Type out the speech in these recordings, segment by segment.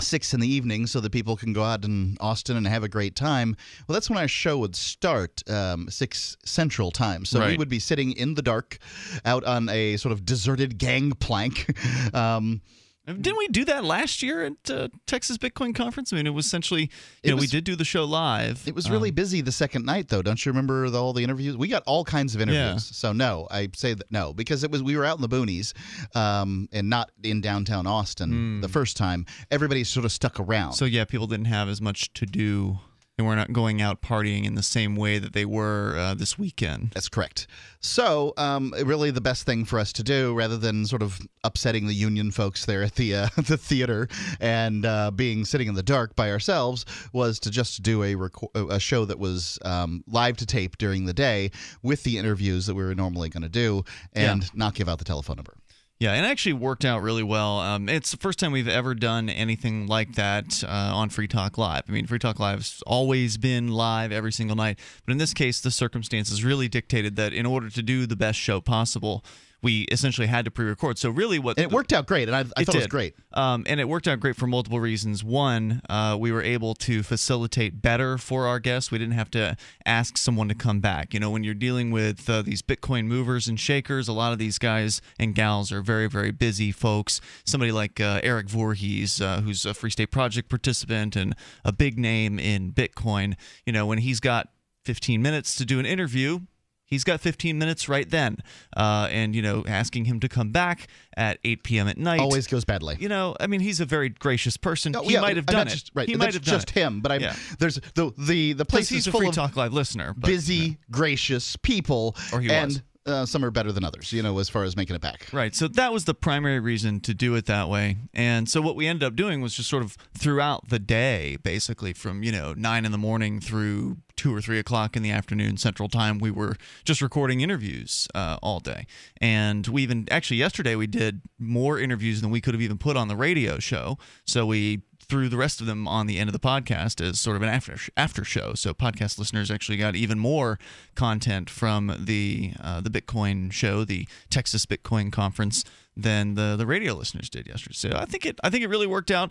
six in the evening so that people can go out in Austin and have a great time. Well, that's when our show would start, um, six Central time. So we would be sitting in the dark, out on a sort of deserted gangplank. um, Didn't we do that last year at uh, Texas Bitcoin Conference? I mean, it was essentially, you know, we did do the show live. It was really Um, busy the second night, though. Don't you remember the, all the interviews? We got all kinds of interviews. Yeah. So no, I say that no because it was we were out in the boonies, um, and not in downtown Austin the first time. Everybody sort of stuck around. So yeah, people didn't have as much to do. They were not going out partying in the same way that they were uh, this weekend. That's correct. So, um, really, the best thing for us to do, rather than sort of upsetting the union folks there at the uh, the theater and uh, being sitting in the dark by ourselves, was to just do a reco- a show that was um, live to tape during the day with the interviews that we were normally going to do, and not give out the telephone number. Yeah, and it actually worked out really well. Um, it's the first time we've ever done anything like that uh, on Free Talk Live. I mean, Free Talk Live's always been live every single night, but in this case, the circumstances really dictated that in order to do the best show possible, we essentially had to pre-record. So really, what And it worked out great, and I, I it thought it was great. Um, and it worked out great for multiple reasons. One, uh, we were able to facilitate better for our guests. We didn't have to ask someone to come back. You know, when you're dealing with uh, these Bitcoin movers and shakers, a lot of these guys and gals are very, very busy folks. Somebody like uh, Erik Voorhees, uh, who's a Free State Project participant and a big name in Bitcoin, you know, when he's got 15 minutes to do an interview, He's got 15 minutes right then, uh, and you know, asking him to come back at 8 p.m. at night Always goes badly. you know, I mean, he's a very gracious person. No, he yeah, might have done it. just- right, He might have done just it. him. But I'm Yeah. there's the the the place he's is a full free of talk live listener. But, busy, gracious people, Or he and was. uh, some are better than others. You know, as far as making it back. Right. So that was the primary reason to do it that way. And so what we ended up doing was just sort of throughout the day, basically from, you know, nine in the morning through two or three o'clock in the afternoon central time, we were just recording interviews uh, all day. And we even, actually, yesterday we did more interviews than we could have even put on the radio show. So we threw the rest of them on the end of the podcast as sort of an after after show. So podcast listeners actually got even more content from the uh, the Bitcoin show, the Texas Bitcoin conference, than the the radio listeners did yesterday. So I think it I think it really worked out.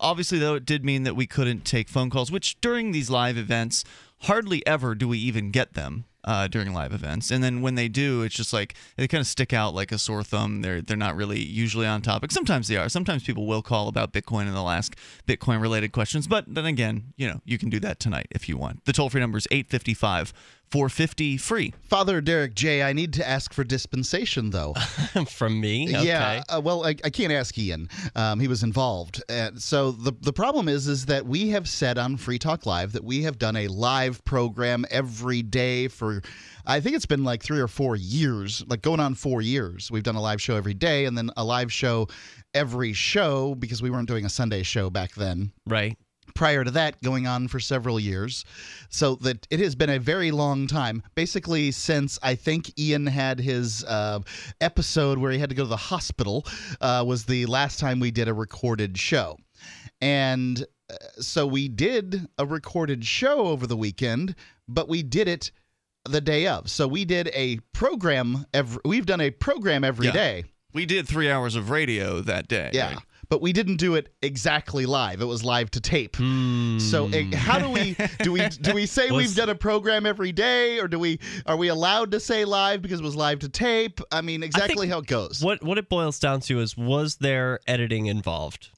Obviously, though, it did mean that we couldn't take phone calls, which during these live events, hardly ever do we even get them. Uh, during live events, and then when they do, it's just like they kind of stick out like a sore thumb. They're they're not really usually on topic. Sometimes they are. Sometimes people will call about Bitcoin and they'll ask Bitcoin related questions. But then again, you know, you can do that tonight if you want. The toll free number is 855 450 free. Father Derrick J, I need to ask for dispensation, though. From me? Okay. Yeah. Uh, well, I, I can't ask Ian. Um, he was involved. Uh, so the the problem is, is that we have said on Free Talk Live that we have done a live program every day for. I think it's been like three or four years, like going on four years. We've done a live show every day and then a live show every show because we weren't doing a Sunday show back then Right. Prior to that going on for several years so that it has been a very long time basically since i think ian had his uh, episode where he had to go to the hospital uh, was the last time we did a recorded show and uh, so we did a recorded show over the weekend but we did it the day of so we did a program every we've done a program every Yeah. day. We did three hours of radio that day. Yeah. right? But we didn't do it exactly live. It was live to tape. So eh, how do we do we do we say we've done a program every day, or do we are we allowed to say live because it was live to tape? I mean, exactly how it goes. What what it boils down to is was there editing involved?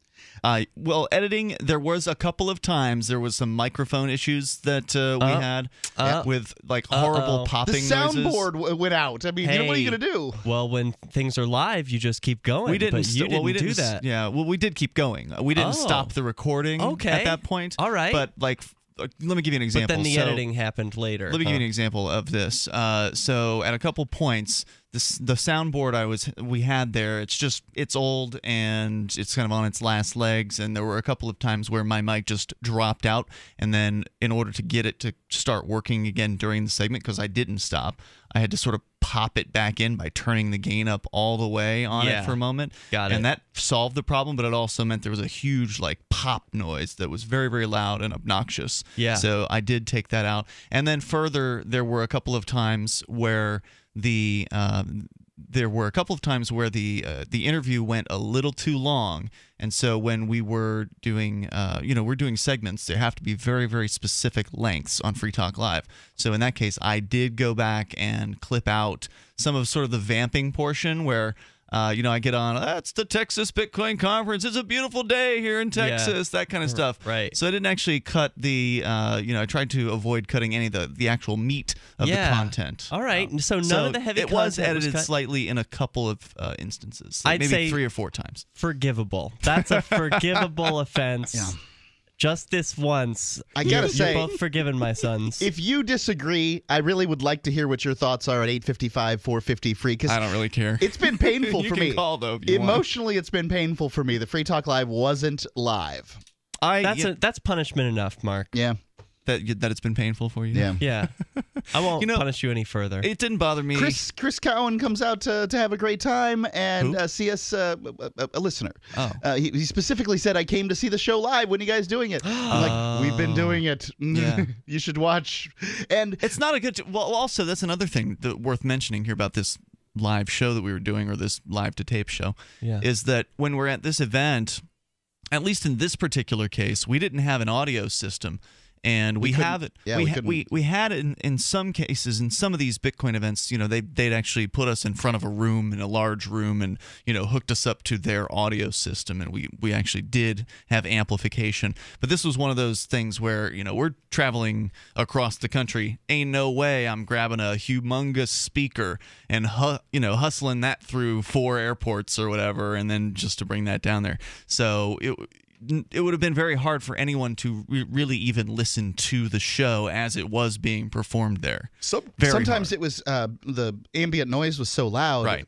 Uh, well, editing, there was a couple of times there was some microphone issues that uh, we Uh, had uh, with like horrible uh-oh. the popping noises. soundboard w- went out. I mean, you know, what are you Hey. gonna do? Well, when things are live, you just keep going. We didn't. But you st- well, we didn't didn't do s- that. Yeah. Well, we did keep going. We didn't Oh. stop the recording. Okay. At that point. All right. But like, f- let me give you an example. But then the So- editing happened later. Let me give you an example of this. Uh, so at a couple points, this the soundboard I was we had there, it's just it's old and it's kind of on its last legs. And there were a couple of times where my mic just dropped out, and then in order to get it to start working again during the segment, because I didn't stop, I had to sort of pop it back in by turning the gain up all the way on Yeah. it for a moment. Got And that solved the problem, but it also meant there was a huge like pop noise that was very very loud and obnoxious. Yeah. So I did take that out. And then further, there were a couple of times where the um, there were a couple of times where the uh, the interview went a little too long, and so when we were doing, uh, you know, we're doing segments, there have to be very very specific lengths on Free Talk Live. So in that case, I did go back and clip out some of sort of the vamping portion where. Uh, you know, I get on. That's the Texas Bitcoin Conference. It's a beautiful day here in Yeah. Texas. That kind of stuff. right. So I didn't actually cut the. Uh, you know, I tried to avoid cutting any of the the actual meat of Yeah. the content. All right. Um, So none so of the heavy It was content was edited cut? slightly in a couple of uh, instances, like I'd maybe say- three or four times. Forgivable. That's a forgivable offense. Yeah. Just this once. I gotta You're say- both forgiven, my sons. If you disagree, I really would like to hear what your thoughts are at 855 450 free because I don't really care. it's been painful You for can me. call, though, if you want. Emotionally, it's been painful for me. The Free Talk Live wasn't live. I that's yeah, a, that's punishment enough, Mark. Yeah. That that it's been painful for you. Yeah. Yeah. I won't You know, punish you any further. It didn't bother me. Chris Chris Cowan comes out to, to have a great time and Who? uh, see us, uh, a, a- a listener. Oh. Uh, he, he specifically said, I came to see the show live. When are you guys doing it? I'm like, we've been doing it. Yeah. you should watch. And It's not a good. Well, also that's another thing that worth mentioning here about this live show that we were doing, or this live to tape show, Yeah. is that when we're at this event, at least in this particular case, we didn't have an audio system. And we, couldn't- have it. yeah, we, we ha- we we had it in, in some cases in some of these Bitcoin events. You know, they they'd actually put us in front of a room in a large room and you know hooked us up to their audio system, and we we actually did have amplification. But this was one of those things where you know we're traveling across the country. Ain't no way I'm grabbing a humongous speaker and hu- you know hustling that through four airports or whatever, and then just to bring that down there. So it it would have been very hard for anyone to re- really even listen to the show as it was being performed there. some, Very sometimes hard. it was uh, the ambient noise was so loud. Right.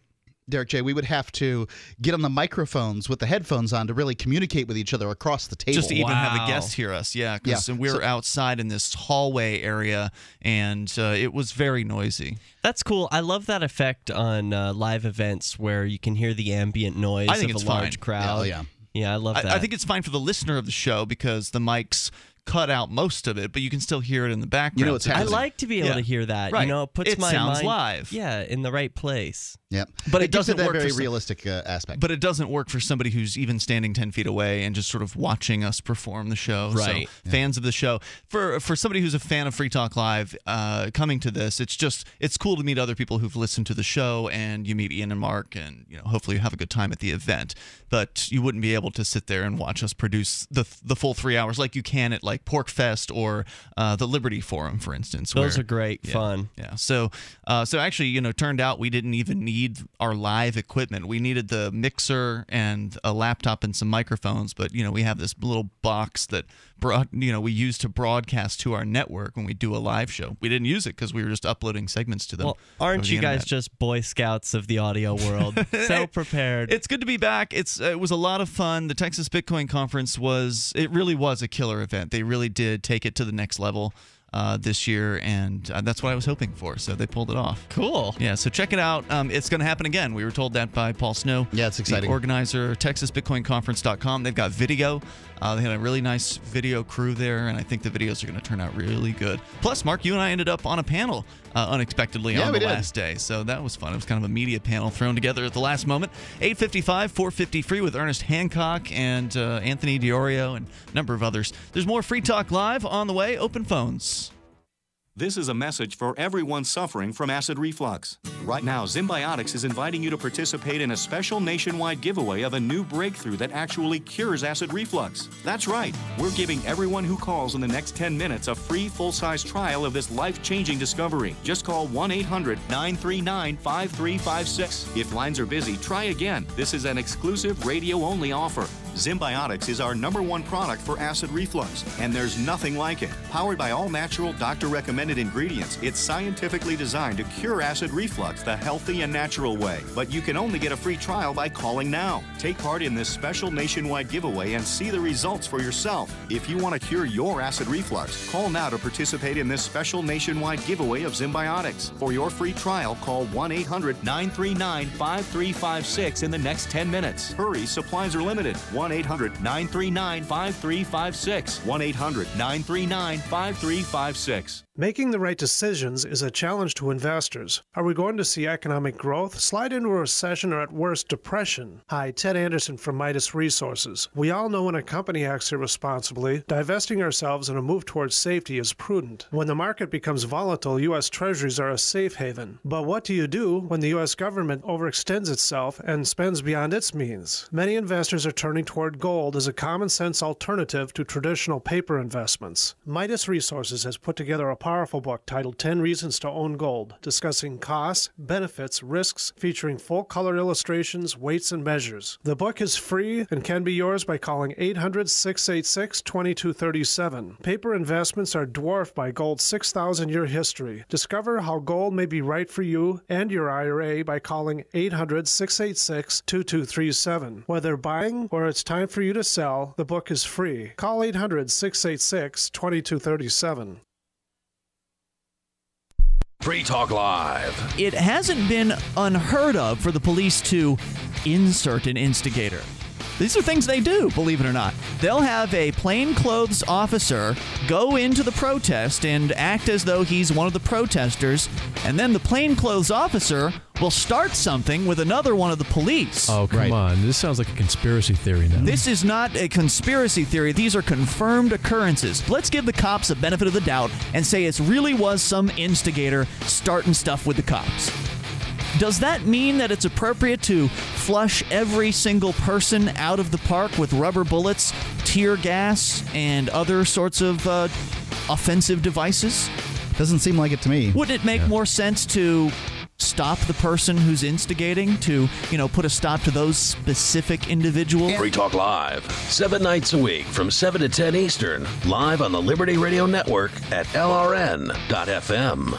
Derrick J, we would have to get on the microphones with the headphones on to really communicate with each other across the table. Just to even have Wow. the guests hear us, yeah, because Yeah. we were So- outside in this hallway area, and uh, it was very noisy. That's cool. I love that effect on uh, live events where you can hear the ambient noise I think of it's a large fine. crowd. Oh, yeah. Yeah, I love that. I, I think it's fine for the listener of the show because the mics cut out most of it, but you can still hear it in the background. You know what's So I happening. like to be able Yeah. to hear that. Right. You know, it puts It my sounds mind, live. Yeah, in the right place. Yeah. But it gives doesn't that work for very some- realistic uh, aspect. but it doesn't work for somebody who's even standing 10 feet away and just sort of watching us perform the show Right. so fans of the show for for somebody who's a fan of free talk live uh, coming to this it's just it's cool to meet other people who've listened to the show and you meet ian and mark and you know hopefully you have a good time at the event but you wouldn't be able to sit there and watch us produce the the full three hours like you can at like PorcFest or uh, the liberty forum for instance Those where- are great yeah, fun. Yeah. So, uh, so actually, you know, turned out we didn't even need our live equipment. We needed the mixer and a laptop and some microphones, but you know, we have this little box that broad, you know, we use to broadcast to our network when we do a live show. We didn't use it because we were just uploading segments to them. Well, aren't the you guys internet. just Boy Scouts of the audio world? so prepared. It's good to be back. It's uh, it was a lot of fun. The Texas Bitcoin Conference was it really was a killer event. They really did take it to the next level uh, this year, and uh, that's what I was hoping for. So they pulled it off. cool. Yeah, so check it out. Um, it's going to happen again. We were told that by Paul Snow. Yeah, it's The exciting. organizer, TexasBitcoinConference.com. They've got video. Uh, they had a really nice video crew there, and I think the videos are going to turn out really good. Plus, Mark, you and I ended up on a panel uh, unexpectedly Yeah, on the did. last day, so that was fun. It was kind of a media panel thrown together at the last moment. 855, 450 free with Ernest Hancock and uh, Anthony Di Iorio and a number of others. There's more Free Talk Live on the way. Open phones. This is a message for everyone suffering from acid reflux. Right now, Symbiotics is inviting you to participate in a special nationwide giveaway of a new breakthrough that actually cures acid reflux. That's right, we're giving everyone who calls in the next 10 minutes a free full size trial of this life changing discovery. Just call 1 800 939 5356. If lines are busy, try again. This is an exclusive radio only offer. Symbiotics is our number one product for acid reflux, and there's nothing like it. Powered by all natural, doctor recommended ingredients, it's scientifically designed to cure acid reflux the healthy and natural way. But you can only get a free trial by calling now. Take part in this special nationwide giveaway and see the results for yourself. If you want to cure your acid reflux, call now to participate in this special nationwide giveaway of Symbiotics. For your free trial, call 1 800 939 5356 in the next 10 minutes. Hurry, supplies are limited. 1 800 939 5356. 1 800 939 5356. Making the right decisions is a challenge to investors. Are we going to see economic growth, slide into a recession, or at worst, depression? Hi, Ted Anderson from Midas Resources. We all know when a company acts irresponsibly, divesting ourselves in a move towards safety is prudent. When the market becomes volatile, U.S. Treasuries are a safe haven. But what do you do when the U.S. government overextends itself and spends beyond its means? Many investors are turning toward gold as a common sense alternative to traditional paper investments. Midas Resources has put together a powerful book titled 10 Reasons to Own Gold, discussing costs, benefits, risks, featuring full color illustrations, weights, and measures. The book is free and can be yours by calling 800 686 2237. Paper investments are dwarfed by gold's 6,000 year history. Discover how gold may be right for you and your IRA by calling 800 686 2237. Whether buying or it's time for you to sell, the book is free. Call 800 686 2237. Free Talk Live. It hasn't been unheard of for the police to insert an instigator. These are things they do, believe it or not. They'll have a plainclothes officer go into the protest and act as though he's one of the protesters, and then the plainclothes officer will start something with another one of the police. Oh, come on. This sounds like a conspiracy theory now. This is not a conspiracy theory. These are confirmed occurrences. Let's give the cops a benefit of the doubt and say it really was some instigator starting stuff with the cops. Does that mean that it's appropriate to flush every single person out of the park with rubber bullets, tear gas, and other sorts of uh, offensive devices? Doesn't seem like it to me. Wouldn't it make more sense to stop the person who's instigating to, you know, put a stop to those specific individuals? Free Talk Live. Seven nights a week from 7 to 10 Eastern. Live on the Liberty Radio Network at LRN.FM.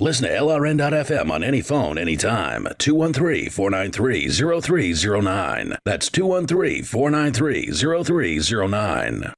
Listen to LRN.FM on any phone, anytime. 213 493 0309. That's 213 493 0309.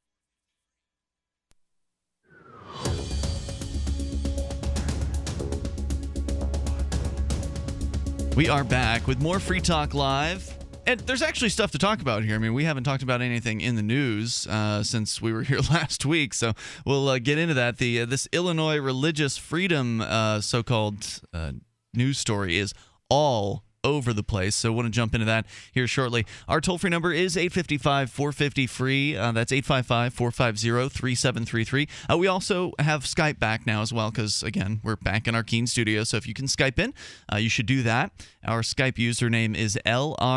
We are back with more Free Talk Live. And there's actually stuff to talk about here. I mean, we haven't talked about anything in the news uh, since we were here last week, so we'll uh, get into that. The uh, this Illinois religious freedom uh, so-called uh, news story is all over the place. So, want to jump into that here shortly. Our toll free number is 855 450 free. Uh, that's 855 450 3733. We also have Skype back now as well because, again, we're back in our Keene studio. So, if you can Skype in, uh, you should do that. Our Skype username is lrn.fm.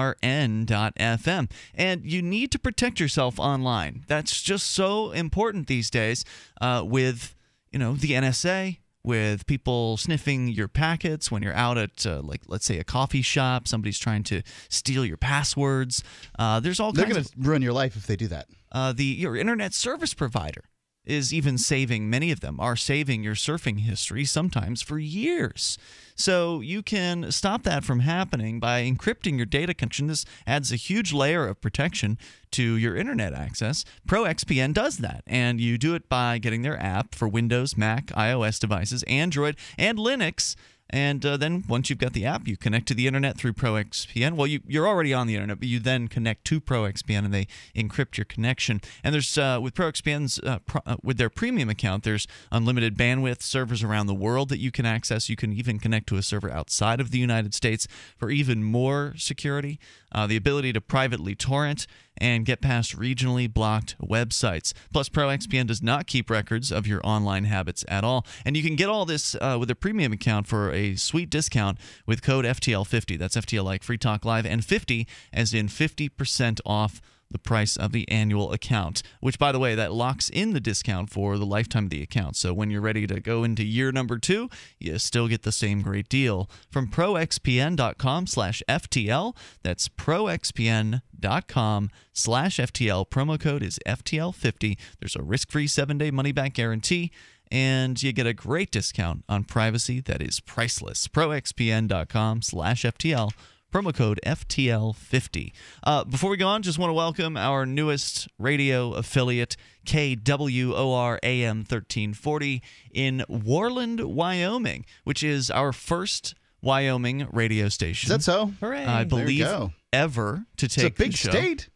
And you need to protect yourself online. That's just so important these days uh, with, you know, the NSA with people sniffing your packets when you're out at, uh, like, let's say, a coffee shop. Somebody's trying to steal your passwords. Uh, there's all kinds They're kinds going to ruin your life if they do that. uh, the your internet service provider is even saving many of them are saving your surfing history sometimes for years. So you can stop that from happening by encrypting your data connection. This adds a huge layer of protection to your internet access. ProXPN does that, and you do it by getting their app for Windows, Mac, iOS devices, Android, and Linux. And uh, then once you've got the app, you connect to the internet through ProXPN. Well, you, you're already on the internet, but you then connect to ProXPN and they encrypt your connection. And there's uh, with ProXPN's uh, pro, uh, with their premium account, there's unlimited bandwidth, servers around the world that you can access. You can even connect to a server outside of the United States for even more security. Uh, the ability to privately torrent and get past regionally blocked websites. Plus, ProXPN does not keep records of your online habits at all. And you can get all this uh, with a premium account for a sweet discount with code FTL50. That's FTL like Free Talk Live, and 50 as in 50% off the price of the annual account, which, by the way, that locks in the discount for the lifetime of the account. So when you're ready to go into year number two, you still get the same great deal from proxpn.com slash FTL. That's proxpn.com slash FTL. Promo code is FTL50. There's a risk-free seven-day money-back guarantee and you get a great discount on privacy that is priceless. ProXPN.com slash FTL promo code FTL50. Uh, before we go on, just want to welcome our newest radio affiliate, KWOR AM 1340 in Worland, Wyoming, which is our first Wyoming radio station. Is that so? Hooray. I There you believe go. ever to It's take a big the show. state.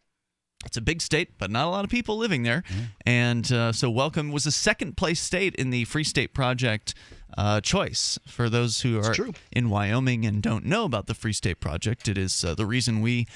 It's a big state, but not a lot of people living there. And uh, so, welcome was the second place state in the Free State Project uh, choice. For those who are in Wyoming and don't know about the Free State Project, it is uh, the reason we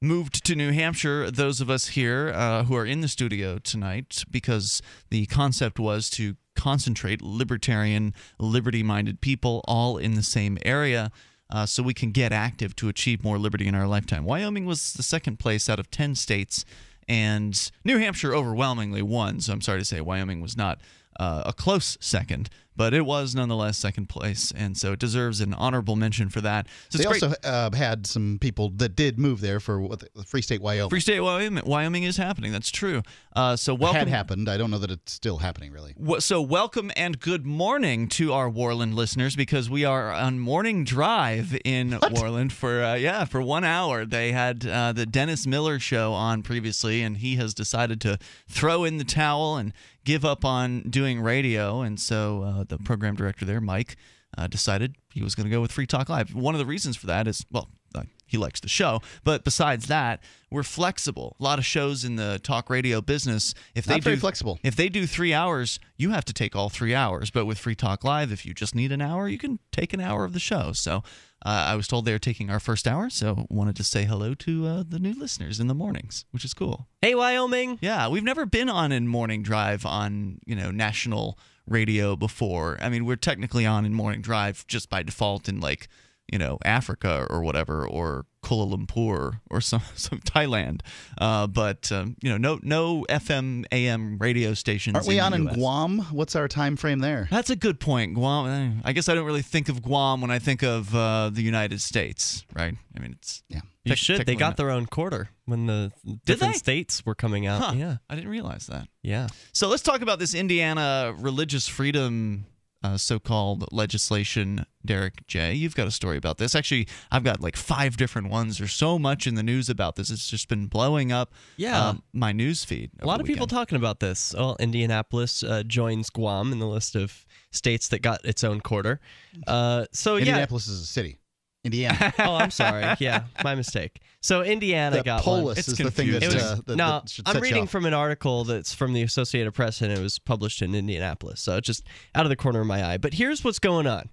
moved to New Hampshire. Those of us here uh, who are in the studio tonight, because the concept was to concentrate libertarian, liberty minded people all in the same area uh, so we can get active to achieve more liberty in our lifetime. Wyoming was the second place out of 10 states, and New Hampshire overwhelmingly won. So I'm sorry to say Wyoming was not uh, a close second, but it was nonetheless second place, and so it deserves an honorable mention for that. So They it's also uh, had some people that did move there for what the Free State Wyoming. Free State Wyoming, Wyoming is happening. That's true. Uh, so welcome. had happened. I don't know that it's still happening really. So, welcome and good morning to our Worland listeners because we are on morning drive in Worland for uh, yeah for one hour. They had uh, the Dennis Miller show on previously, and he has decided to throw in the towel and give up on doing radio. And so, uh, the program director there, Mike, uh, decided he was going to go with Free Talk Live. One of the reasons for that is well. Uh, he likes the show, but besides that, we're flexible. A lot of shows in the talk radio business, if they Not do flexible. if they do three hours, you have to take all three hours. But with Free Talk Live, if you just need an hour, you can take an hour of the show. So uh, I was told they're taking our first hour, so wanted to say hello to uh, the new listeners in the mornings, which is cool. Hey, Wyoming. Yeah, we've never been on in morning drive on you know national radio before. I mean, we're technically on in morning drive just by default in like you know Africa or whatever or Kuala Lumpur or some some Thailand. Uh, but um, you know, no no FM AM radio stations. Aren't we in on the in Guam? What's our time frame there? That's a good point. Guam. eh, I guess I don't really think of Guam when I think of uh, the United States, right? I mean, it's Yeah. You should. They got not- their own quarter when the different they? states were coming out. Huh. Yeah. I didn't realize that. Yeah. So let's talk about this Indiana religious freedom uh, so-called legislation. Derrick J, you've got a story about this. Actually, I've got like five different ones. There's so much in the news about this. It's just been blowing up. Yeah. um, my news feed. A lot of people talking about this. Well, Indianapolis uh, joins Guam in the list of states that got its own quarter. Uh, so yeah. Indianapolis is a city. Indiana. oh, I'm sorry. Yeah, my mistake. So Indiana the got one. It's is the thing that, confusing. uh, that, no, that should I'm set you reading from an article that's from the Associated Press and it was published in Indianapolis. So it's just out of the corner of my eye. But here's what's going on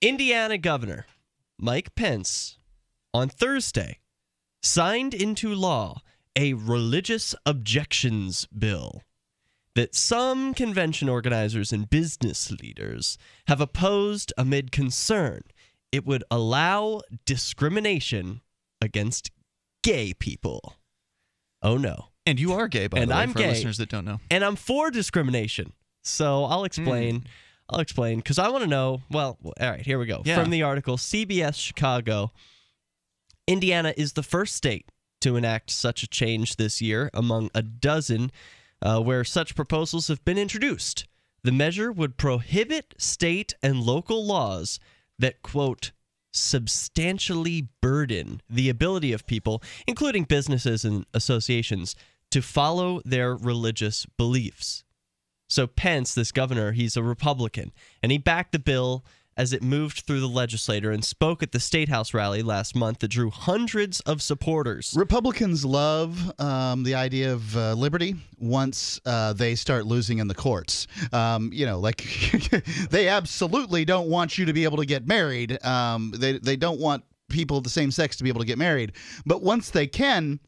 Indiana Governor Mike Pence on Thursday signed into law a religious objections bill that some convention organizers and business leaders have opposed amid concern it would allow discrimination against gay people. Oh no. And you are gay, by And the way, I'm for gay. listeners that don't know. And I'm for discrimination. So I'll explain. I'll explain because I want to know. Well, all right, here we go. Yeah. From the article, CBS Chicago Indiana is the first state to enact such a change this year among a dozen uh, where such proposals have been introduced. The measure would prohibit state and local laws that, quote, substantially burden the ability of people, including businesses and associations, to follow their religious beliefs. So Pence, this governor, he's a Republican, and he backed the bill as it moved through the legislature and spoke at the State House rally last month that drew hundreds of supporters. Republicans love um, the idea of uh, liberty once uh, they start losing in the courts. Um, you know, like they absolutely don't want you to be able to get married. Um, they they don't want people of the same sex to be able to get married. But once they can,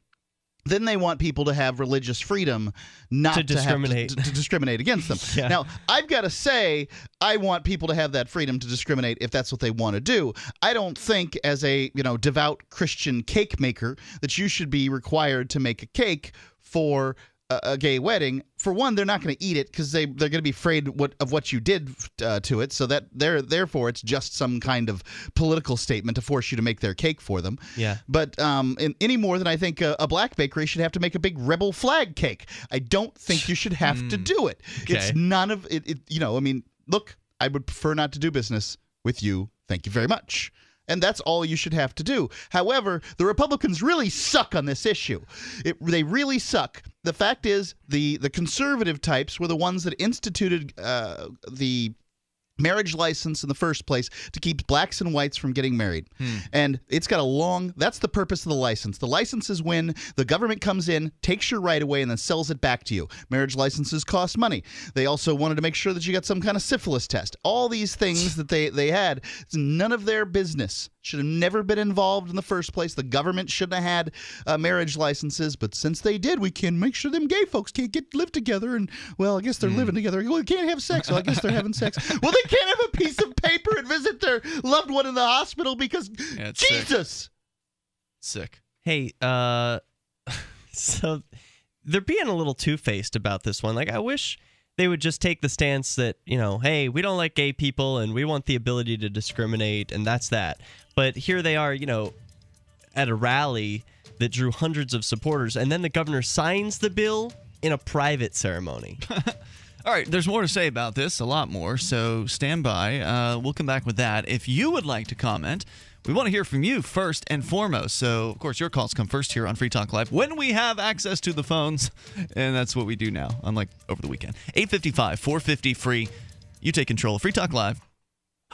then they want people to have religious freedom not To to, discriminate. to, to discriminate against them. Yeah. Now, I've got to say, I want people to have that freedom to discriminate if that's what they want to do. I don't think, as a you know devout Christian cake maker, that you should be required to make a cake for a, a gay wedding. For one, they're not going to eat it because they they're going to be afraid what of what you did uh, to it. So that there therefore it's just some kind of political statement to force you to make their cake for them. Yeah. But um, in, any more than I think a, a black bakery should have to make a big rebel flag cake. I don't think you should have to do it. It's none of it, it. You know, I mean, look, I would prefer not to do business with you. Thank you very much. And that's all you should have to do. However, the Republicans really suck on this issue. It, they really suck. The fact is, the the conservative types were the ones that instituted uh, the marriage license in the first place to keep blacks and whites from getting married. Hmm. And it's got a long that's the purpose of the license. The license is when the government comes in, takes your right away and then sells it back to you. Marriage licenses cost money. They also wanted to make sure that you got some kind of syphilis test. All these things that they they had, it's none of their business. Should have never been involved in the first place. The government shouldn't have had uh, marriage licenses, but since they did, we can make sure them gay folks can't get live together. And well, I guess they're living together. Well, they can't have sex, so I guess they're having sex. Well, they can't have a piece of paper and visit their loved one in the hospital because Yeah, it's sick. Jesus. Sick. Hey, uh, so they're being a little two faced about this one. Like, I wish they would just take the stance that, you know, hey, we don't like gay people and we want the ability to discriminate, and that's that. But here they are, you know, at a rally that drew hundreds of supporters, and then the governor signs the bill in a private ceremony. All right, there's more to say about this, a lot more. So stand by. Uh, we'll come back with that. If you would like to comment, we want to hear from you first and foremost. So, of course, your calls come first here on Free Talk Live when we have access to the phones, and that's what we do now, unlike over the weekend. 855 450 free. You take control of Free Talk Live.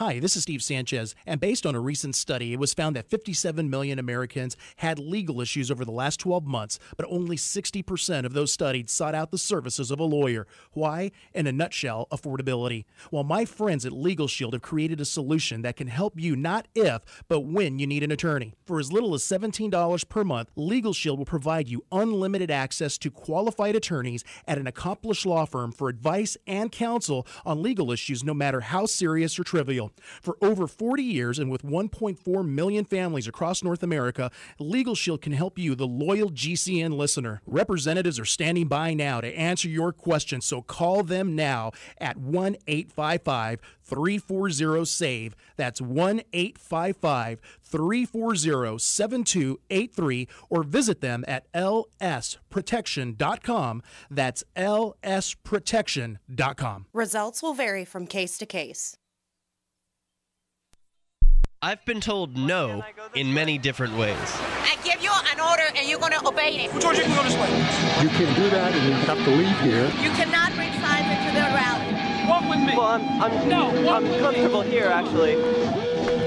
Hi, this is Steve Sanchez, and based on a recent study, it was found that 57 million Americans had legal issues over the last 12 months, but only 60% of those studied sought out the services of a lawyer. Why? In a nutshell, affordability. Well, my friends at Legal Shield have created a solution that can help you not if, but when you need an attorney. For as little as $17 per month, Legal Shield will provide you unlimited access to qualified attorneys at an accomplished law firm for advice and counsel on legal issues, no matter how serious or trivial. For over 40 years and with 1.4 million families across North America, Legal Shield can help you, the loyal GCN listener. Representatives are standing by now to answer your questions, so call them now at 1 855 340 SAVE. That's 1 855 340 7283 or visit them at lsprotection.com. That's lsprotection.com. Results will vary from case to case. I've been told no in many different ways. I give you an order and you're going to obey it. George, you can go this way. You can do that and you have to leave here. You cannot bring signs into the rally. Walk with me. Well, I'm, I'm, no, I'm comfortable here, actually.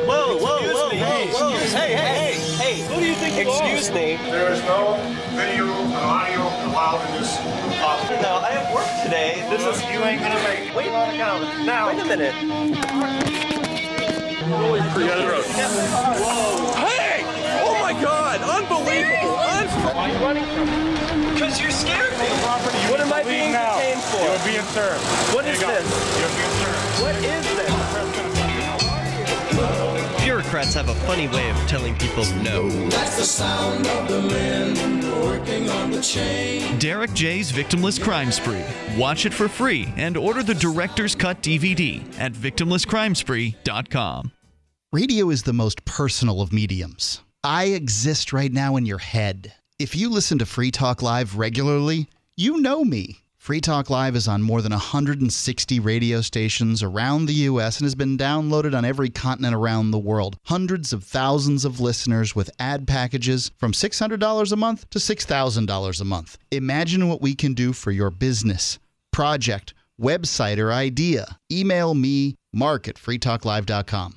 Whoa, whoa, whoa, whoa, whoa. Hey, hey, hey, hey. Who do you think you are? Excuse me. There is no video and audio allowed in this office. No, I have work today. This is. You ain't gonna make it. Wait, Now. wait a minute. Hey! Oh my God! Unbelievable! Un- Why are you running from me? Because you're scared me. What am I being detained for? You're being served. What is this? You're being served. What is this? Bureaucrats have a funny way of telling people no. Derrick J's Victimless Crime Spree. Watch it for free and order the Director's Cut DVD at victimlesscrimespree.com. Radio is the most personal of mediums. I exist right now in your head. If you listen to Free Talk Live regularly, you know me. Free Talk Live is on more than 160 radio stations around the U.S. and has been downloaded on every continent around the world. Hundreds of thousands of listeners with ad packages from $600 a month to $6,000 a month. Imagine what we can do for your business, project, website, or idea. Email me, mark at freetalklive.com.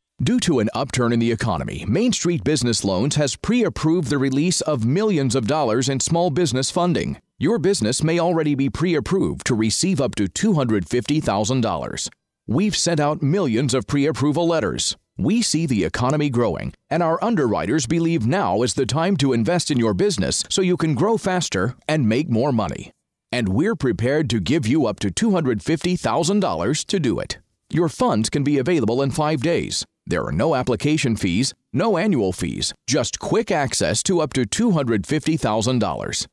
Due to an upturn in the economy, Main Street Business Loans has pre approved the release of millions of dollars in small business funding. Your business may already be pre approved to receive up to $250,000. We've sent out millions of pre approval letters. We see the economy growing, and our underwriters believe now is the time to invest in your business so you can grow faster and make more money. And we're prepared to give you up to $250,000 to do it. Your funds can be available in five days. There are no application fees, no annual fees, just quick access to up to $250,000.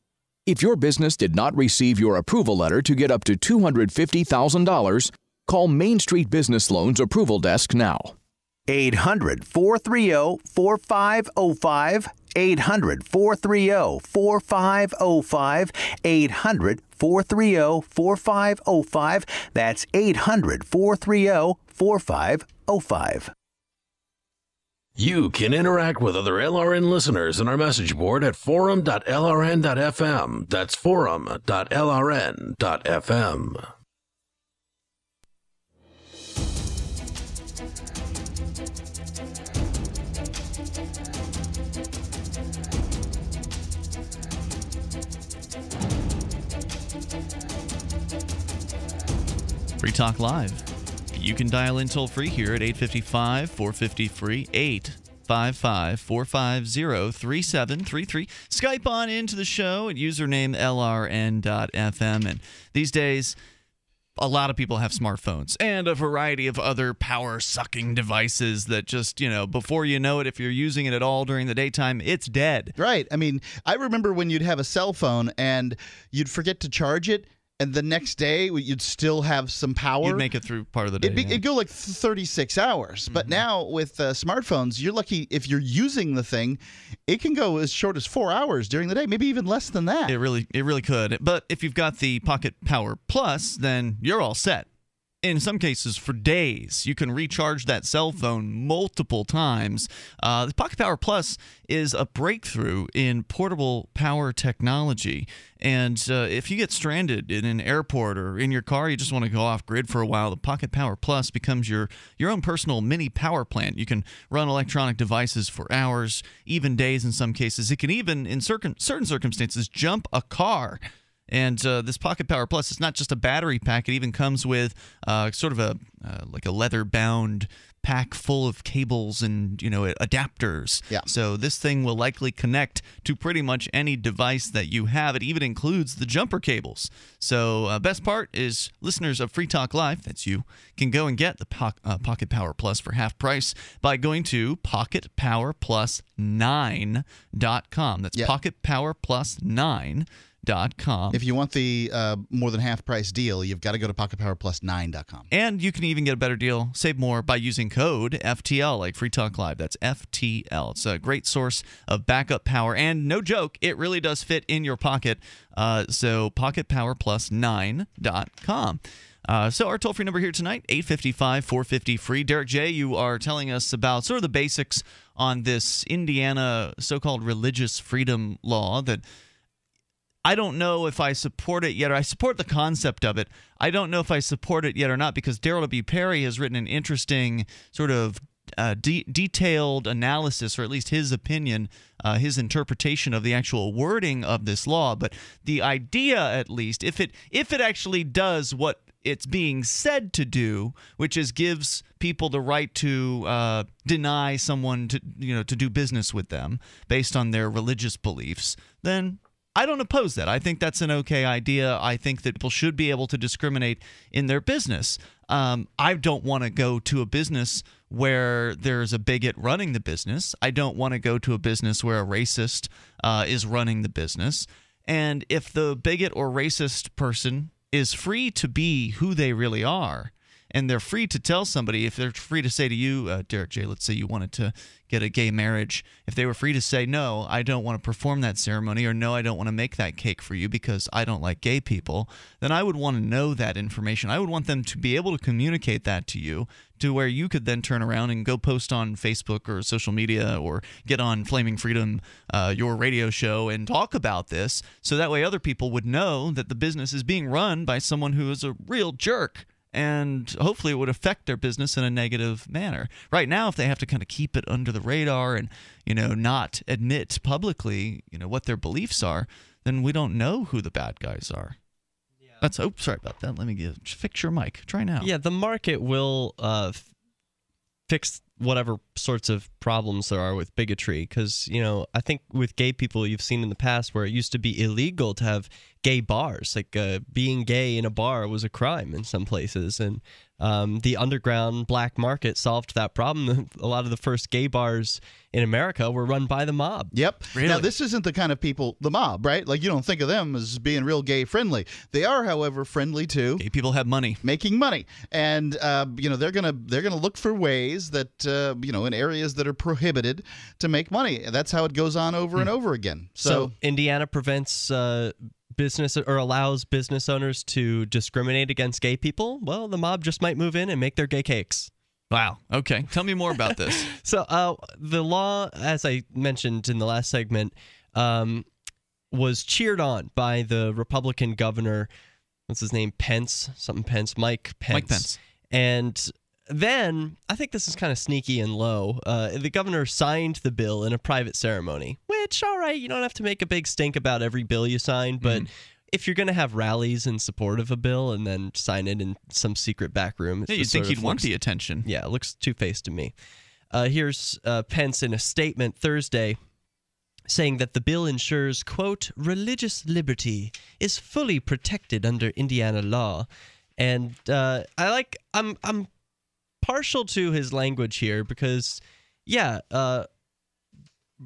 If your business did not receive your approval letter to get up to $250,000, call Main Street Business Loans Approval Desk now. 800 430 4505. 800 430 4505. 800 430 4505. That's 800 430 4505. You can interact with other LRN listeners in our message board at forum.lrn.fm. That's forum.lrn.fm. Free Talk Live. You can dial in toll free here at 855 450 free 855 450 3733. Skype on into the show at username LRN.FM. And these days, a lot of people have smartphones and a variety of other power sucking devices that just, you know, before you know it, if you're using it at all during the daytime, it's dead. Right. I mean, I remember when you'd have a cell phone and you'd forget to charge it. And the next day, you'd still have some power. You'd make it through part of the day. It'd, be, yeah. it'd go like 36 hours. But now with uh, smartphones, you're lucky if you're using the thing, it can go as short as four hours during the day, maybe even less than that. It really, it really could. But if you've got the Pocket Power Plus, then you're all set. In some cases, for days, you can recharge that cell phone multiple times. Uh, the Pocket Power Plus is a breakthrough in portable power technology. And uh, if you get stranded in an airport or in your car, you just want to go off grid for a while, the Pocket Power Plus becomes your, your own personal mini power plant. You can run electronic devices for hours, even days in some cases. It can even, in certain, certain circumstances, jump a car. And uh, this Pocket Power Plus, it's not just a battery pack. It even comes with uh, sort of a uh, like a leather bound pack full of cables and you know adapters. Yeah. So this thing will likely connect to pretty much any device that you have. It even includes the jumper cables. So uh, best part is listeners of Free Talk Live, that's you, can go and get the po- uh, Pocket Power Plus for half price by going to pocketpowerplus9.com. That's Yeah. Pocket Power Plus 9 pocketpowerplus9.com. If you want the uh, more than half price deal, you've got to go to pocketpowerplus9.com. And you can even get a better deal, save more by using code FTL, like Free Talk Live. That's FTL. It's a great source of backup power. And no joke, it really does fit in your pocket. Uh, so pocketpowerplus9.com. Uh, so our toll free number here tonight, 855 450 free. Derrick J, you are telling us about sort of the basics on this Indiana so called religious freedom law that I don't know if I support it yet, or I support the concept of it. I don't know if I support it yet or not because Darryl W. Perry has written an interesting sort of uh, de- detailed analysis, or at least his opinion, uh, his interpretation of the actual wording of this law. But the idea, at least, if it if it actually does what it's being said to do, which is gives people the right to uh, deny someone to you know to do business with them based on their religious beliefs, then I don't oppose that. I think that's an okay idea. I think that people should be able to discriminate in their business. Um, I don't want to go to a business where there's a bigot running the business. I don't want to go to a business where a racist uh, is running the business. And if the bigot or racist person is free to be who they really are, and they're free to tell somebody if they're free to say to you, uh, Derrick J. Let's say you wanted to get a gay marriage, if they were free to say no, I don't want to perform that ceremony, or no, I don't want to make that cake for you because I don't like gay people, then I would want to know that information. I would want them to be able to communicate that to you to where you could then turn around and go post on Facebook or social media or get on Flaming Freedom, uh, your radio show, and talk about this. So that way other people would know that the business is being run by someone who is a real jerk. And hopefully it would affect their business in a negative manner. Right now, if they have to kind of keep it under the radar and, you know, not admit publicly, you know, what their beliefs are, then we don't know who the bad guys are. Yeah. That's oh sorry about that. Let me get fix your mic. Try now. Yeah, the market will uh, f- fix whatever sorts of problems there are with bigotry. Because you know, I think with gay people, you've seen in the past where it used to be illegal to have gay bars. Like uh, being gay in a bar was a crime in some places, and um, the underground black market solved that problem. A lot of the first gay bars in America were run by the mob. Yep. Now, this isn't the kind of people, the mob, right? Like, you don't think of them as being real gay friendly. They are, however, friendly too. Gay people have money, making money, and uh, you know they're gonna they're gonna look for ways that uh, you know in areas that are prohibited to make money. That's how it goes on over and over again. So, So, Indiana prevents uh, business or allows business owners to discriminate against gay people. Well, the mob just might move in and make their gay cakes. Wow. Okay. Tell me more about this. so, uh, the law, as I mentioned in the last segment, um, was cheered on by the Republican governor. What's his name? Pence, something Pence, Mike Pence. Mike Pence. And then I think this is kind of sneaky and low. Uh, the governor signed the bill in a private ceremony, which, all right, you don't have to make a big stink about every bill you sign, but. If you're going to have rallies in support of a bill and then sign it in some secret back room, Yeah, you'd think he'd want the attention. Yeah, it looks two faced to me. Uh, here's uh, Pence in a statement Thursday saying that the bill ensures, quote, religious liberty is fully protected under Indiana law. And uh, I like, I'm, I'm partial to his language here because, yeah, uh,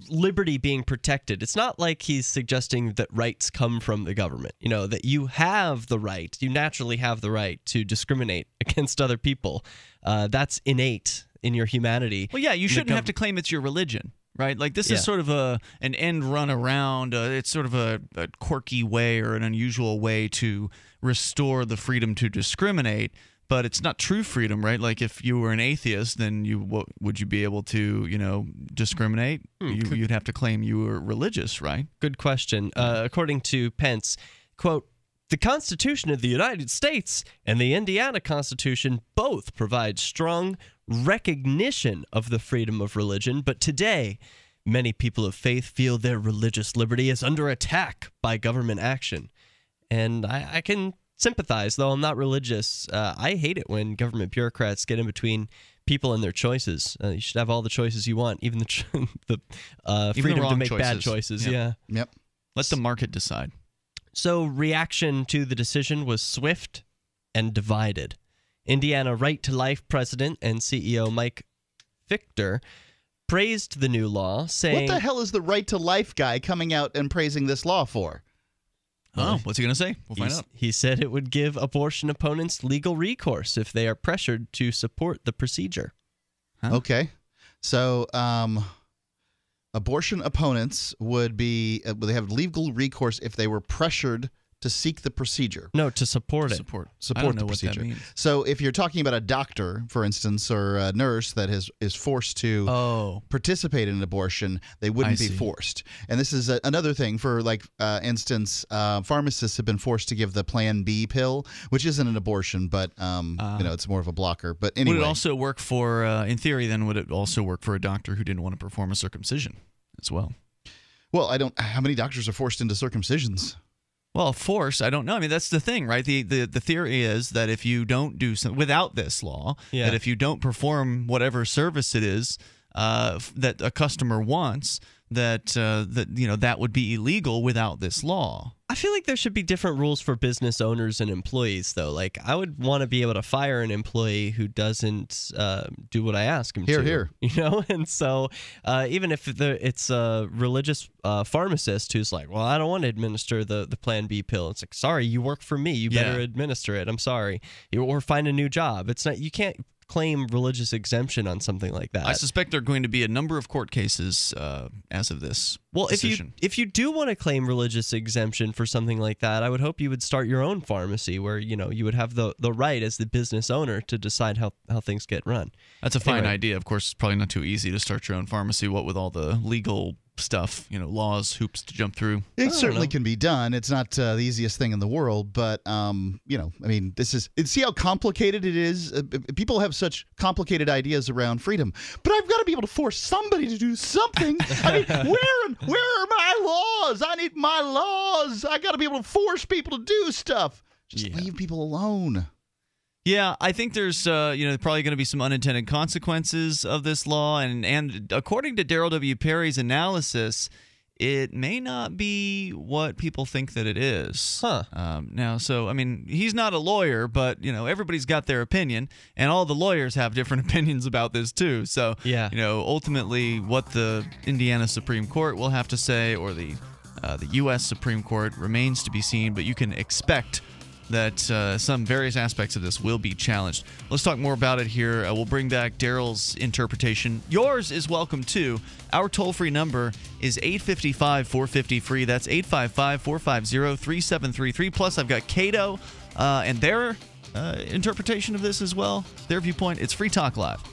liberty being protected. It's not like he's suggesting that rights come from the government. You know, that you have the right, you naturally have the right to discriminate against other people. Uh, that's innate in your humanity. Well, yeah, you shouldn't have to claim it's your religion, right? Like this Yeah. is sort of a an end run around. Uh, it's sort of a, a quirky way or an unusual way to restore the freedom to discriminate. But it's not true freedom, right? Like if you were an atheist, then you what, would you be able to, you know, discriminate? you, you'd have to claim you were religious, right? Good question. Uh, according to Pence, quote, the Constitution of the United States and the Indiana Constitution both provide strong recognition of the freedom of religion, but today, many people of faith feel their religious liberty is under attack by government action. And I, I can sympathize, though I'm not religious. Uh, I hate it when government bureaucrats get in between people and their choices. Uh, you should have all the choices you want, even the ch- the uh, Even the freedom to wrong make bad choices. choices. Yep. Yeah. Yep. Let the market decide. So, reaction to the decision was swift and divided. Indiana Right to Life president and CEO Mike Fichter praised the new law, saying, what the hell is the right to life guy coming out and praising this law for? Oh, what's he going to say? We'll find He's- out. He said it would give abortion opponents legal recourse if they are pressured to support the procedure. Okay. So, um, abortion opponents would be uh, they have legal recourse if they were pressured to seek the procedure. No, to support it. Support. Support I don't the know what that procedure. means. So, if you're talking about a doctor, for instance, or a nurse that has is forced to Oh. participate in an abortion, they wouldn't I be see. forced. And this is a, another thing for, like, uh, instance, uh, pharmacists have been forced to give the Plan B pill, which isn't an abortion, but um, you know, it's more of a blocker. But anyway, Would it also work for, uh, in theory, then would it also work for a doctor who didn't want to perform a circumcision as well? well, I don't. How many doctors are forced into circumcisions? Well, force, I don't know. I mean, that's the thing, right? The the, the theory is that if you don't do some without this law, Yeah. that if you don't perform whatever service it is uh, that a customer wants, that uh, that you know that would be illegal without this law. I feel like there should be different rules for business owners and employees, though. Like, I would want to be able to fire an employee who doesn't uh, do what I ask him Here, to. here. You know, and so uh, even if the, it's a religious uh, pharmacist who's like, "Well, I don't want to administer the the Plan B pill," it's like, "Sorry, you work for me. You better Yeah. administer it. I'm sorry, You- or find a new job." It's not you can't claim religious exemption on something like that. I suspect there are going to be a number of court cases uh, as of this. Well, if you if you do want to claim religious exemption for something like that, I would hope you would start your own pharmacy where you know you would have the the right as the business owner to decide how how things get run. That's a fine Anyway. idea. Of course, it's probably not too easy to start your own pharmacy. What with all the legal stuff, you know, laws, hoops to jump through. It certainly can be done. It's not uh, the easiest thing in the world, but um, you know, I mean, this is see how complicated it is. Uh, people have such complicated ideas around freedom, but I've got to be able to force somebody to do something. I mean, where where are my laws? I need my laws. I got to be able to force people to do stuff. Just leave people alone. Yeah, I think there's uh, you know probably going to be some unintended consequences of this law, and and according to Darryl W. Perry's analysis, it may not be what people think that it is. Huh. Um, now, so I mean, he's not a lawyer, but you know everybody's got their opinion, and all the lawyers have different opinions about this too. So Yeah. you know, ultimately, what the Indiana Supreme Court will have to say, or the uh, the U.S. Supreme Court remains to be seen. But you can expect that uh, some various aspects of this will be challenged. Let's talk more about it here. Uh, we'll bring back Darryl's interpretation. Yours is welcome too. Our toll free number is 855 450 free. That's 855 450 3733. Plus, I've got Cato uh, and their uh, interpretation of this as well, their viewpoint. It's Free Talk Live.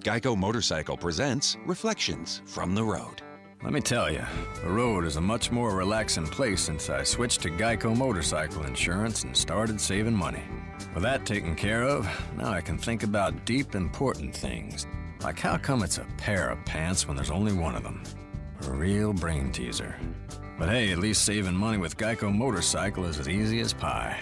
Geico Motorcycle presents Reflections from the Road. Let me tell you, the road is a much more relaxing place since I switched to Geico Motorcycle Insurance and started saving money. With that taken care of, now I can think about deep, important things. Like how come it's a pair of pants when there's only one of them? A real brain teaser. But hey, at least saving money with Geico Motorcycle is as easy as pie.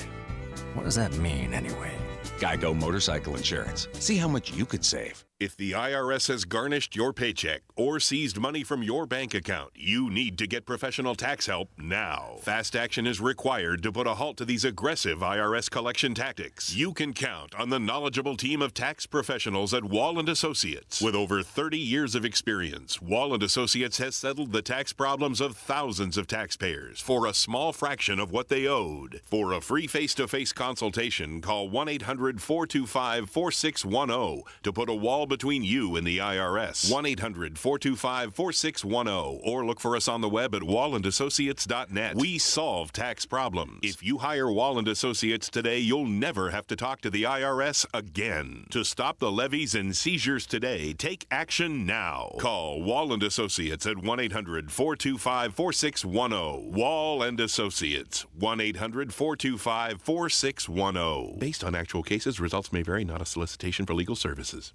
What does that mean, anyway? Geico Motorcycle Insurance. See how much you could save. If the IRS has garnished your paycheck or seized money from your bank account, you need to get professional tax help now. Fast action is required to put a halt to these aggressive IRS collection tactics. You can count on the knowledgeable team of tax professionals at Wall and Associates. With over 30 years of experience, Wall and Associates has settled the tax problems of thousands of taxpayers for a small fraction of what they owed. For a free face-to-face consultation, call 1-800-425-4610 to put a wall between you and the IRS. 1-800-425-4610 or look for us on the web at wallandassociates.net. We solve tax problems. If you hire Wall and Associates today, you'll never have to talk to the IRS again. To stop the levies and seizures today, take action now. Call Wall and Associates at 1-800-425-4610. Wall and Associates. 1-800-425-4610. Based on actual cases, results may vary, not a solicitation for legal services.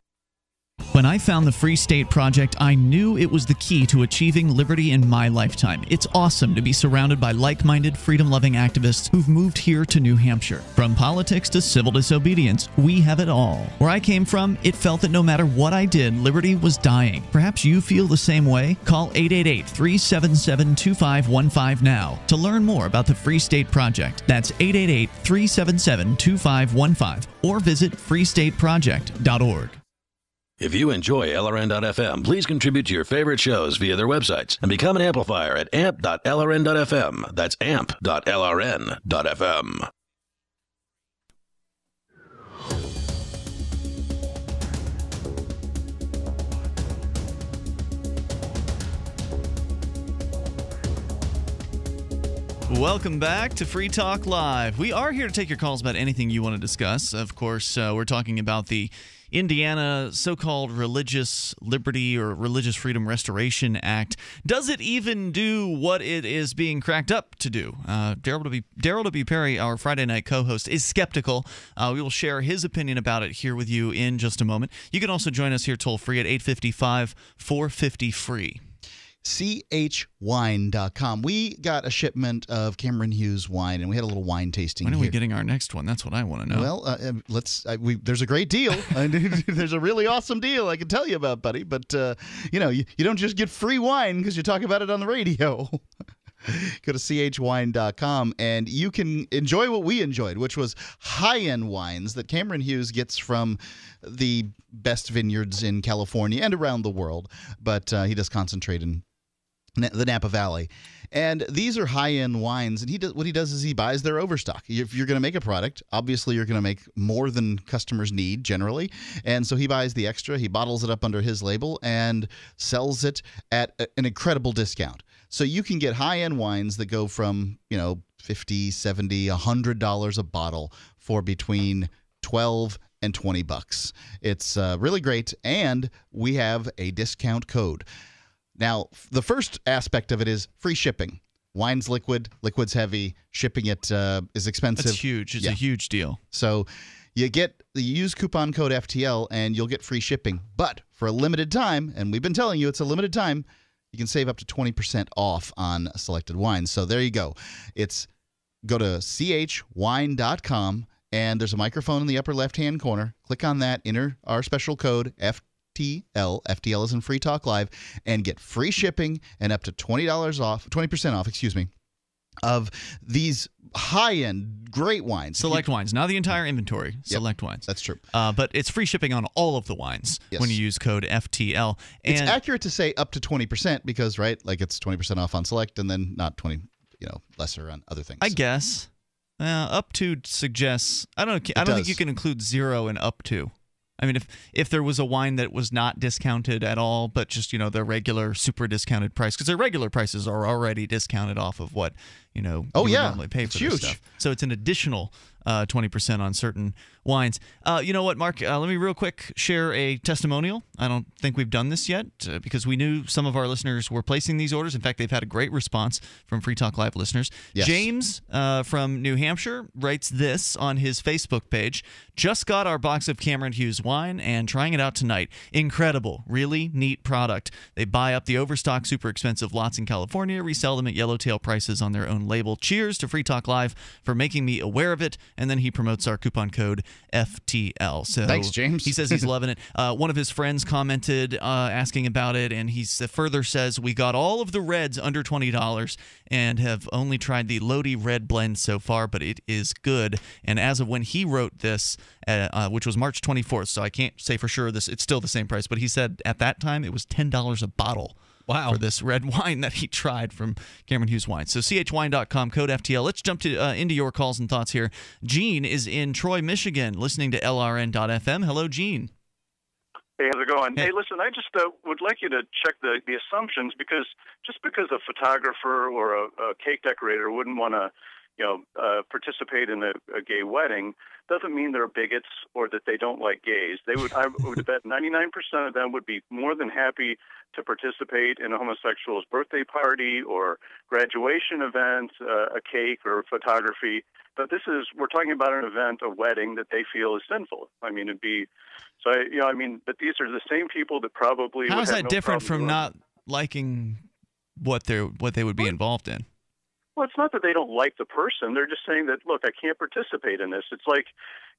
When I found the Free State Project, I knew it was the key to achieving liberty in my lifetime. It's awesome to be surrounded by like minded, freedom loving activists who've moved here to New Hampshire. From politics to civil disobedience, we have it all. Where I came from, it felt that no matter what I did, liberty was dying. Perhaps you feel the same way? Call 888 377 2515 now to learn more about the Free State Project. That's 888 377 2515 or visit freestateproject.org. If you enjoy LRN.FM, please contribute to your favorite shows via their websites and become an amplifier at amp.lrn.fm. That's amp.lrn.fm. Welcome back to Free Talk Live. We are here to take your calls about anything you want to discuss. Of course, uh, we're talking about the Indiana so called Religious Liberty or Religious Freedom Restoration Act. Does it even do what it is being cracked up to do? Uh, Darryl W. Darryl W. Perry, our Friday night co host, is skeptical. Uh, we will share his opinion about it here with you in just a moment. You can also join us here toll free at 855 450 free chwine.com. We got a shipment of Cameron Hughes wine, and we had a little wine tasting. When are here. we getting our next one? That's what I want to know. Well, uh, uh, let's. Uh, we, there's a great deal. there's a really awesome deal I can tell you about, buddy. But uh, you know, you, you don't just get free wine because you talk about it on the radio. Go to chwine.com and you can enjoy what we enjoyed, which was high end wines that Cameron Hughes gets from the best vineyards in California and around the world. But uh, he does concentrate in the Napa Valley. And these are high-end wines and he does what he does is he buys their overstock. If you're going to make a product, obviously you're going to make more than customers need generally. And so he buys the extra, he bottles it up under his label and sells it at an incredible discount. So you can get high-end wines that go from, you know, 50, 70, 100 dollars a bottle for between 12 and 20 bucks. It's uh, really great and we have a discount code. Now, the first aspect of it is free shipping. Wine's liquid, liquid's heavy, shipping it uh, is expensive. That's huge. It's yeah. a huge deal. So you get you use coupon code FTL and you'll get free shipping. But for a limited time, and we've been telling you it's a limited time, you can save up to 20% off on selected wines. So there you go. It's go to chwine.com and there's a microphone in the upper left hand corner. Click on that, enter our special code FTL FTL, FTL is in Free Talk Live, and get free shipping and up to $20 off, 20% off, excuse me, of these high end great wines. Select you, wines, not the entire inventory. Yep, select wines. That's true. Uh, but it's free shipping on all of the wines yes. when you use code FTL. And it's accurate to say up to 20% because, right, like it's 20% off on select and then not 20, you know, lesser on other things. I guess. Uh, up to suggests, I don't, I don't does. think you can include zero and up to. I mean, if if there was a wine that was not discounted at all, but just you know the regular super discounted price, because their regular prices are already discounted off of what you know oh you yeah normally pay it's for huge. stuff. So it's an additional uh, 20% on certain wines. Uh, you know what, Mark? Uh, let me real quick share a testimonial. I don't think we've done this yet uh, because we knew some of our listeners were placing these orders. In fact, they've had a great response from Free Talk Live listeners. Yes. James uh, from New Hampshire writes this on his Facebook page Just got our box of Cameron Hughes wine and trying it out tonight. Incredible. Really neat product. They buy up the overstock, super expensive lots in California, resell them at yellowtail prices on their own label. Cheers to Free Talk Live for making me aware of it and then he promotes our coupon code FTL. So thanks, James. He says he's loving it. Uh, one of his friends commented uh, asking about it, and he further says we got all of the reds under twenty dollars and have only tried the Lodi Red blend so far, but it is good. And as of when he wrote this, uh, uh which was March 24th, so I can't say for sure this it's still the same price, but he said at that time it was ten dollars a bottle. Wow. For this red wine that he tried from Cameron Hughes Wine. So chwine.com, code FTL. Let's jump to uh, into your calls and thoughts here. Gene is in Troy, Michigan, listening to LRN.FM. Hello, Gene. Hey, how's it going? Hey, listen, I just uh, would like you to check the, the assumptions because just because a photographer or a, a cake decorator wouldn't want to, you know, uh, participate in a, a gay wedding doesn't mean they're bigots or that they don't like gays. They would, I would bet 99% of them would be more than happy to participate in a homosexual's birthday party or graduation event, uh, a cake or photography. But this is, we're talking about an event, a wedding that they feel is sinful. I mean, it'd be, so, I, you know, I mean, but these are the same people that probably. How is that no different from not liking what they're what they would be involved in? Well, it's not that they don't like the person. They're just saying that, look, I can't participate in this. It's like,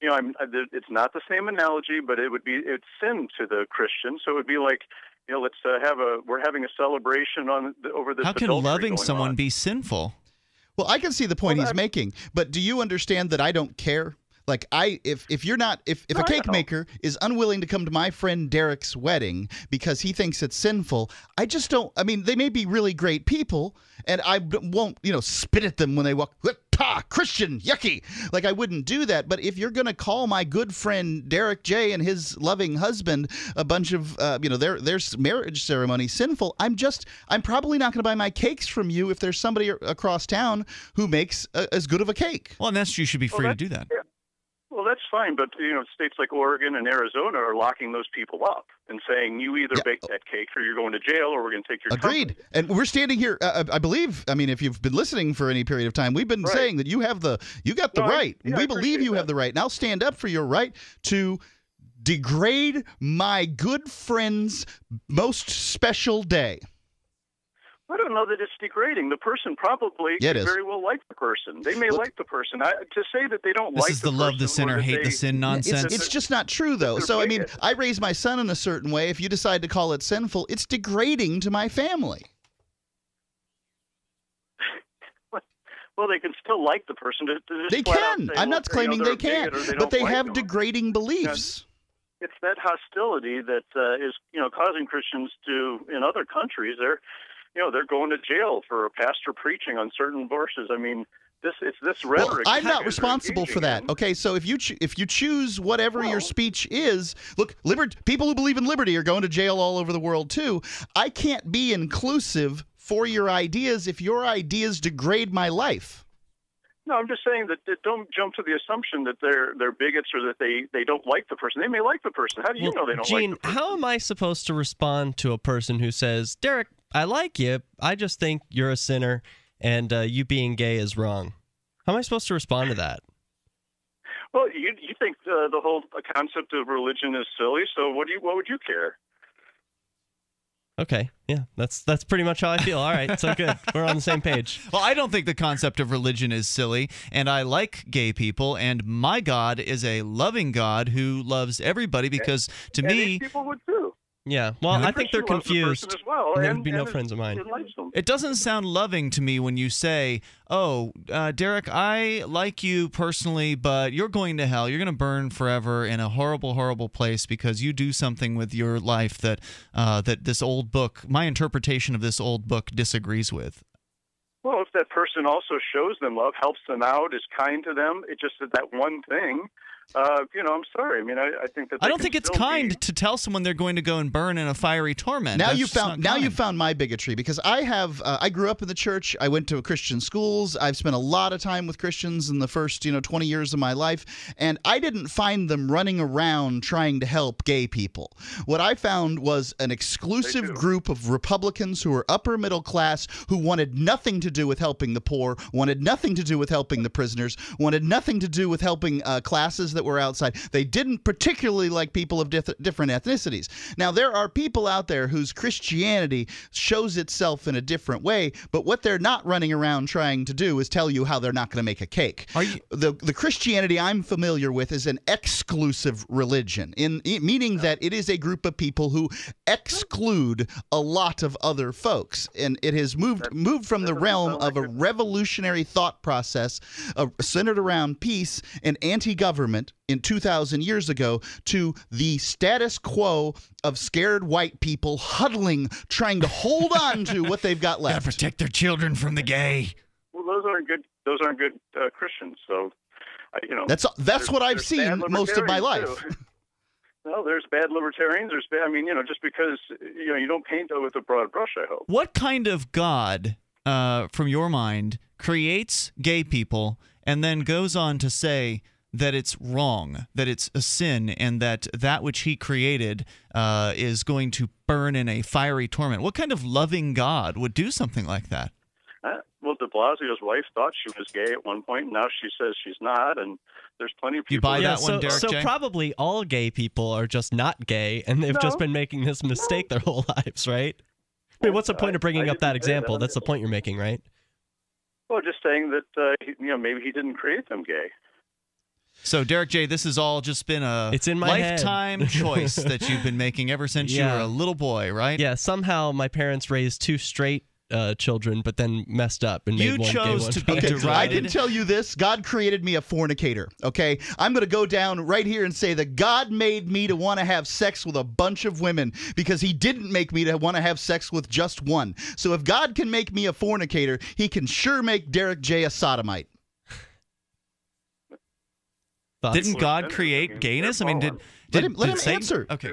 you know, I'm. It's not the same analogy, but it would be it's sin to the Christian. So it would be like, you know, let's uh, have a we're having a celebration on the, over this. How can loving someone on. be sinful? Well, I can see the point he's making, but do you understand that I don't care? Like I if if you're not if if a cake maker is unwilling to come to my friend Derrick's wedding because he thinks it's sinful, I just don't I mean they may be really great people and I won't, you know, spit at them when they walk ta Christian yucky. Like I wouldn't do that, but if you're going to call my good friend Derrick J and his loving husband a bunch of uh, you know their their marriage ceremony sinful, I'm just I'm probably not going to buy my cakes from you if there's somebody across town who makes a, as good of a cake. Well, and that's you should be Well, free to do that. yeah. Well, that's fine, but you know, states like Oregon and Arizona are locking those people up and saying you either bake that cake or you're going to jail or we're going to take your Agreed. And we're standing here. Uh, I believe. I mean, if you've been listening for any period of time, we've been saying that you have the you got the No, I- right. yeah, we I believe you have the right. And I'll stand up for your right to degrade my good friend's most special day. I don't know that it's degrading. The person probably Yeah, is. very well like the person. They may like the person. I, to say that they don't like This like is the love the sinner, that hate the sin nonsense. it's just not true, though. So, I mean, bigots. I raise my son in a certain way. If you decide to call it sinful, it's degrading to my family. Well, they can still like the person. To, to They can. say, I'm not look, you know, claiming they're they a can't, they but they like have them. degrading beliefs. It's that hostility that uh, is, you know, causing Christians to in other countries. They're, you know, they're going to jail for a pastor preaching on certain verses. I mean, this it's this Well, rhetoric. I'm not responsible for engaging that. Okay, so if you cho- if you choose whatever your speech is, look, libert- people who believe in liberty are going to jail all over the world too. I can't be inclusive for your ideas if your ideas degrade my life. No, I'm just saying that, that don't jump to the assumption that they're they're bigots or that they they don't like the person. They may like the person. How do you know they don't Gene, like the person? how am I supposed to respond to a person who says, Derrick, I like you. I just think you're a sinner and uh, you being gay is wrong? How am I supposed to respond to that? Well, you you think uh, the whole concept of religion is silly. So what do you what would you care? Okay, yeah, that's that's pretty much how I feel. All right, so good. We're on the same page. Well, I don't think the concept of religion is silly, and I like gay people, and my God is a loving God who loves everybody because to and me, people would too. Yeah, well, I think they're Christian loves the confused. as well, and they and- would be no friends of mine. it likes them. It doesn't sound loving to me when you say, "Oh, uh, Derrick, I like you personally, but you're going to hell. You're going to burn forever in a horrible, horrible place because you do something with your life that uh, that this old book, my interpretation of this old book, disagrees with." Well, if that person also shows them love, helps them out, is kind to them, it just that that one thing. Uh, you know, I'm sorry. I mean, I, I think that I don't think it's still be- kind to tell someone they're going to go and burn in a fiery torment. Now That's you just found not now you found my bigotry because I have uh, I grew up in the church. I went to Christian schools. I've spent a lot of time with Christians in the first you know 20 years of my life, and I didn't find them running around trying to help gay people. What I found was an exclusive group of Republicans who were upper middle class who wanted nothing to do with helping the poor, wanted nothing to do with helping the prisoners, wanted nothing to do with helping uh, classes that were outside. They didn't particularly like people of dif- different ethnicities. Now, there are people out there whose Christianity shows itself in a different way, but what they're not running around trying to do is tell you how they're not going to make a cake. Are you- the, the Christianity I'm familiar with is an exclusive religion, in, in- meaning that it is a group of people who exclude a lot of other folks, and it has moved moved from the realm of a revolutionary thought process uh, centered around peace and anti-government in 2,000 years ago to the status quo of scared white people huddling, trying to hold on to what they've got left. to protect their children from the gay. Well, those aren't good. Those aren't good uh, Christians. So, I you know, That's that's what I've seen most of my life. too. Well, there's bad libertarians. There's bad. I mean, you know, just because you know you don't paint with a broad brush. I hope. What kind of God, uh, from your mind, creates gay people and then goes on to say that it's wrong, that it's a sin, and that that which he created uh, is going to burn in a fiery torment? What kind of loving God would do something like that? Uh, well, De Blasio's wife thought she was gay at one point. Now she says she's not, and there's plenty of people. You buy yeah, that so, one, Derrick so J? probably all gay people are just not gay, and they've No. just been making this mistake their whole lives, right? I mean, what's the point of bringing I up that example? that. That's the point you're making, right? Well, just saying that uh, you know maybe he didn't create them gay. So, Derrick J, this has all just been a It's in my lifetime choice that you've been making ever since you were a little boy, right? Yeah, somehow my parents raised two straight uh, children, but then messed up and You made one chose gay, one to be bi. Okay, I can derided. tell you this God created me a fornicator, okay? I'm going to go down right here and say that God made me to want to have sex with a bunch of women because he didn't make me to want to have sex with just one. So if God can make me a fornicator, he can sure make Derrick J a sodomite. Thoughts? Didn't God create gayness? I mean, did, Let did him- let did him Satan- answer. Okay.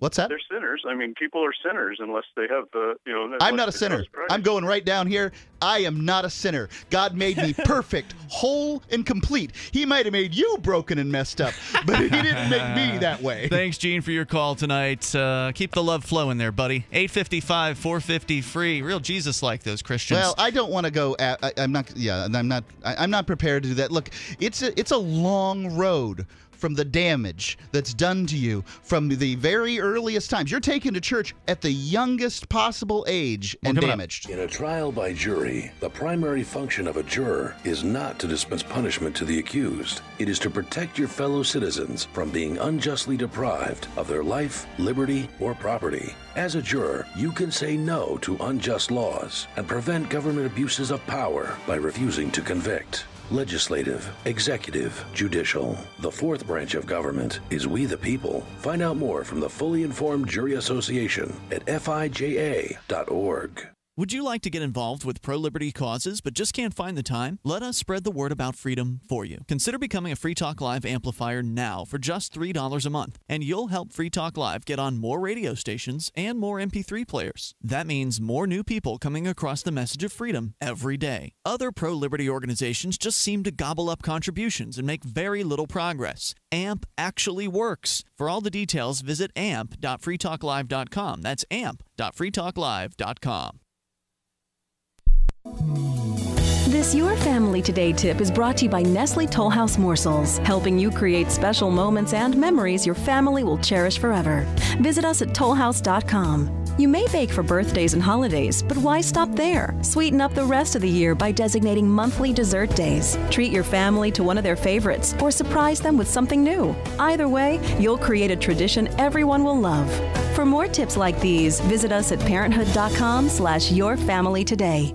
They're sinners. What's that? They're sinners. I mean, people are sinners unless they have the you know. I'm not a sinner. I'm going right down here. I am not a sinner. God made me perfect, whole, and complete. He might have made you broken and messed up, but he didn't make me that way. Thanks, Gene, for your call tonight. Uh, keep the love flowing there, buddy. 855 450 free. Real Jesus like those Christians. Well, I don't want to go. At, I, I'm not. Yeah, I'm not. I, I'm not prepared to do that. Look, it's a it's a long road from the damage that's done to you from the very earliest times. You're taken to church at the youngest possible age and coming up. damaged. In a trial by jury, the primary function of a juror is not to dispense punishment to the accused. It is to protect your fellow citizens from being unjustly deprived of their life, liberty, or property. As a juror, you can say no to unjust laws and prevent government abuses of power by refusing to convict. Legislative, executive, judicial. The fourth branch of government is we the people. Find out more from the Fully Informed Jury Association at fija.org. Would you like to get involved with pro liberty causes but just can't find the time? Let us spread the word about freedom for you. Consider becoming a Free Talk Live amplifier now for just $3 a month, and you'll help Free Talk Live get on more radio stations and more MP3 players. That means more new people coming across the message of freedom every day. Other pro liberty organizations just seem to gobble up contributions and make very little progress. AMP actually works. For all the details, visit amp.freetalklive.com. That's amp.freetalklive.com. This Your Family Today tip is brought to you by Nestle Tollhouse Morsels, helping you create special moments and memories your family will cherish forever. Visit us at tollhouse.com. You may bake for birthdays and holidays, but why stop there? Sweeten up the rest of the year by designating monthly dessert days. Treat your family to one of their favorites or surprise them with something new. Either way, you'll create a tradition everyone will love. For more tips like these, visit us at parenthood.com slash your family today.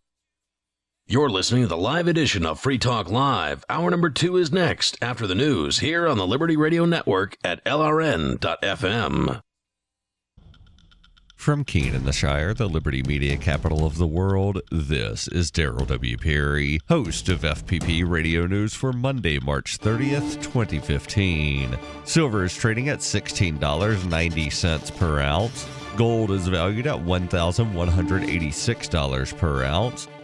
You're listening to the live edition of Free Talk Live. Hour number two is next after the news here on the Liberty Radio Network at LRN.FM. From Keene in the Shire, the Liberty Media capital of the world, this is Darryl W. Perry, host of FPP Radio News for Monday, March 30th, 2015. Silver is trading at $16.90 per ounce. Gold is valued at $1,186 per ounce.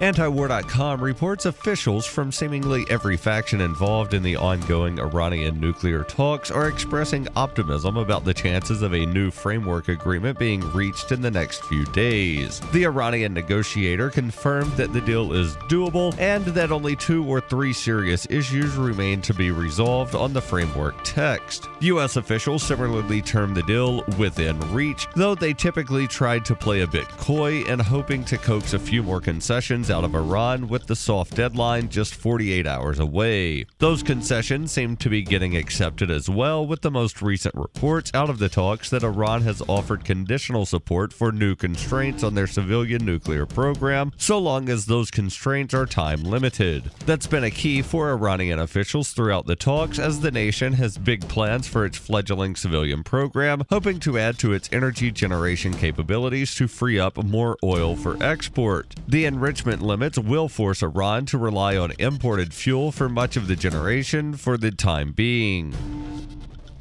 Antiwar.com reports officials from seemingly every faction involved in the ongoing Iranian nuclear talks are expressing optimism about the chances of a new framework agreement being reached in the next few days. The Iranian negotiator confirmed that the deal is doable and that only two or three serious issues remain to be resolved on the framework text. U.S. officials similarly termed the deal within reach, though they typically tried to play a bit coy and hoping to coax a few more concessions out of Iran with the soft deadline just 48 hours away. Those concessions seem to be getting accepted as well, with the most recent reports out of the talks that Iran has offered conditional support for new constraints on their civilian nuclear program, so long as those constraints are time limited. That's been a key for Iranian officials throughout the talks, as the nation has big plans for its fledgling civilian program, hoping to add to its energy generation capabilities to free up more oil for export. The enrichment limits will force Iran to rely on imported fuel for much of the generation for the time being.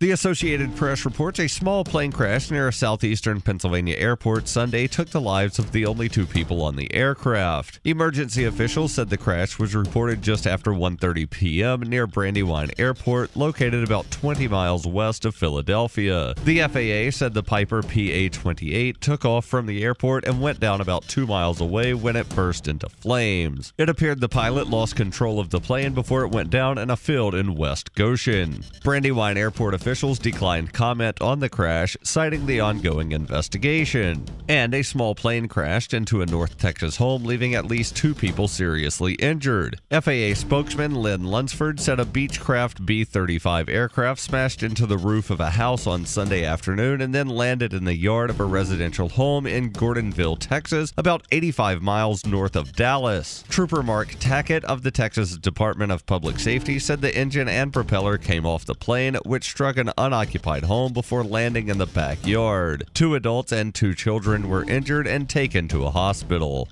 The Associated Press reports a small plane crash near a southeastern Pennsylvania airport Sunday took the lives of the only two people on the aircraft. Emergency officials said the crash was reported just after 1:30 p.m. near Brandywine Airport, located about 20 miles west of Philadelphia. The FAA said the Piper PA-28 took off from the airport and went down about 2 miles away when it burst into flames. It appeared the pilot lost control of the plane before it went down in a field in West Goshen. Brandywine Airport officials officials declined comment on the crash, citing the ongoing investigation. And a small plane crashed into a North Texas home, leaving at least two people seriously injured. FAA spokesman Lynn Lunsford said a Beechcraft B 35 aircraft smashed into the roof of a house on Sunday afternoon and then landed in the yard of a residential home in Gordonville, Texas, about 85 miles north of Dallas. Trooper Mark Tackett of the Texas Department of Public Safety said the engine and propeller came off the plane, which struck an unoccupied home before landing in the backyard. Two adults and two children were injured and taken to a hospital.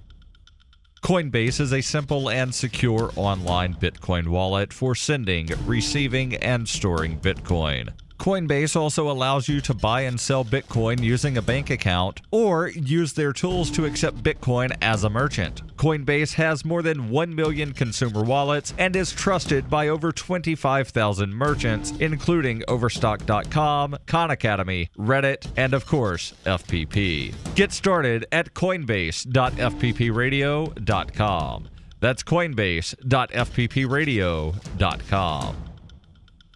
Coinbase is a simple and secure online Bitcoin wallet for sending, receiving, and storing Bitcoin. Coinbase also allows you to buy and sell Bitcoin using a bank account or use their tools to accept Bitcoin as a merchant. Coinbase has more than 1 million consumer wallets and is trusted by over 25,000 merchants, including Overstock.com, Khan Academy, Reddit, and of course, FPP. Get started at coinbase.fppradio.com. That's coinbase.fppradio.com.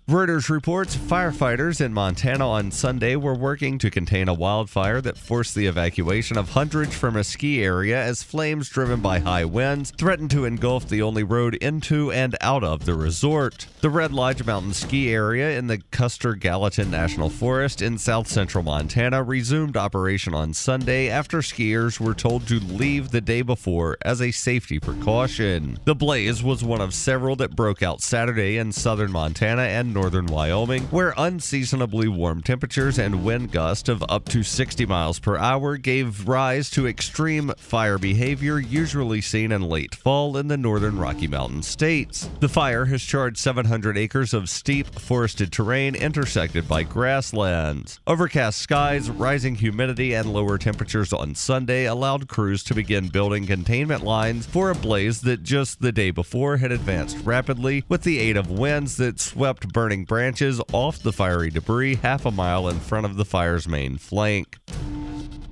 Reuters reports firefighters in Montana on Sunday were working to contain a wildfire that forced the evacuation of hundreds from a ski area as flames driven by high winds threatened to engulf the only road into and out of the resort. The Red Lodge Mountain ski area in the Custer Gallatin National Forest in south central Montana resumed operation on Sunday after skiers were told to leave the day before as a safety precaution. The blaze was one of several that broke out Saturday in southern Montana and northern Wyoming, where unseasonably warm temperatures and wind gusts of up to 60 miles per hour gave rise to extreme fire behavior usually seen in late fall in the northern Rocky Mountain states. The fire has charred 700 acres of steep forested terrain intersected by grasslands. Overcast skies, rising humidity, and lower temperatures on Sunday allowed crews to begin building containment lines for a blaze that just the day before had advanced rapidly with the aid of winds that swept burning branches off the fiery debris half a mile in front of the fire's main flank.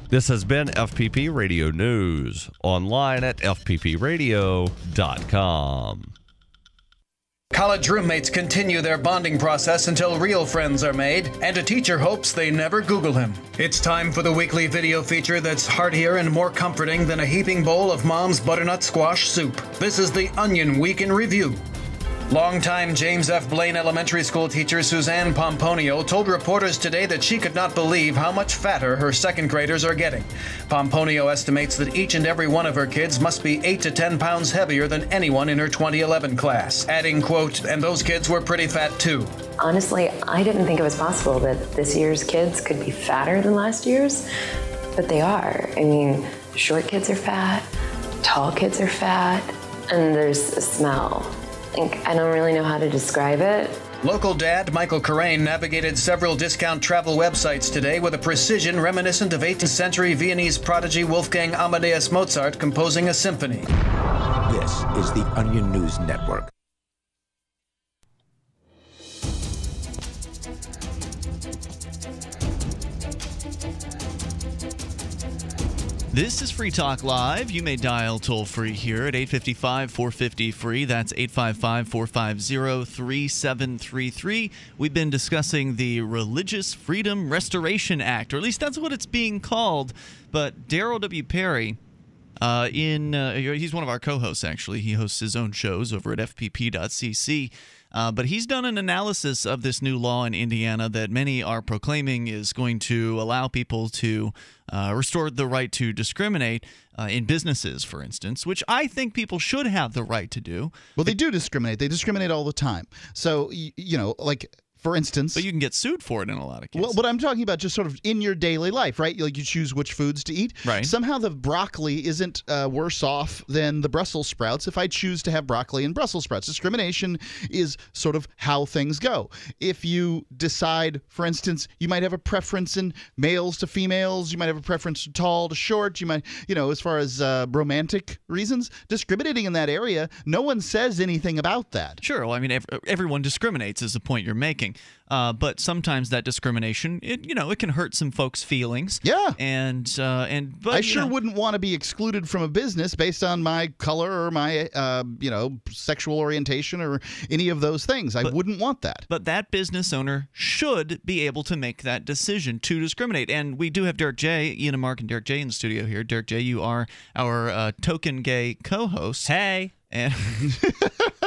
This has been FPP Radio News, online at fppradio.com. College roommates continue their bonding process until real friends are made, and a teacher hopes they never Google him. It's time for the weekly video feature that's heartier and more comforting than a heaping bowl of mom's butternut squash soup. This is the Onion Week in Review. Longtime James F. Blaine Elementary School teacher Suzanne Pomponio told reporters today that she could not believe how much fatter her second graders are getting. Pomponio estimates that each and every one of her kids must be 8 to 10 pounds heavier than anyone in her 2011 class, adding, quote, and those kids were pretty fat too. Honestly, I didn't think it was possible that this year's kids could be fatter than last year's, but they are. I mean, short kids are fat, tall kids are fat, and there's a smell. Like, I don't really know how to describe it, Local dad Michael Carrain navigated several discount travel websites today with a precision reminiscent of 18th century Viennese prodigy Wolfgang Amadeus Mozart composing a symphony. This is the Onion News Network. This is Free Talk Live. You may dial toll free here at 855 450 free. That's 855 450 3733. We've been discussing the Religious Freedom Restoration Act, or at least that's what it's being called. But Darryl W. Perry, uh, in uh, he's one of our co-hosts actually. He hosts his own shows over at fpp.cc. Uh, but he's done an analysis of this new law in Indiana that many are proclaiming is going to allow people to uh, restore the right to discriminate uh, in businesses, for instance, which I think people should have the right to do. Well, they do discriminate. They discriminate all the time. So, you know, like for instance, But you can get sued for it in a lot of cases. Well, what I'm talking about, just sort of in your daily life, right? Like you choose which foods to eat. Right. Somehow the broccoli isn't uh, worse off than the Brussels sprouts if I choose to have broccoli and Brussels sprouts. Discrimination is sort of how things go. If you decide, for instance, you might have a preference in males to females, you might have a preference to tall to short, you might, you know, as far as uh, romantic reasons, discriminating in that area, no one says anything about that. Sure. Well, I mean, ev- everyone discriminates is the point you're making. Uh, but sometimes that discrimination, it you know, it can hurt some folks' feelings. Yeah. And uh, and but I sure know, wouldn't want to be excluded from a business based on my color or my, uh, you know, sexual orientation or any of those things. I wouldn't want that. But that business owner should be able to make that decision to discriminate. And we do have Derrick J, Ian and Mark and Derrick J in the studio here. Derrick J, you are our uh, token gay co-host. Hey. And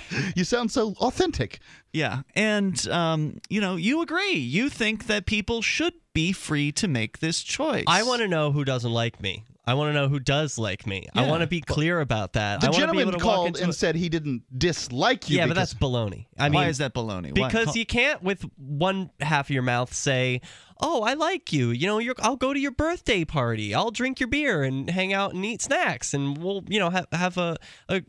you sound so authentic. Yeah, and um, you know, you agree. You think that people should be free to make this choice. I want to know who doesn't like me. I want to know who does like me. I want to be clear about that. The I wanna be gentleman able to called and a- said he didn't dislike you. yeah, but that's baloney. I mean, Why is that baloney? Because Huh. you can't, with one half of your mouth, say, "Oh, I like you." You know, you're, I'll go to your birthday party. I'll drink your beer and hang out and eat snacks, and we'll, you know, have have a a.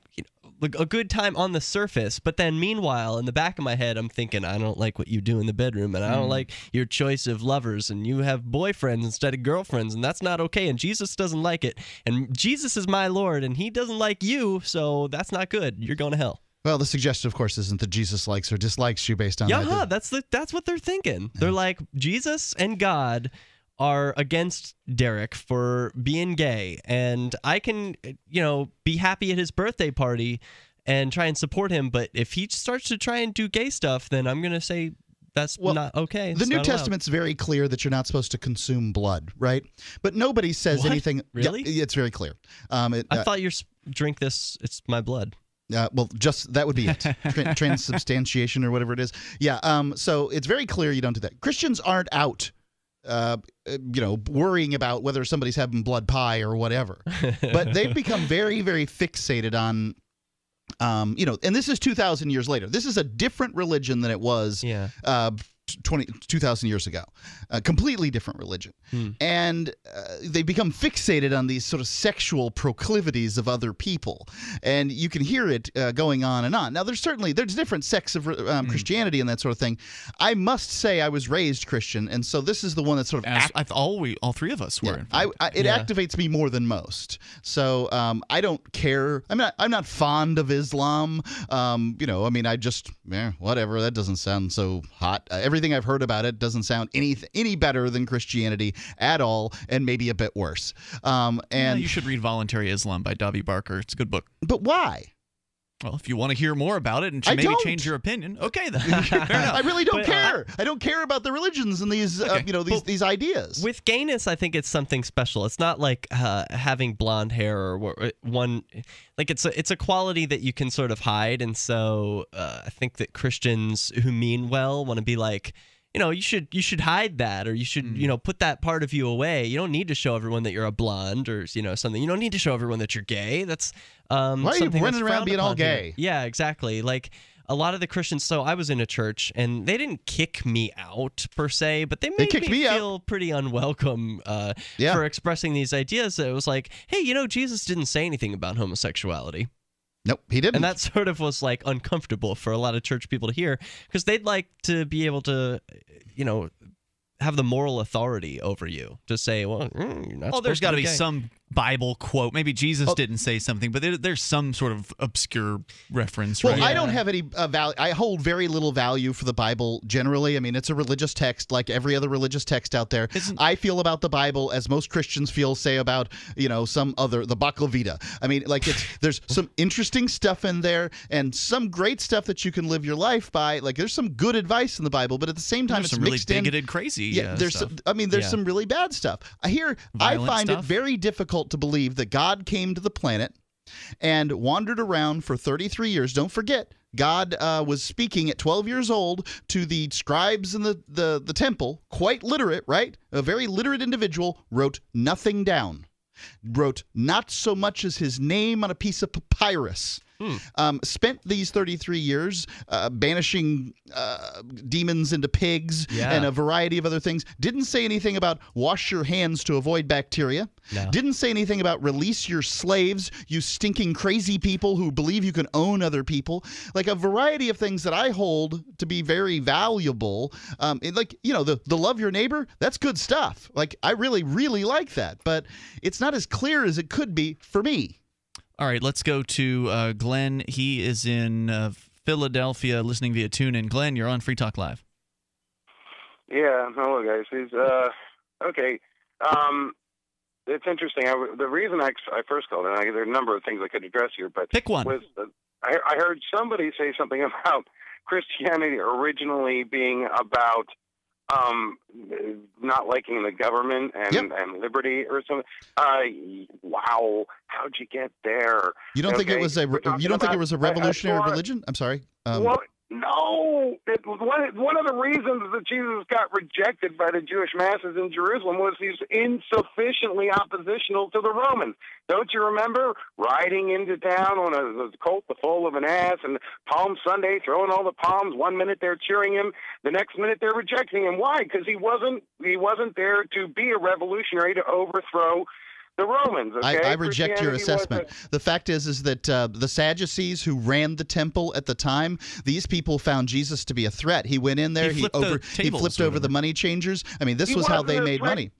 Know, a good time on the surface, but then meanwhile, in the back of my head, I'm thinking, I don't like what you do in the bedroom, and I don't Mm. like your choice of lovers, and you have boyfriends instead of girlfriends, and that's not okay. And Jesus doesn't like it, and Jesus is my Lord, and He doesn't like you, so that's not good. You're going to hell. Well, the suggestion, of course, isn't that Jesus likes or dislikes you based on that. Yeah, that's the that's what they're thinking. They're like Jesus and God are against Derrick for being gay, and I can you know be happy at his birthday party and try and support him. But if he starts to try and do gay stuff, then I'm gonna say that's not okay. The New allowed. Testament's very clear that you're not supposed to consume blood, right? But nobody says What? anything. Yeah, Really? it's very clear. Um, it, I uh, thought you're drink this. It's my blood. Uh, well, just that would be it. Tra- transubstantiation or whatever it is. Yeah. Um. So it's very clear you don't do that. Christians aren't out. Uh, you know, worrying about whether somebody's having blood pie or whatever, but they've become very, very fixated on, um, you know, and this is two thousand years later. This is a different religion than it was, yeah. uh, 20, 2,000 years ago. A completely different religion. Hmm. And uh, they become fixated on these sort of sexual proclivities of other people. And you can hear it uh, going on and on. Now, there's certainly, there's different sects of Hmm. um, Christianity and that sort of thing. I must say I was raised Christian. And so this is the one that sort of As I th- all we all three of us were. in I. I, it Yeah. activates me more than most. So um, I don't care. I'm not. I'm not fond of Islam. Um, you know. I mean, I just eh, whatever. That doesn't sound so hot. Uh, everything I've heard about it doesn't sound any any better than Christianity at all, and maybe a bit worse. Um, Yeah, and you should read Voluntary Islam by Davi Barker. It's a good book. but why? Well, if you want to hear more about it and I maybe don't. change your opinion, okay then. Fair enough. I really don't But, uh, care. I don't care about the religions and these uh, you know these these ideas. With gayness, I think it's something special. It's not like uh, having blonde hair or one, like it's a it's a quality that you can sort of hide. And so uh, I think that Christians who mean well want to be like, you know, you should you should hide that or you should Hmm. you know put that part of you away. You don't need to show everyone that you're a blonde or you know something. You don't need to show everyone that you're gay. That's um, Why are you running around being all upon here. gay? Yeah, exactly. Like a lot of the Christians. So I was in a church, and they didn't kick me out per se, but they made kicked me out. feel pretty unwelcome uh, Yeah. for expressing these ideas. It was like, hey, you know, Jesus didn't say anything about homosexuality. Nope, he didn't. And that sort of was like uncomfortable for a lot of church people to hear because they'd like to be able to, you know, have the moral authority over you to say, well, mm, you're not Well, there's got to be some Bible quote. Maybe Jesus Oh. didn't say something, but there, there's some sort of obscure reference. Well, right? I don't have any uh, value. I hold very little value for the Bible generally. I mean, it's a religious text like every other religious text out there. I feel about the Bible as most Christians feel, say, about you know some other the Bhagavad Gita. I mean, like it's there's some interesting stuff in there and some great stuff that you can live your life by. Like there's some good advice in the Bible, but at the same time, There's it's some really mixed in. bigoted, crazy, Yeah, uh, there's. stuff. Some, I mean, there's Yeah. some really bad stuff. Here, hear. I Violent find it very difficult to believe that God came to the planet and wandered around for 33 years. Don't forget, God uh, was speaking at 12 years old to the scribes in the, the, the temple, quite literate, right? A very literate individual, wrote nothing down, wrote not so much as his name on a piece of papyrus. Um, spent these 33 years uh, banishing uh, demons into pigs Yeah. and a variety of other things. Didn't say anything about wash your hands to avoid bacteria. No. Didn't say anything about release your slaves, you stinking crazy people who believe you can own other people. Like a variety of things that I hold to be very valuable. Um, like, you know, the, the love your neighbor, that's good stuff. Like, I really, really like that. But it's not as clear as it could be for me. All right, let's go to uh, Glenn. He is in uh, Philadelphia, listening via TuneIn. Glenn, you're on Free Talk Live. Yeah, hello guys. He's, uh okay. Um, it's interesting. I, the reason I, I first called, and I, there are a number of things I could address here, but pick one. Was uh, I, I heard somebody say something about Christianity originally being about um not liking the government and and liberty or something. Uh, wow, how'd you get there? You don't think it was a you don't think it was a revolutionary religion? I'm sorry. Um, well, no. It, one, one of the reasons that Jesus got rejected by the Jewish masses in Jerusalem was he's insufficiently oppositional to the Romans. Don't you remember riding into town on a, a colt the foal of an ass and Palm Sunday throwing all the palms? One minute they're cheering him, the next minute they're rejecting him. Why? Because he wasn't he wasn't there to be a revolutionary to overthrow the Romans. I, Okay? I reject your Christianity was assessment. The fact is, is that uh, the Sadducees who ran the temple at the time, these people found Jesus to be a threat. He went in there, He he, flipped the over, he flipped over the money changers. I mean, this He was how they made threat. money.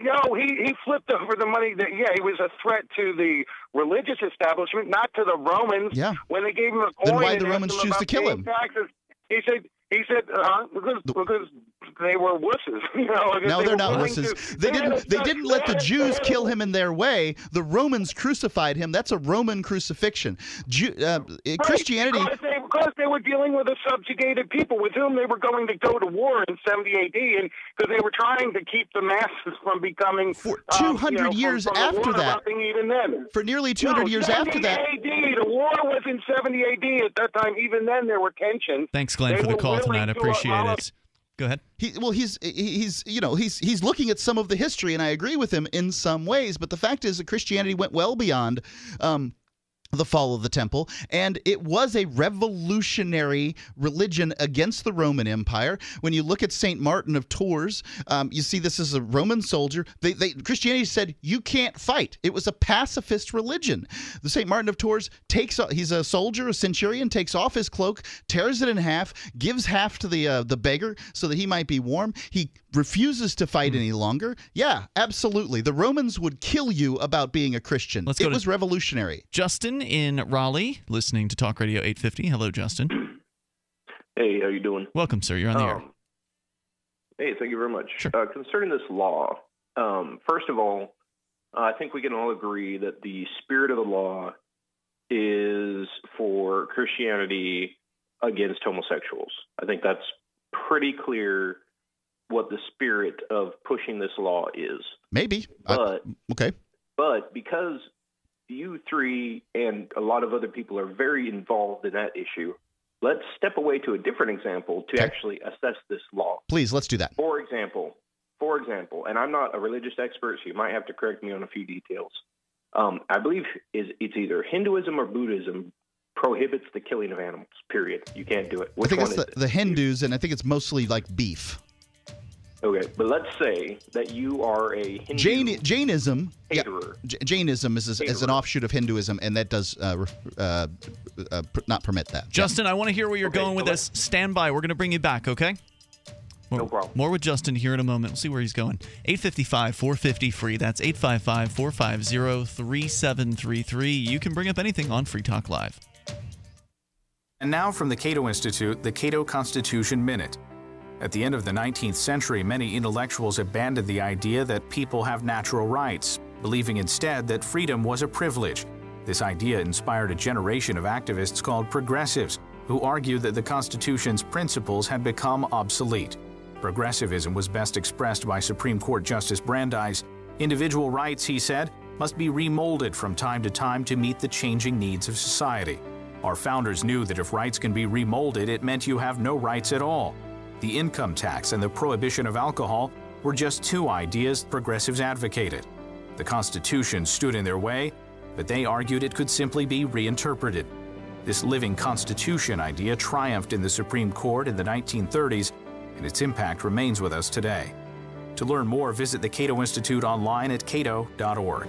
No, he, he flipped over the money. That yeah, he was a threat to the religious establishment, not to the Romans. Yeah. When they gave him a coin, Then why'd and the Romans choose to kill him? Taxes. He said he said uh, because because they were wusses. You know, No, they they're not willing wusses. to- They had didn't. They didn't let the Jews kill him in their way. The Romans crucified him. That's a Roman crucifixion. Jew, uh, Right, Christianity. because they, because they were dealing with a subjugated people with whom they were going to go to war in 70 AD, and because they were trying to keep the masses from becoming For um, 200 you know, years from the after that. erupting even then. For nearly 200 No, years 70 after that. AD, the war was in 70 AD. At that time, even then, there were tensions. Thanks, Glenn, They for the call tonight. I appreciate allow- it. Go ahead. He, well, he's he's you know he's he's looking at some of the history, and I agree with him in some ways. But the fact is that Christianity went well beyond. Um, the fall of the temple, and it was a revolutionary religion against the Roman Empire. When you look at Saint Martin of Tours, um, you see this is a Roman soldier. They, they Christianity said you can't fight. It was a pacifist religion. The Saint Martin of Tours takes he's a soldier, a centurion, takes off his cloak, tears it in half, gives half to the uh, the beggar so that he might be warm. He refuses to fight Hmm. any longer. Yeah, absolutely. The Romans would kill you about being a Christian. Let's it go to- was revolutionary. Justin in Raleigh, listening to Talk Radio 850. Hello, Justin. Hey, how you doing? Welcome, sir. You're on the air. Um, Hey, thank you very much. Uh, concerning this law, um, first of all, uh, I think we can all agree that the spirit of the law is for Christianity against homosexuals. I think that's pretty clear what the spirit of pushing this law is. Maybe. I- But okay. but because you three and a lot of other people are very involved in that issue, let's step away to a different example to actually assess this law. Please, let's do that. For example, for example, and I'm not a religious expert, so you might have to correct me on a few details. Um, I believe is it's either Hinduism or Buddhism prohibits the killing of animals. Period. You can't do it. Which I think it's is the, it? the Hindus, and I think it's mostly like beef. Okay, but let's say that you are a Hindu Jain, Jainism, yeah, caterer. J- Jainism is, is, is an offshoot of Hinduism, and that does uh, uh, uh, not permit that. Justin, I want to hear where you're going with this. Stand by. We're going to bring you back, okay? More, no problem. More with Justin here in a moment. We'll see where he's going. 855 450 free. That's 855 450 3733. You can bring up anything on Free Talk Live. And now from the Cato Institute, the Cato Constitution Minute. At the end of the 19th century, many intellectuals abandoned the idea that people have natural rights, believing instead that freedom was a privilege. This idea inspired a generation of activists called progressives, who argued that the Constitution's principles had become obsolete. Progressivism was best expressed by Supreme Court Justice Brandeis. Individual rights, he said, must be remolded from time to time to meet the changing needs of society. Our founders knew that if rights can be remolded, it meant you have no rights at all. The income tax and the prohibition of alcohol were just two ideas progressives advocated. The Constitution stood in their way, but they argued it could simply be reinterpreted. This living Constitution idea triumphed in the Supreme Court in the 1930s, and its impact remains with us today. To learn more, visit the Cato Institute online at cato.org.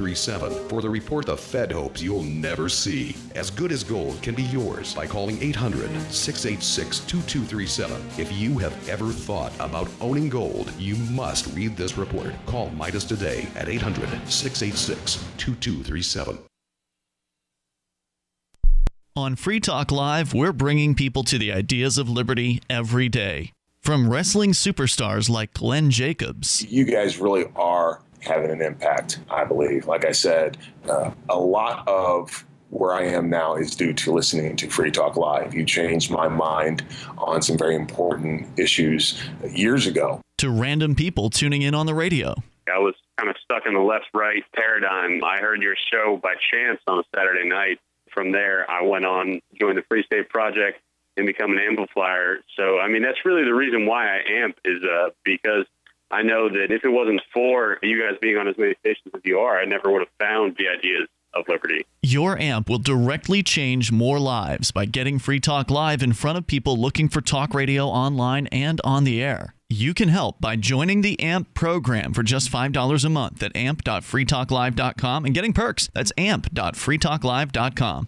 2237 for the report the Fed hopes you'll never see. As Good as Gold can be yours by calling 800 686 2237. If you have ever thought about owning gold, you must read this report. Call Midas today at 800 686 2237. On Free Talk Live, we're bringing people to the ideas of liberty every day. From wrestling superstars like Glenn Jacobs. You guys really are having an impact, I believe. Like I said, uh, a lot of where I am now is due to listening to Free Talk Live. You changed my mind on some very important issues years ago. To random people tuning in on the radio. I was kind of stuck in the left right paradigm. I heard your show by chance on a Saturday night. From there, I went on, joined the Free State Project, and become an amplifier. So, I mean, that's really the reason why I amp is uh, because I know that if it wasn't for you guys being on as many stations as you are, I never would have found the ideas of liberty. Your amp will directly change more lives by getting Free Talk Live in front of people looking for talk radio online and on the air. You can help by joining the AMP program for just $5 a month at amp.freetalklive.com and getting perks. That's amp.freetalklive.com.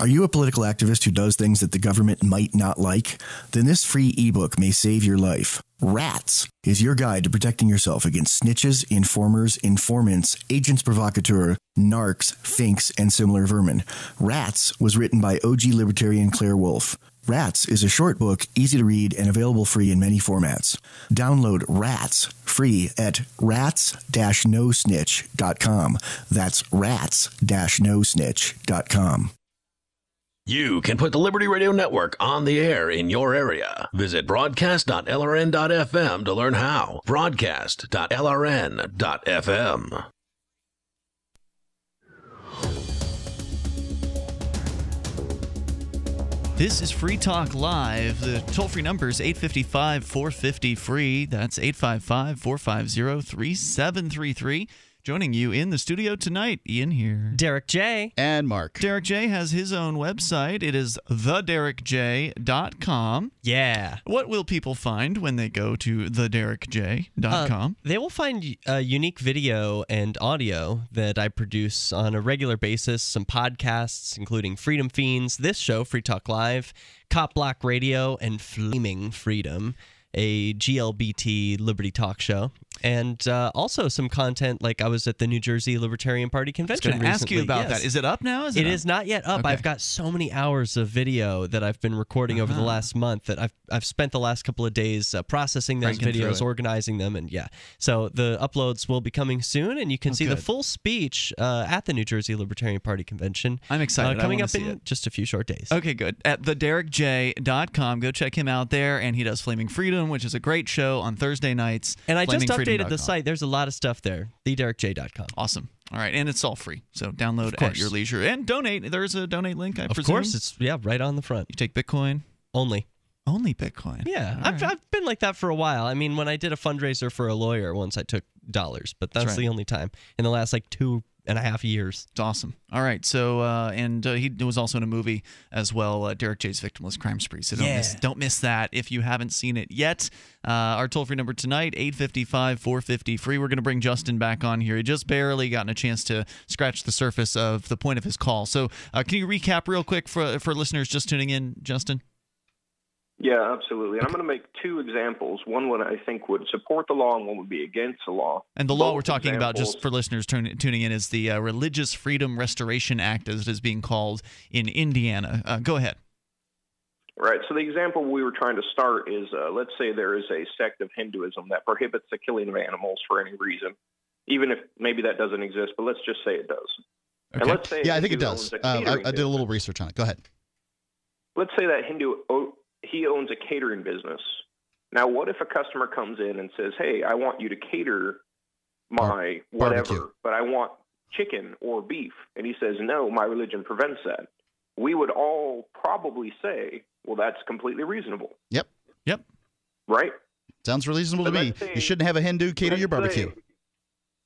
Are you a political activist who does things that the government might not like? Then this free ebook may save your life. Rats is your guide to protecting yourself against snitches, informers, informants, agents provocateur, narcs, finks, and similar vermin. Rats was written by OG libertarian Claire Wolfe. Rats is a short book, easy to read, and available free in many formats. Download Rats free at rats-nosnitch.com. That's rats-nosnitch.com. You can put the Liberty Radio Network on the air in your area. Visit broadcast.lrn.fm to learn how. Broadcast.lrn.fm. This is Free Talk Live. The toll free number is 855 450 free. That's 855 450 3733. Joining you in the studio tonight, Ian here. Derrick J. And Mark. Derrick J has his own website. It is thederrickj.com. Yeah. What will people find when they go to thederrickj.com? Uh, they will find uh, unique video and audio that I produce on a regular basis, some podcasts, including Freedom Fiends, this show, Free Talk Live, Cop Block Radio, and Flaming Freedom, a GLBT Liberty Talk show. And uh, also some content like I was at the New Jersey Libertarian Party convention. I was convention. going to ask you about Yes. that. Is it up now? Is It up? is not yet up. Okay. I've got so many hours of video that I've been recording over the Uh-huh. last month that I've I've spent the last couple of days uh, processing those through videos, organizing them, and yeah. So the uploads will be coming soon, and you can Oh, see the full speech uh, at the New Jersey Libertarian Party convention. I'm excited. Uh, coming wanna up in it. just a few short days. Okay, good. At thederrickj.com. Go check him out there. And he does Flaming Freedom, which is a great show on Thursday nights. And I just updated the site. There's a lot of stuff there. TheDerrickJ.com. Awesome. All right, and it's all free, so download at your leisure and donate. There's a donate link. I Of presume. course, it's yeah, right on the front. You take Bitcoin only. Only Bitcoin. Yeah, I've, right. I've been like that for a while. I mean, when I did a fundraiser for a lawyer once, I took dollars, but that's, That's right. the only time in the last like two and a half years. It's awesome. All right, so uh, and uh, he was also in a movie as well, uh, Derrick J's Victimless Crime Spree. So don't miss don't miss that if you haven't seen it yet. Uh, our toll free number tonight 855-450 free. We're going to bring Justin back on here. He just barely gotten a chance to scratch the surface of the point of his call. So uh, can you recap real quick for for listeners just tuning in, Justin? Yeah, absolutely. And I'm going to make two examples. One would I think would support the law, and one would be against the law. And the law we're talking about, just for listeners tun- tuning in, is the uh, Religious Freedom Restoration Act, as it is being called in Indiana. Uh, go ahead. Right. So the example we were trying to start is, uh, let's say there is a sect of Hinduism that prohibits the killing of animals for any reason, even if maybe that doesn't exist. But let's just say it does. And Okay. let's say yeah, I think it does. Uh, I, I did a little research on it. Go ahead. let's say that Hindu oh, he owns a catering business. Now, what if a customer comes in and says, "Hey, I want you to cater my whatever, barbecue. but I want chicken or beef," and he says, "No, my religion prevents that." We would all probably say, "Well, that's completely reasonable, Yep. Yep. right?" Sounds reasonable to me. let's You shouldn't have a Hindu cater your barbecue.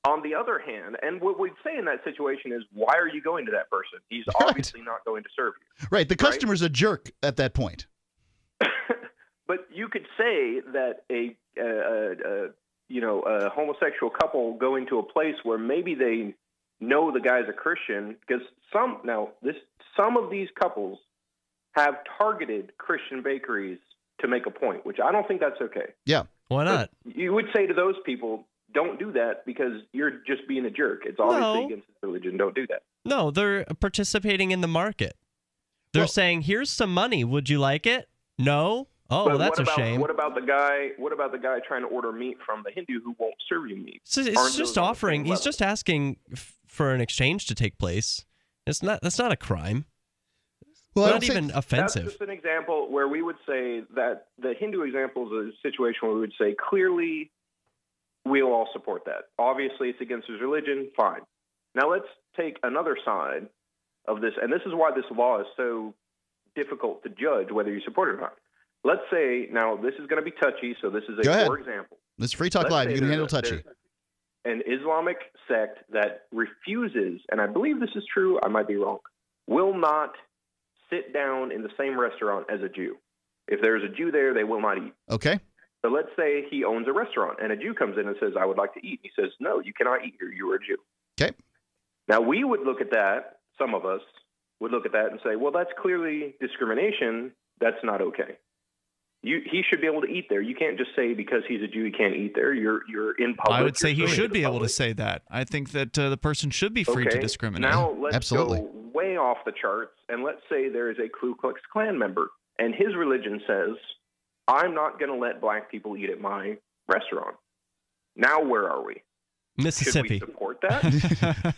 On the other hand, and what we'd say in that situation is, "Why are you going to that person? He's obviously not going to serve you." Right. The customer's a jerk at that point. But you could say that a, uh, uh, you know a homosexual couple go into a place where maybe they know the guy's a Christian because some now this some of these couples have targeted Christian bakeries to make a point, which I don't think that's okay. Yeah. Why not? You would say to those people, "Don't do that because you're just being a jerk. It's obviously No. against religion. Don't do that." No, they're participating in the market. They're saying, "Here's some money. Would you like it?" No. Oh, But that's what a about, shame. What about the guy? What about the guy trying to order meat from the Hindu who won't serve you meat? So it's Aren't just those on the offering. He's just asking f- for an exchange to take place. It's not. That's not a crime. Well, not even offensive. That's just an example where we would say that the Hindu example is a situation where we would say clearly we'll all support that. Obviously, it's against his religion. Fine. Now let's take another side of this, and this is why this law is so difficult to judge whether you support it or not. Let's say now this is going to be touchy, so this is a Go ahead. for example. It's free talk Let's live. You can handle touchy. An Islamic sect that refuses, and I believe this is true, I might be wrong, will not sit down in the same restaurant as a Jew. If there's a Jew there, they will not eat. Okay. So let's say he owns a restaurant and a Jew comes in and says, I would like to eat. He says, No, you cannot eat here. You are a Jew. Okay. Now, we would look at that, some of us would look at that and say, Well, that's clearly discrimination. That's not okay. You, he should be able to eat there. You can't just say because he's a Jew he can't eat there. You're you're in public. I would say he should be able to say that. I think that uh, the person should be free to discriminate. Now let's go way off the charts, and let's say there is a Ku Klux Klan member, and his religion says, "I'm not going to let black people eat at my restaurant." Now where are we? Mississippi. Should we support that?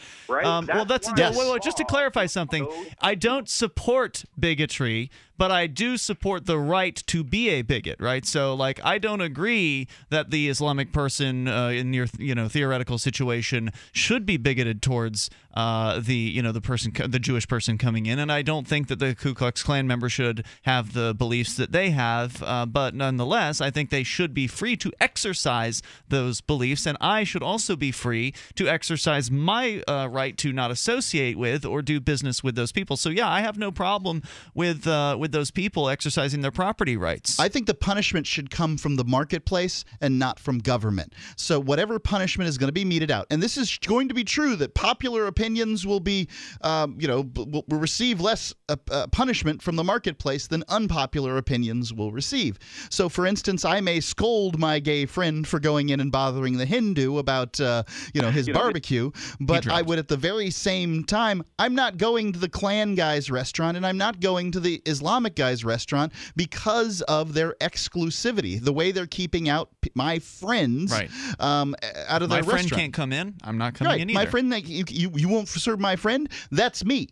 right. Um, well, that's why yeah, the wait, wait, just to clarify something. I don't support bigotry, but I do support the right to be a bigot, right? So, like, I don't agree that the Islamic person uh, in your, you know, theoretical situation should be bigoted towards uh, the, you know, the person, the Jewish person coming in, and I don't think that the Ku Klux Klan member should have the beliefs that they have. Uh, but nonetheless, I think they should be free to exercise those beliefs, and I should also be free to exercise my uh, right to not associate with or do business with those people. So, yeah, I have no problem with uh, with those people exercising their property rights. I think the punishment should come from the marketplace and not from government. So whatever punishment is going to be meted out, and this is going to be true that popular opinions will be, um, you know, will, will receive less uh, uh, punishment from the marketplace than unpopular opinions will receive. So, for instance, I may scold my gay friend for going in and bothering the Hindu about, uh, you know, his You know, barbecue, but I would at the very same time, I'm not going to the Klan guy's restaurant and I'm not going to the Islamic guy's restaurant because of their exclusivity, the way they're keeping out p- my friends Right. um, out of my their friend restaurant. can't come in. I'm not coming right. in either. My friend, that you, you you won't serve my friend. That's me.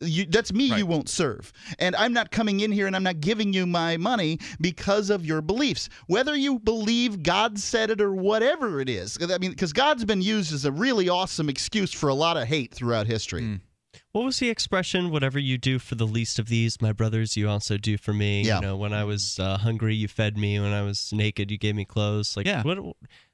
You, that's me you won't serve. And I'm not coming in here and I'm not giving you my money because of your beliefs. Whether you believe God said it or whatever it is. I mean, because God's been used as a really awesome excuse for a lot of hate throughout history. Hmm. What was the expression? Whatever you do for the least of these, my brothers, you also do for me. Yeah. You know, when I was uh, hungry, you fed me. When I was naked, you gave me clothes. Like, Yeah. what?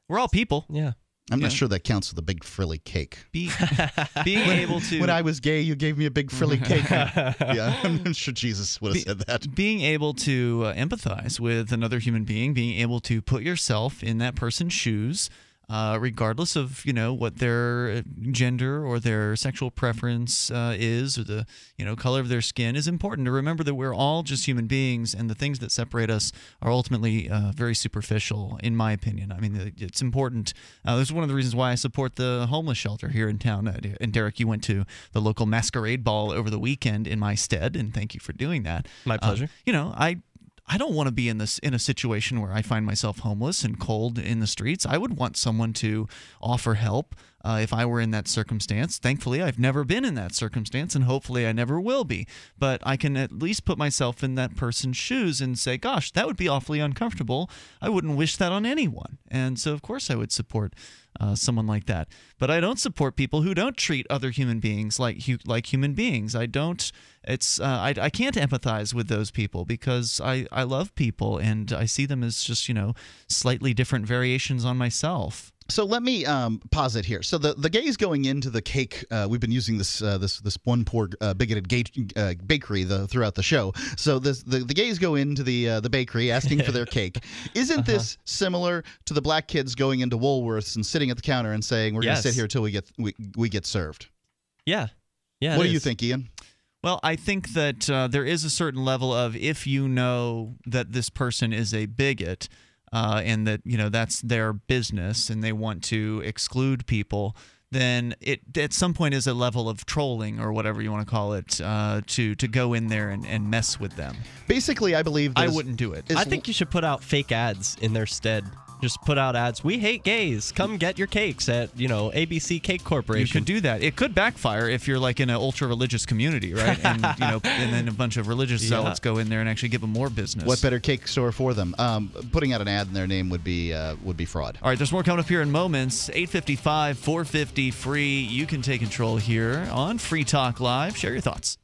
We're all people. Yeah. I'm Yeah. not sure that counts with a big frilly cake. Be, being able to When I was gay, you gave me a big frilly cake. yeah, I'm not sure Jesus would have said that. being able to uh, empathize with another human being, being able to put yourself in that person's shoes, uh, regardless of you know what their gender or their sexual preference uh, is, or the you know color of their skin, is important to remember that we're all just human beings, and the things that separate us are ultimately uh, very superficial, in my opinion. I mean, it's important. Uh, this is one of the reasons why I support the homeless shelter here in town. Uh, And Derrick, you went to the local masquerade ball over the weekend in my stead, and thank you for doing that. My Uh, pleasure. you know, I I don't want to be in this in a situation where I find myself homeless and cold in the streets. I would want someone to offer help uh, if I were in that circumstance. Thankfully, I've never been in that circumstance, and hopefully, I never will be. But I can at least put myself in that person's shoes and say, "Gosh, that would be awfully uncomfortable. I wouldn't wish that on anyone." And so, of course, I would support uh, someone like that. But I don't support people who don't treat other human beings like hu- like human beings. I don't. It's uh, I, I can't empathize with those people because I I love people and I see them as just you know slightly different variations on myself. So let me um, pause it here. So the, the gays going into the cake, uh, we've been using this uh, this this one poor uh, bigoted gay uh, bakery the, throughout the show. So this, the the gays go into the uh, the bakery asking for their cake. Isn't this similar to the black kids going into Woolworths and sitting at the counter and saying, "We're going to sit here till we get we, we get served"? Yeah. Yeah. what do you think, Ian? Well, I think that uh, there is a certain level of if you know that this person is a bigot uh, and that you know that's their business and they want to exclude people, then it at some point is a level of trolling or whatever you want to call it uh, to to go in there and, and mess with them. Basically, I believe I there's- wouldn't do it. I think you should put out fake ads in their stead. Just put out ads. We hate gays. Come get your cakes at you know ABC Cake Corporation. You could do that. It could backfire if you're like in an ultra religious community, right? And you know, and then a bunch of religious Yeah. zealots go in there and actually give them more business. What better cake store for them? Um, putting out an ad in their name would be uh, would be fraud. All right, there's more coming up here in moments. 855 450 free. You can take control here on Free Talk Live. Share your thoughts.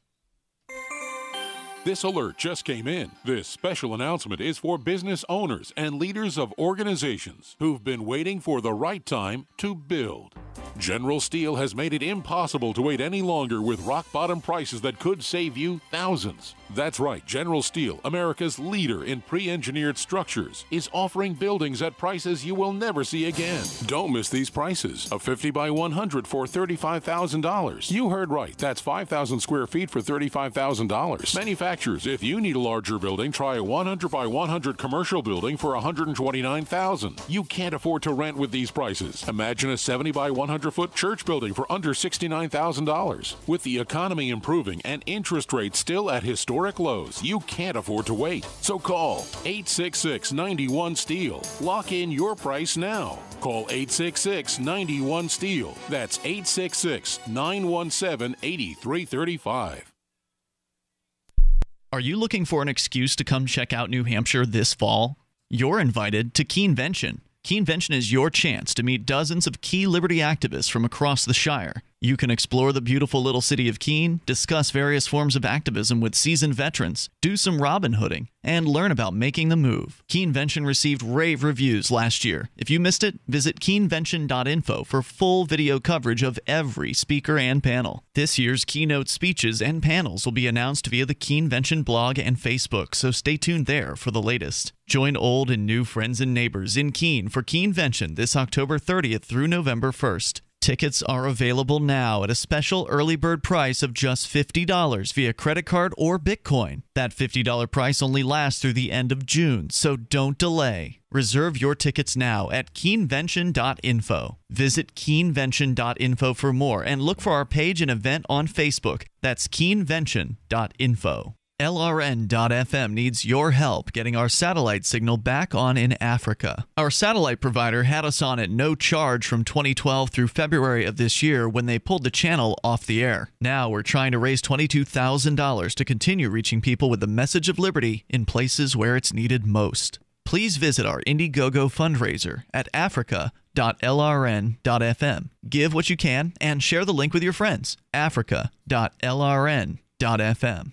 This alert just came in. This special announcement is for business owners and leaders of organizations who've been waiting for the right time to build. General Steel has made it impossible to wait any longer with rock bottom prices that could save you thousands. That's right, General Steel, America's leader in pre engineered structures, is offering buildings at prices you will never see again. Don't miss these prices. A 50 by 100 for $35,000. You heard right, that's 5,000 square feet for $35,000. Manufacturers, if you need a larger building, try a 100 by 100 commercial building for 129,000. You can't afford to rent with these prices. Imagine a 70 by 100 foot church building for under $69,000. With the economy improving and interest rates still at historic lows, you can't afford to wait. So call 866 91 Steel. Lock in your price now. Call 866 91 Steel. That's 866 917 8335. Are you looking for an excuse to come check out New Hampshire this fall? You're invited to Keenvention. Keenvention is your chance to meet dozens of key liberty activists from across the Shire. You can explore the beautiful little city of Keene, discuss various forms of activism with seasoned veterans, do some Robin Hooding, and learn about making the move. Keenvention received rave reviews last year. If you missed it, visit keenvention.info for full video coverage of every speaker and panel. This year's keynote speeches and panels will be announced via the Keenvention blog and Facebook, so stay tuned there for the latest. Join old and new friends and neighbors in Keene for Keenvention this October 30th through November 1st. Tickets are available now at a special early bird price of just $50 via credit card or Bitcoin. That $50 price only lasts through the end of June, so don't delay. Reserve your tickets now at keenvention.info. Visit keenvention.info for more and look for our page and event on Facebook. That's keenvention.info. LRN.FM needs your help getting our satellite signal back on in Africa. Our satellite provider had us on at no charge from 2012 through February of this year when they pulled the channel off the air. Now we're trying to raise $22,000 to continue reaching people with the message of liberty in places where it's needed most. Please visit our Indiegogo fundraiser at africa.lrn.fm. Give what you can and share the link with your friends. africa.lrn.fm.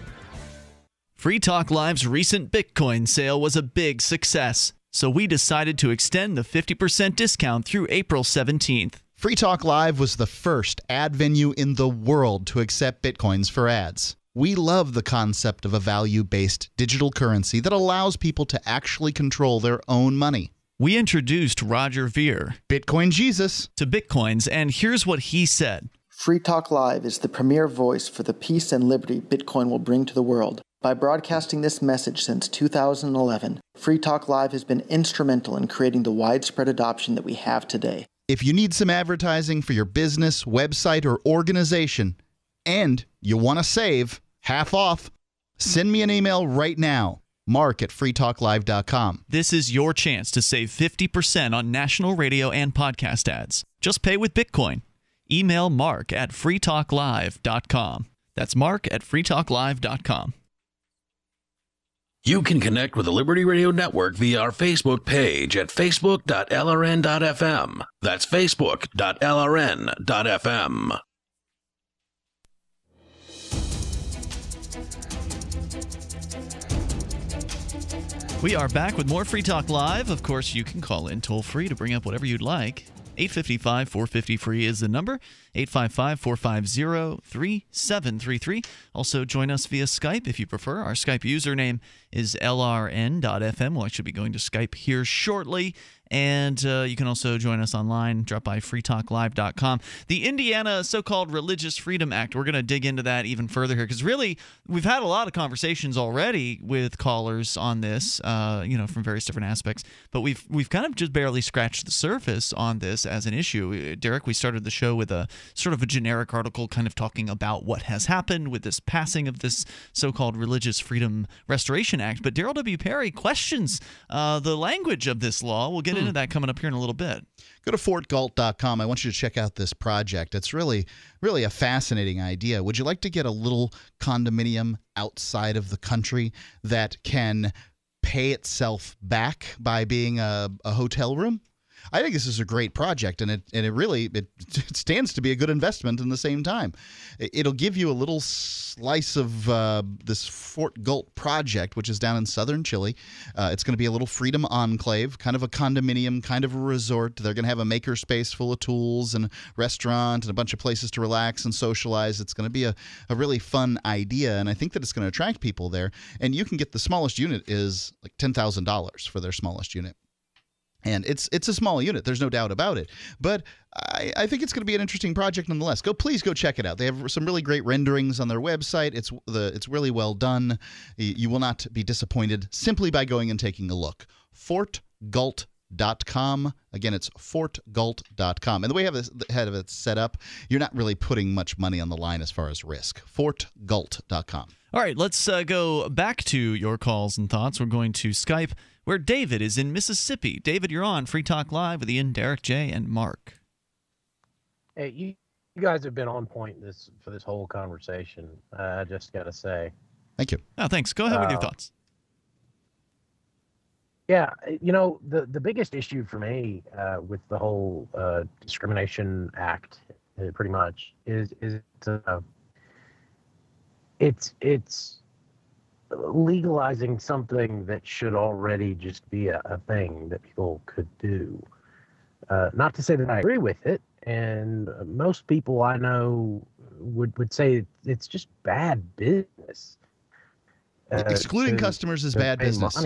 Free Talk Live's recent Bitcoin sale was a big success, so we decided to extend the 50% discount through April 17th. Free Talk Live was the first ad venue in the world to accept Bitcoins for ads. We love the concept of a value based digital currency that allows people to actually control their own money. We introduced Roger Ver, Bitcoin Jesus, to Bitcoins, and here's what he said Free Talk Live is the premier voice for the peace and liberty Bitcoin will bring to the world. By broadcasting this message since 2011, Free Talk Live has been instrumental in creating the widespread adoption that we have today. If you need some advertising for your business, website, or organization, and you want to save half off, send me an email right now. Mark at freetalklive.com. This is your chance to save 50% on national radio and podcast ads. Just pay with Bitcoin. Email mark at freetalklive.com. That's mark at freetalklive.com. You can connect with the Liberty Radio Network via our Facebook page at facebook.lrn.fm. That's facebook.lrn.fm. We are back with more Free Talk Live. Of course, you can call in toll free to bring up whatever you'd like. 855 450 free is the number. 855 450 3733. Also, join us via Skype if you prefer. Our Skype username is lrn.fm. We'll actually be going to Skype here shortly. And uh, you can also join us online. Drop by freetalklive.com. The Indiana so called Religious Freedom Act, we're going to dig into that even further here because really, we've had a lot of conversations already with callers on this, uh, you know, from various different aspects. But we've, we've kind of just barely scratched the surface on this as an issue. Derrick, we started the show with a sort of a generic article kind of talking about what has happened with this passing of this so called Religious Freedom Restoration Act. But Darryl W. Perry questions uh, the language of this law. We'll get into hmm. that coming up here in a little bit. Go to fortgalt.com. I want you to check out this project. It's really, really a fascinating idea. Would you like to get a little condominium outside of the country that can pay itself back by being a, a hotel room? I think this is a great project, and it and it really it, it stands to be a good investment in the same time. It'll give you a little slice of uh, this Fort Galt project, which is down in southern Chile. Uh, it's going to be a little freedom enclave, kind of a condominium, kind of a resort. They're going to have a maker space full of tools and restaurant and a bunch of places to relax and socialize. It's going to be a, a really fun idea, and I think that it's going to attract people there. And you can get the smallest unit is like ten thousand dollars for their smallest unit. And it's it's a small unit. There's no doubt about it. But I, I think it's going to be an interesting project nonetheless. Go please go check it out. They have some really great renderings on their website. It's the it's really well done. You, will not be disappointed simply by going and taking a look. FortGalt.com. Again, it's fortgalt.com. And the way have of it set up, you're not really putting much money on the line as far as risk. FortGalt.com. All right, let's uh, go back to your calls and thoughts. We're going to Skype where David is in Mississippi. David, you're on Free Talk Live with Ian, Derrick, Jay, and Mark. Hey, you, you guys have been on point this for this whole conversation. Uh, I just got to say. Thank you. Oh, thanks. Go ahead with your Uh, thoughts. Yeah, you know the the biggest issue for me uh, with the whole uh, discrimination act, uh, pretty much, is is uh, it's it's legalizing something that should already just be a, a thing that people could do. Uh, not to say that I agree with it, and most people I know would would say it's just bad business. Uh, Excluding to- customers is bad business.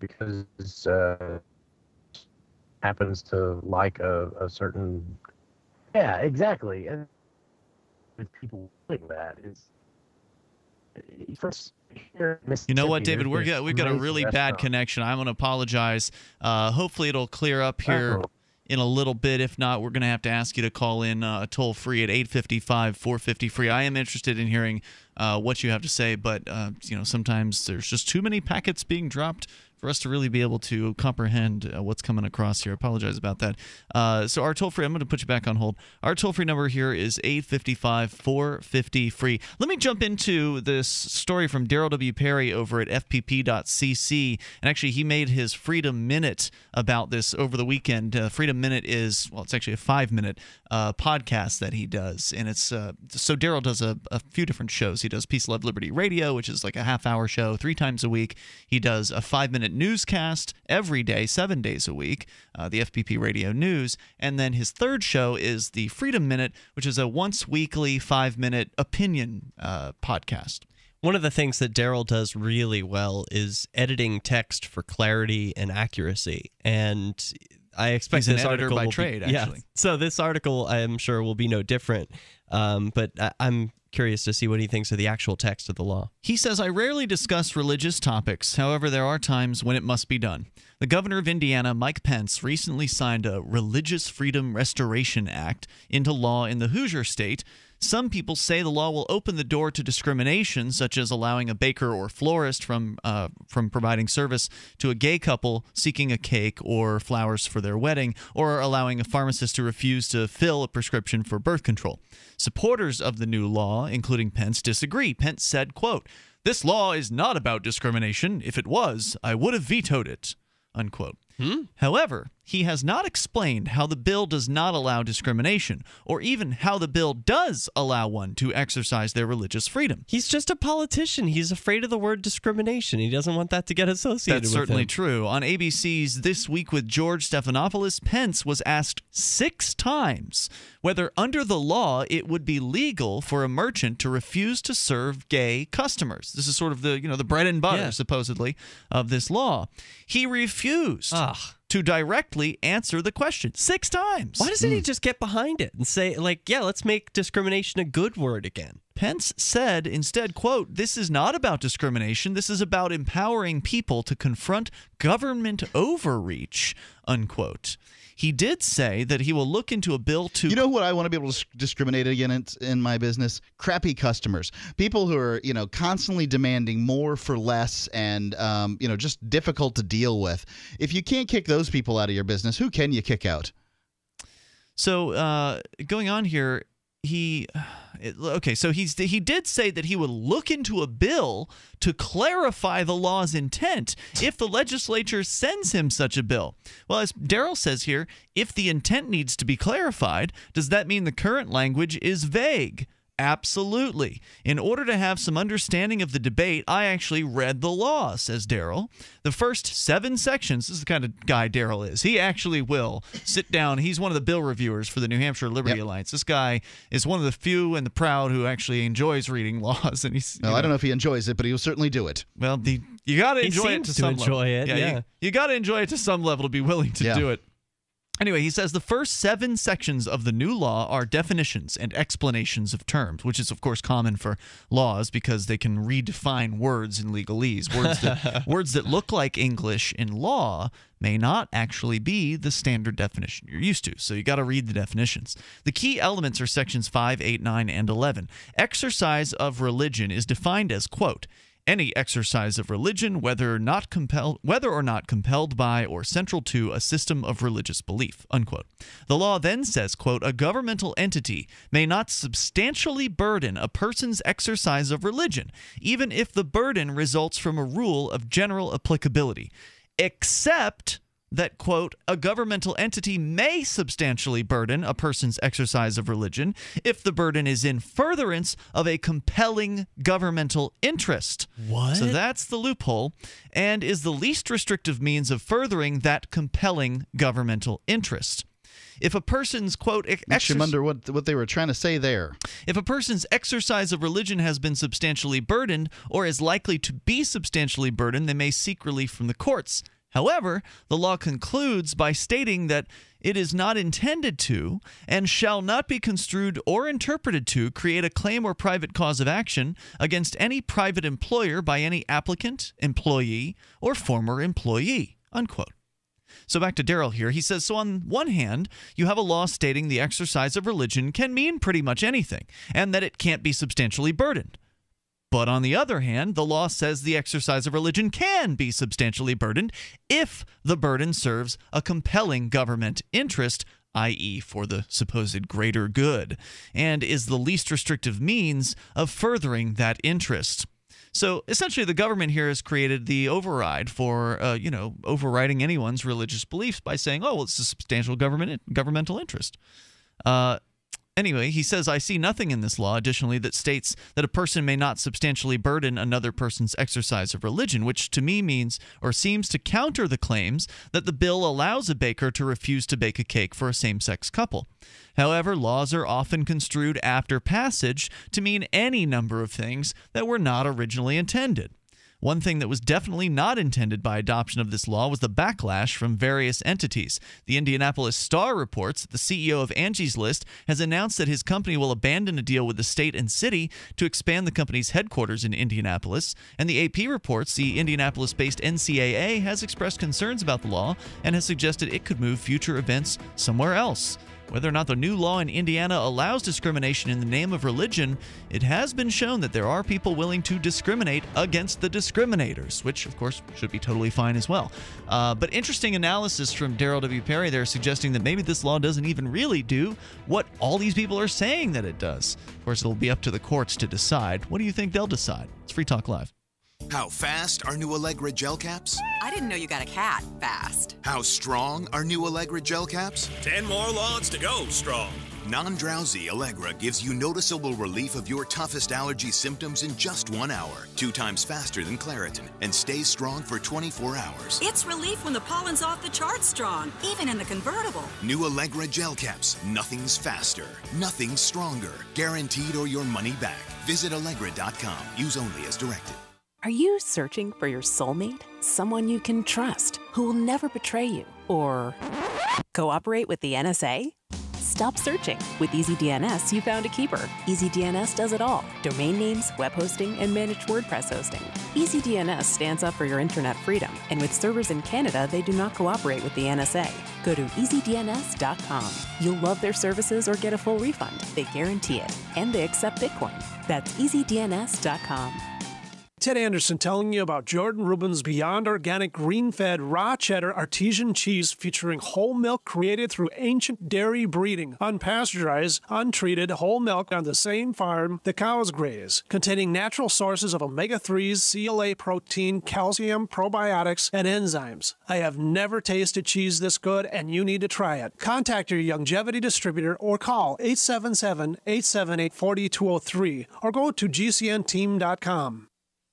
because uh, happens to like a, a certain yeah exactly and with people doing that is first You know what, David? We're got, we've got a really bad connection. I'm going to apologize. Uh, hopefully, it'll clear up here Uh-oh. in a little bit. If not, we're going to have to ask you to call in uh, toll free at 855 450 free. I am interested in hearing uh, what you have to say, but uh, you know sometimes there's just too many packets being dropped for us to really be able to comprehend uh, what's coming across here. I apologize about that. Uh, so our toll free, I'm going to put you back on hold. Our toll free number here is 855 450 free. Let me jump into this story from Darryl W. Perry over at FPP.cc. And actually, he made his Freedom Minute about this over the weekend. Uh, Freedom Minute is, well, it's actually a five minute uh, podcast that he does. And it's, uh, so Darryl does a, a few different shows. He does Peace, Love, Liberty Radio, which is like a half hour show three times a week. He does a five minute newscast every day, seven days a week, uh, the FPP Radio News. And then his third show is the Freedom Minute, which is a once weekly five minute opinion uh, podcast. One of the things that Darryl does really well is editing text for clarity and accuracy. And I expect He's an this editor article by will be- trade, yeah. actually. So this article, I am sure, will be no different. Um, but I, I'm curious to see what he thinks of the actual text of the law. He says, I rarely discuss religious topics. However, there are times when it must be done. The governor of Indiana, Mike Pence, recently signed a Religious Freedom Restoration Act into law in the Hoosier state. Some people say the law will open the door to discrimination, such as allowing a baker or florist from uh, from providing service to a gay couple seeking a cake or flowers for their wedding, or allowing a pharmacist to refuse to fill a prescription for birth control. Supporters of the new law, including Pence, disagree. Pence said, "quote This law is not about discrimination. If it was, I would have vetoed it." Unquote. Hmm? However, he has not explained how the bill does not allow discrimination, or even how the bill does allow one to exercise their religious freedom. He's just a politician. He's afraid of the word discrimination. He doesn't want that to get associated That's certainly him. true. On ABC's This Week with George Stephanopoulos, Pence was asked six times whether under the law it would be legal for a merchant to refuse to serve gay customers. This is sort of the, you know, the bread and butter Yeah. supposedly of this law. He refused to directly answer the question six times. Why doesn't he hmm. just get behind it and say, like, yeah, let's make discrimination a good word again? Pence said instead, quote, this is not about discrimination. This is about empowering people to confront government overreach, unquote. He did say that he will look into a bill to You know what I want to be able to discriminate against in my business? Crappy customers, people who are you know constantly demanding more for less, and um, you know just difficult to deal with. If you can't kick those people out of your business, who can you kick out? So uh, going on here, he it- okay. So he's he did say that he would look into a bill to clarify the law's intent if the legislature sends him such a bill. Well, as Darryl says here, if the intent needs to be clarified, does that mean the current language is vague? Absolutely. In order to have some understanding of the debate, I actually read the law, says Darryl. The first seven sections, this is the kind of guy Darryl is. He actually will sit down. He's one of the bill reviewers for the New Hampshire Liberty Alliance. This guy is one of the few and the proud who actually enjoys reading laws. And he's, you Well, I don't know if he enjoys it, but he'll certainly do it. well, the, you got to enjoy it to to some enjoy level. it, You, yeah. you got to enjoy it to some level to be willing to Yeah. do it. Anyway, he says the first seven sections of the new law are definitions and explanations of terms, which is, of course, common for laws because they can redefine words in legalese. Words that, words that look like English in law may not actually be the standard definition you're used to. So you got to read the definitions. The key elements are sections 5, 8, 9, and 11. Exercise of religion is defined as, quote, any exercise of religion, whether not compelled, whether or not compelled by or central to a system of religious belief. Unquote. The law then says, "quote A governmental entity may not substantially burden a person's exercise of religion, even if the burden results from a rule of general applicability, except." That, quote, a governmental entity may substantially burden a person's exercise of religion if the burden is in furtherance of a compelling governmental interest. What? So that's the loophole and is the least restrictive means of furthering that compelling governmental interest. If a person's, quote, ex- Makes you wonder what what they were trying to say there. if a person's exercise of religion has been substantially burdened or is likely to be substantially burdened, they may seek relief from the courts. However, the law concludes by stating that it is not intended to and shall not be construed or interpreted to create a claim or private cause of action against any private employer by any applicant, employee, or former employee. Unquote. So back to Darryl here. He says so on one hand, you have a law stating the exercise of religion can mean pretty much anything and that it can't be substantially burdened. But on the other hand, the law says the exercise of religion can be substantially burdened if the burden serves a compelling government interest, i.e., for the supposed greater good, and is the least restrictive means of furthering that interest. So essentially, the government here has created the override for, uh, you know, overriding anyone's religious beliefs by saying, "Oh, well, it's a substantial government governmental interest." Uh, Anyway, he says, I see nothing in this law, additionally, that states that a person may not substantially burden another person's exercise of religion, which to me means or seems to counter the claims that the bill allows a baker to refuse to bake a cake for a same sex couple. However, laws are often construed after passage to mean any number of things that were not originally intended. One thing that was definitely not intended by adoption of this law was the backlash from various entities. The Indianapolis Star reports that the CEO of Angie's List has announced that his company will abandon a deal with the state and city to expand the company's headquarters in Indianapolis. And the AP reports the Indianapolis based NCAA has expressed concerns about the law and has suggested it could move future events somewhere else. Whether or not the new law in Indiana allows discrimination in the name of religion, it has been shown that there are people willing to discriminate against the discriminators, which, of course, should be totally fine as well. Uh, but interesting analysis from Darryl W. Perry there suggesting that maybe this law doesn't even really do what all these people are saying that it does. Of course, it'll be up to the courts to decide. What do you think they'll decide? It's Free Talk Live. How fast are new Allegra gel caps? I didn't know you got a cat fast. How strong are new Allegra gel caps? Ten more lawns to go, strong. Non drowsy Allegra gives you noticeable relief of your toughest allergy symptoms in just one hour, two times faster than Claritin, and stays strong for 24 hours. It's relief when the pollen's off the charts strong, even in the convertible. New Allegra gel caps. Nothing's faster, nothing's stronger. Guaranteed or your money back. Visit Allegra.com. Use only as directed. Are you searching for your soulmate? Someone you can trust, who will never betray you or cooperate with the NSA? Stop searching. With EasyDNS, you found a keeper. EasyDNS does it all domain names, web hosting, and managed WordPress hosting. EasyDNS stands up for your internet freedom, and with servers in Canada, they do not cooperate with the NSA. Go to easydns.com. You'll love their services or get a full refund. They guarantee it. And they accept Bitcoin. That's easydns.com. Ted Anderson telling you about Jordan Rubin's Beyond Organic Green Fed Raw Cheddar Artesian Cheese featuring whole milk created through ancient dairy breeding, unpasteurized, untreated whole milk on the same farm the cows graze, containing natural sources of omega 3s, CLA protein, calcium, probiotics, and enzymes. I have never tasted cheese this good, and you need to try it. Contact your Longevity distributor or call 877 878 4203 or go to gcnteam.com.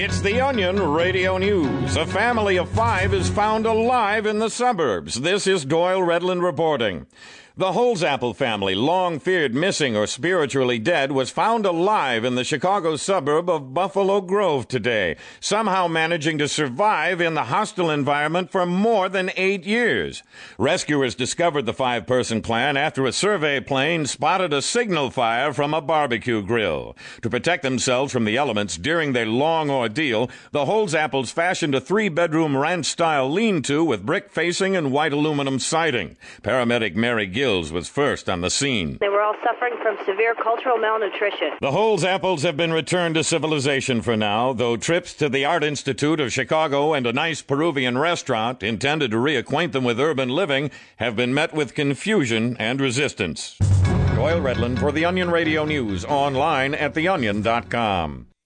It's the Onion Radio News. A family of five is found alive in the suburbs. This is Doyle Redland reporting. The Holzapple family, long feared missing or spiritually dead, was found alive in the Chicago suburb of Buffalo Grove today, somehow managing to survive in the hostile environment for more than eight years. Rescuers discovered the five person clan after a survey plane spotted a signal fire from a barbecue grill. To protect themselves from the elements during their long ordeal, the Holzapples fashioned a three bedroom ranch style lean to with brick facing and white aluminum siding. Paramedic Mary Gill was first on the scene. They were all suffering from severe cultural malnutrition. The Holzapples have been returned to civilization for now, though trips to the Art Institute of Chicago and a nice Peruvian restaurant intended to reacquaint them with urban living have been met with confusion and resistance. Doyle Redland for the Onion Radio News, online at theonion.com.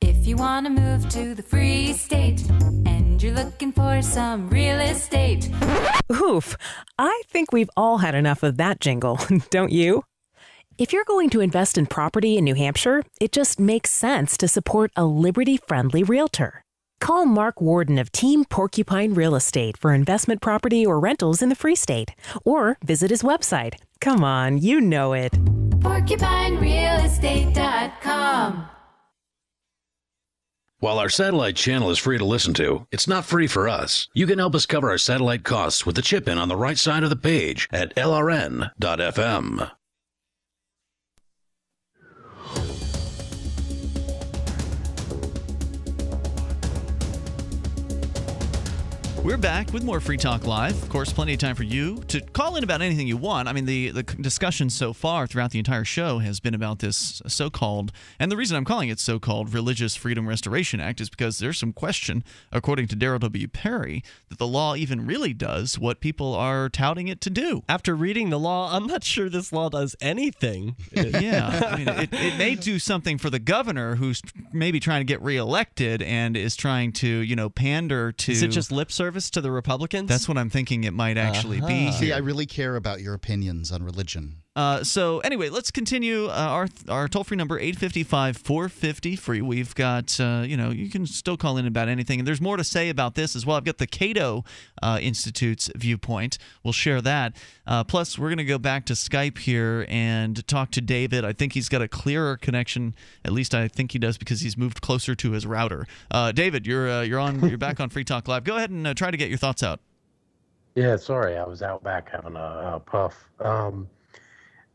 If you want to move to the free state and you're looking for some real estate. Oof, I think we've all had enough of that jingle, don't you? If you're going to invest in property in New Hampshire, it just makes sense to support a liberty friendly realtor. Call Mark Warden of Team Porcupine Real Estate for investment property or rentals in the Free State, or visit his website. Come on, you know it. PorcupineRealestate.com. While our satellite channel is free to listen to, it's not free for us. You can help us cover our satellite costs with the chip in on the right side of the page at lrn.fm. We're back with more Free Talk Live. Of course, plenty of time for you to call in about anything you want. I mean, the, the discussion so far throughout the entire show has been about this so called, and the reason I'm calling it so called Religious Freedom Restoration Act is because there's some question, according to Darryl W. Perry, that the law even really does what people are touting it to do. After reading the law, I'm not sure this law does anything. yeah. I mean, it, it may do something for the governor who's maybe trying to get reelected and is trying to, you know, pander to. Is it just lip service to the Republicans? That's what I'm thinking it might actually uh-huh. be. See, I really care about your opinions on religion. Uh, so anyway, let's continue uh, our our toll free number 855 450 free. We've got uh, you know you can still call in about anything, and there's more to say about this as well. I've got the Cato uh, Institute's viewpoint. We'll share that. Uh, plus, we're going to go back to Skype here and talk to David. I think he's got a clearer connection. At least I think he does because he's moved closer to his router. David, you're you're on. You're back on Free Talk Live. Go ahead and try to get your thoughts out. Yeah, sorry, I was out back having a, a puff. Um,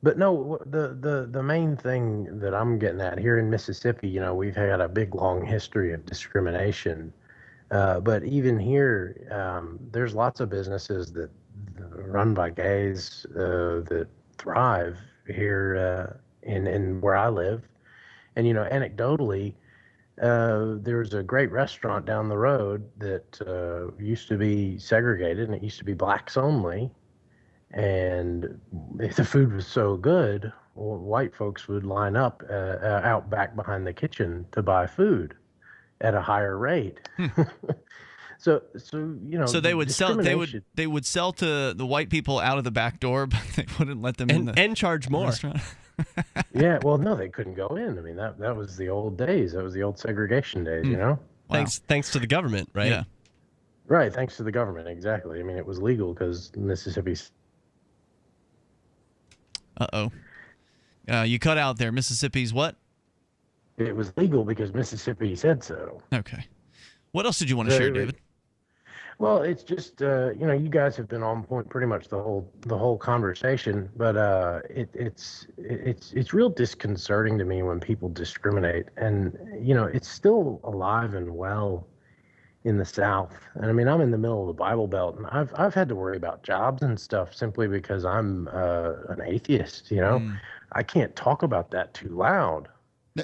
but no, the, the the main thing that I'm getting at here in Mississippi, you know, we've had a big long history of discrimination. Uh, but even here, um, there's lots of businesses that run by gays uh, that thrive here uh, in in where I live, and you know, anecdotally, uh, there's a great restaurant down the road that uh, used to be segregated, and it used to be blacks only and if the food was so good w- white folks would line up uh, uh, out back behind the kitchen to buy food at a higher rate. so, so you know, Hmm. so they the would sell. They would they would sell to the white people out of the back door, but they wouldn't let them in And, the and charge more. restaurant. yeah, well, no, they couldn't go in. I mean, that that was the old days. That was the old segregation days. Hmm. You know. Thanks, thanks to the government, right? Yeah. Right, thanks to the government, exactly. I mean, it was legal because Mississippi's. Uh oh. Uh, you cut out there. Mississippi's what? It was legal because Mississippi said so. Okay. What else did you want to So share, David? Well, it's just uh, you know, you guys have been on point pretty much the whole the whole conversation, but uh, it, it's it's it's real disconcerting to me when people discriminate, and you know, it's still alive and well in the South. And I mean, I'm in the middle of the Bible Belt, and I've I've had to worry about jobs and stuff simply because I'm uh, an atheist. You know, Mm. I can't talk about that too loud.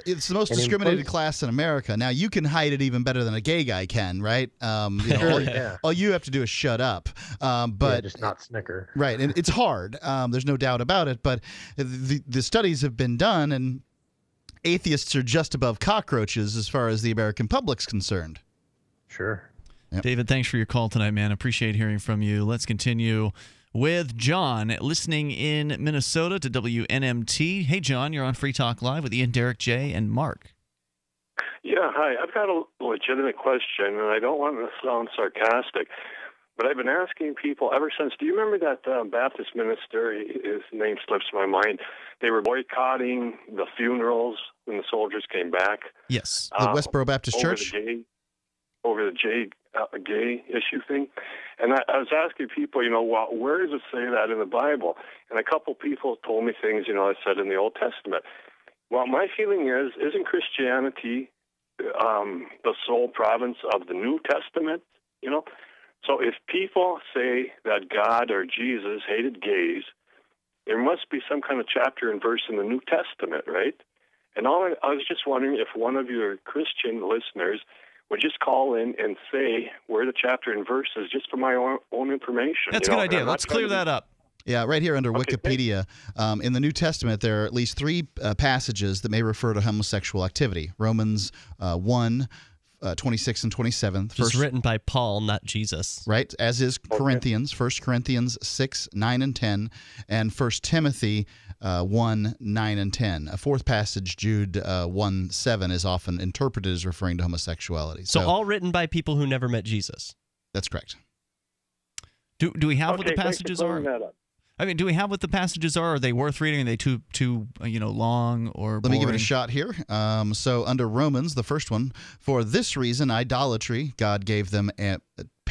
It's the most And in discriminated class in America. Now you can hide it even better than a gay guy can, right? Um, you know, all, Yeah. all you have to do is shut up. Um, Yeah, but just not snicker. right, and it's hard. Um, there's no doubt about it. But the the studies have been done, and atheists are just above cockroaches as far as the American public's concerned. Sure. David, thanks for your call tonight, man. Appreciate hearing from you. Let's continue with John, listening in Minnesota to WNMT. Hey, John, you're on Free Talk Live with Ian, Derrick, J, and Mark. Yeah, hi. I've got a legitimate question, and I don't want to sound sarcastic, but I've been asking people ever since. Do you remember that uh, Baptist minister? His name slips my mind. They were boycotting the funerals when the soldiers came back. Yes. The uh, Westboro Baptist over Church. Over the gay, uh, gay issue thing. And I, I was asking people, you know, well, where does it say that in the Bible? And a couple people told me things, you know, I said in the Old Testament. Well, my feeling is, isn't Christianity um, the sole province of the New Testament? You know, so if people say that God or Jesus hated gays, there must be some kind of chapter and verse in the New Testament, right? And all I, I was just wondering if one of your Christian listeners would just call in and say where the chapter and verse is, just for my own, own information. That's a good and idea. Let's clear that up. Yeah, right here under Wikipedia, um, in the New Testament, there are at least three uh, passages that may refer to homosexual activity. Romans uh, 1, uh, 26 and 27. Just written by Paul, not Jesus. right as is corinthians 1 corinthians 6 9 and 10 and 1 timothy uh, 1 9 and 10 a fourth passage jude uh, 1 7 is often interpreted as referring to homosexuality So, all written by people who never met Jesus. that's correct Do, do we have what the thanks for passages are? Clearing that up. I mean, do we have what the passages are? Are they worth reading? Are they too too uh, you know long or? Let me give it a shot here. Um, so under Romans, the first one, for this reason, idolatry, God gave them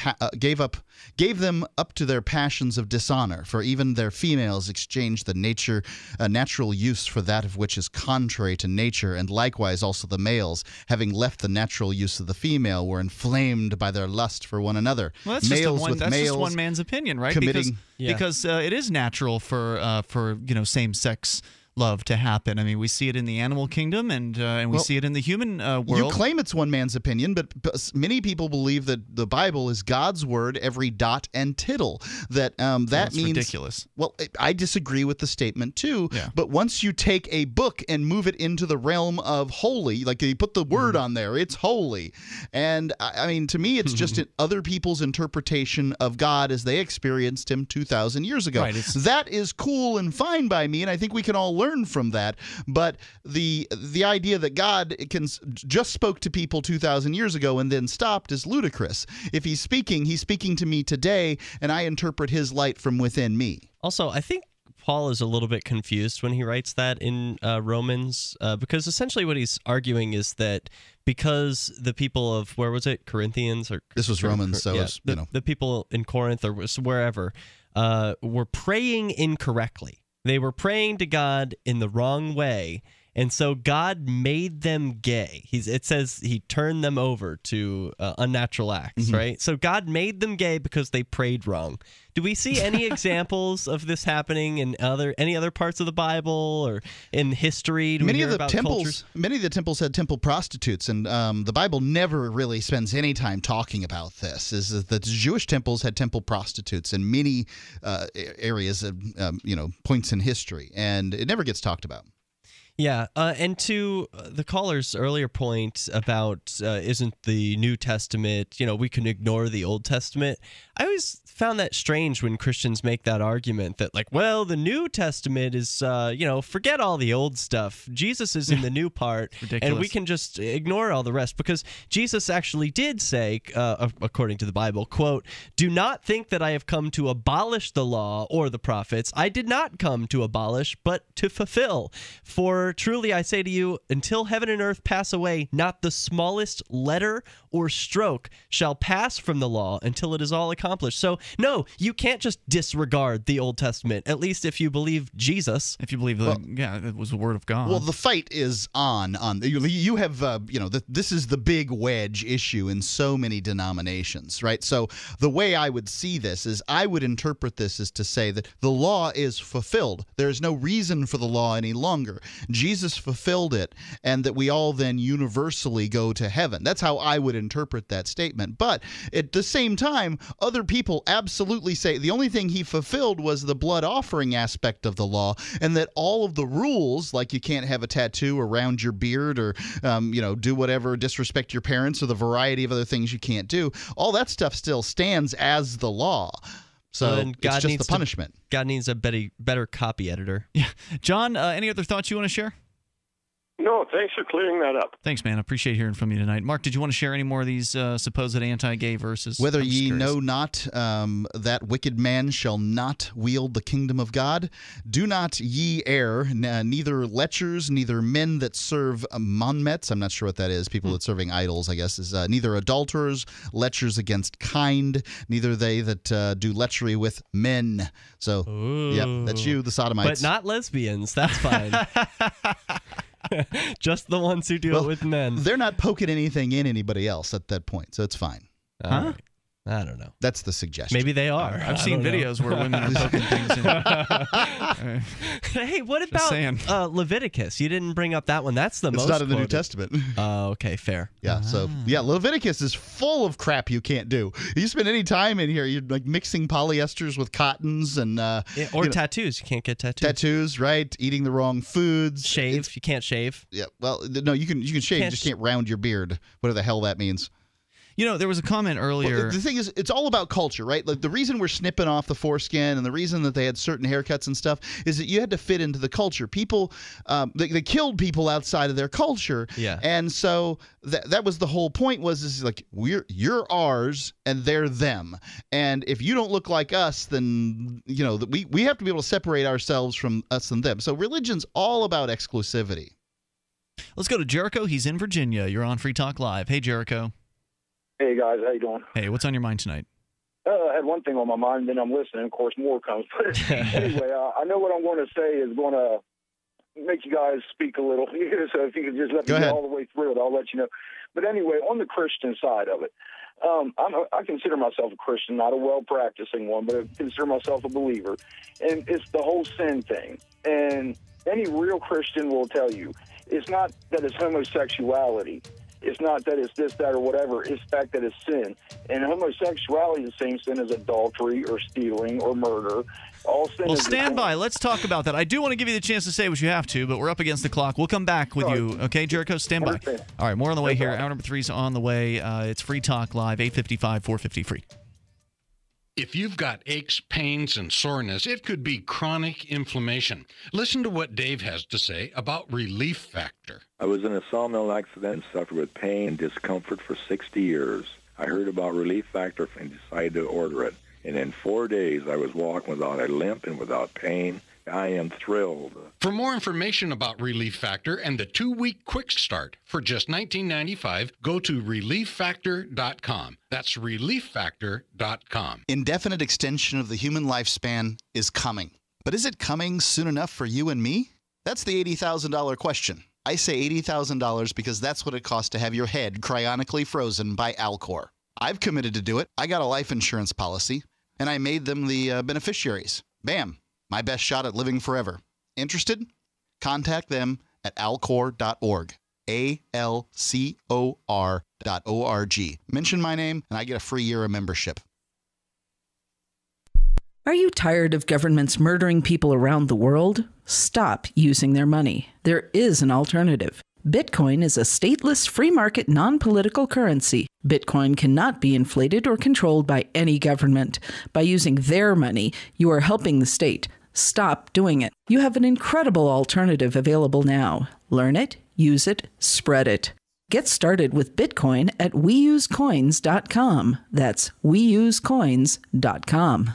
uh, gave up gave them up to their passions of dishonor. For even their females exchanged the nature uh, natural use for that of which is contrary to nature, and likewise also the males, having left the natural use of the female, were inflamed by their lust for one another. Well, that's males just one, with that's males just one man's opinion, right? committing- because Yeah. because uh, it is natural for uh, for you know same sex love to happen. I mean, we see it in the animal kingdom, and uh, and we Well, see it in the human uh, You claim it's one man's opinion, but, but many people believe that the Bible is God's word, every dot and tittle. That um, that That's means ridiculous. Well, I- disagree with the statement too. Yeah. But once you take a book and move it into the realm of holy, like you put the word Mm-hmm. on there, it's holy. And I I mean, to me, it's just other people's interpretation of God as they experienced Him two thousand years ago. Right, that is cool and fine by me, and I think we can all learn from that. But the the idea that God can just spoke to people two thousand years ago and then stopped is ludicrous. If He's speaking, He's speaking to me today, and I interpret His light from within me. Also, I think Paul is a little bit confused when he writes that in uh, Romans, uh, because essentially what he's arguing is that because the people of where was it Corinthians or This was Romans, so yeah, the, know. the people in Corinth or wherever uh, were praying incorrectly. They were praying to God in the wrong way, And so God made them gay. He's it says he turned them over to uh, unnatural acts, Mm-hmm. right? So God made them gay because they prayed wrong. Do we see any examples of this happening in other any other parts of the Bible or in history? Do many of the about temples cultures? many of the temples had temple prostitutes and um, the bible never really spends any time talking about this is that the jewish temples had temple prostitutes in many uh, areas of um, you know points in history and it never gets talked about Yeah, uh, and to uh, the caller's earlier point about uh, isn't the New Testament, you know, we can ignore the Old Testament. I always found that strange when Christians make that argument that, like, well, the New Testament is, uh, you know, forget all the old stuff. Jesus is in the new part, and we can just ignore all the rest because Jesus actually did say, uh, according to the Bible, quote, "Do not think that I have come to abolish the law or the prophets. I did not come to abolish, but to fulfill. For truly I say to you, until heaven and earth pass away, not the smallest letter or stroke shall pass from the law until it is all accomplished." So, no, you can't just disregard the Old Testament. At least if you believe Jesus. If you believe the yeah, it was the word of God. Well, the fight is on. On you, you have uh, you know the, this is the big wedge issue in so many denominations, right? So the way I would see this is I would interpret this as to say that the law is fulfilled. There is no reason for the law any longer. Jesus fulfilled it, and that we all then universally go to heaven. That's how I would interpret that statement. But at the same time, other people absolutely say the only thing he fulfilled was the blood offering aspect of the law, and that all of the rules, like you can't have a tattoo around your beard or, um, you know, do whatever, disrespect your parents, or the variety of other things you can't do, all that stuff still stands as the law. So then it's God just needs the to- punishment. God needs a better, better copy editor. Yeah, John. Uh, any other thoughts you want to share? No, thanks for clearing that up. Thanks, man. I appreciate hearing from you tonight. Mark, did you want to share any more of these uh, supposed anti-gay verses? Whether I'm ye curious. know not um, that wicked man shall not wield the kingdom of God, do not ye err, n- neither lechers, neither men that serve uh, monmets. I'm not sure what that is. People that serving idols, I guess, is uh, neither adulterers, lechers against kind, neither they that uh, do lechery with men. So, yep, that's you, the sodomites. But not lesbians. That's fine. Just the ones who do Well, it with men. They're not poking anything in anybody else at that point, so it's fine. All right. I don't know. That's the suggestion. Maybe they are. I've I seen don't know. videos where women are poking things in. hey, what about uh, Leviticus? You didn't bring up that one. That's the It's most. not in the New. Testament. Oh, okay, fair. Yeah, so yeah, Leviticus is full of crap you can't do. You spend any time in here, you're like mixing polyesters with cottons and uh, Yeah, or you know, tattoos. You can't get tattoos. tattoos, right? Eating the wrong foods. Shave. You can't shave. Yeah, well, no, you can you can shave, you Can't just sh- can't round your beard. Whatever the hell that means. You know, there was a comment earlier. Well, the thing is, it's all about culture, right? Like the reason we're snipping off the foreskin and the reason that they had certain haircuts and stuff is that you had to fit into the culture. People, um, they, they killed people outside of their culture, Yeah. and so that that was the whole point. Was is like we're you're ours and they're them, and if you don't look like us, then you know that we we have to be able to separate ourselves from us and them. So religion's all about exclusivity. Let's go to Jericho. He's in Virginia. You're on Free Talk Live. Hey, Jericho. Hey guys, how you doing? Hey, what's on your mind tonight? Uh, I had one thing on my mind, then I'm listening. Of course, more comes. But anyway, uh, I know what I'm going to say is going to make you guys speak a little. so if you could just let Go me ahead. all the way through it, I'll let you know. But anyway, on the Christian side of it, um, I'm a, I consider myself a Christian, not a well practicing one, but I consider myself a believer. And it's the whole sin thing. And any real Christian will tell you it's not that it's homosexuality. It's not that it's this, that, or whatever. It's the fact that it's sin. And homosexuality is the same sin as adultery or stealing or murder. All sin Well, is stand by. Let's talk about that. I do want to give you the chance to say what you have to, but we're up against the clock. We'll come back with you. Okay, Jericho, stand by. All right, more on the way here. Hour number three's on the way. Uh, it's Free Talk Live, 855 450 free. If you've got aches, pains, and soreness, it could be chronic inflammation. Listen to what Dave has to say about Relief Factor. I was in a sawmill accident and suffered with pain and discomfort for 60 years. I heard about Relief Factor and decided to order it. And in four days, I was walking without a limp and without pain. I am thrilled. For more information about Relief Factor and the two-week quick start for just $19.95, go to relieffactor.com. That's relieffactor.com. Indefinite extension of the human lifespan is coming. But is it coming soon enough for you and me? That's the $80,000 question. I say $80,000 because that's what it costs to have your head cryonically frozen by Alcor. I've committed to do it. I got a life insurance policy, and I made them the uh, beneficiaries. Bam, my best shot at living forever. Interested? Contact them at alcor.org. A L C O R dot O R G. Mention my name, and I get a free year of membership. Are you tired of governments murdering people around the world? Stop using their money. There is an alternative. Bitcoin is a stateless, free market, non political currency. Bitcoin cannot be inflated or controlled by any government. By using their money, you are helping the state. Stop doing it. You have an incredible alternative available now. Learn it, use it, spread it. Get started with Bitcoin at weusecoins.com. That's weusecoins.com.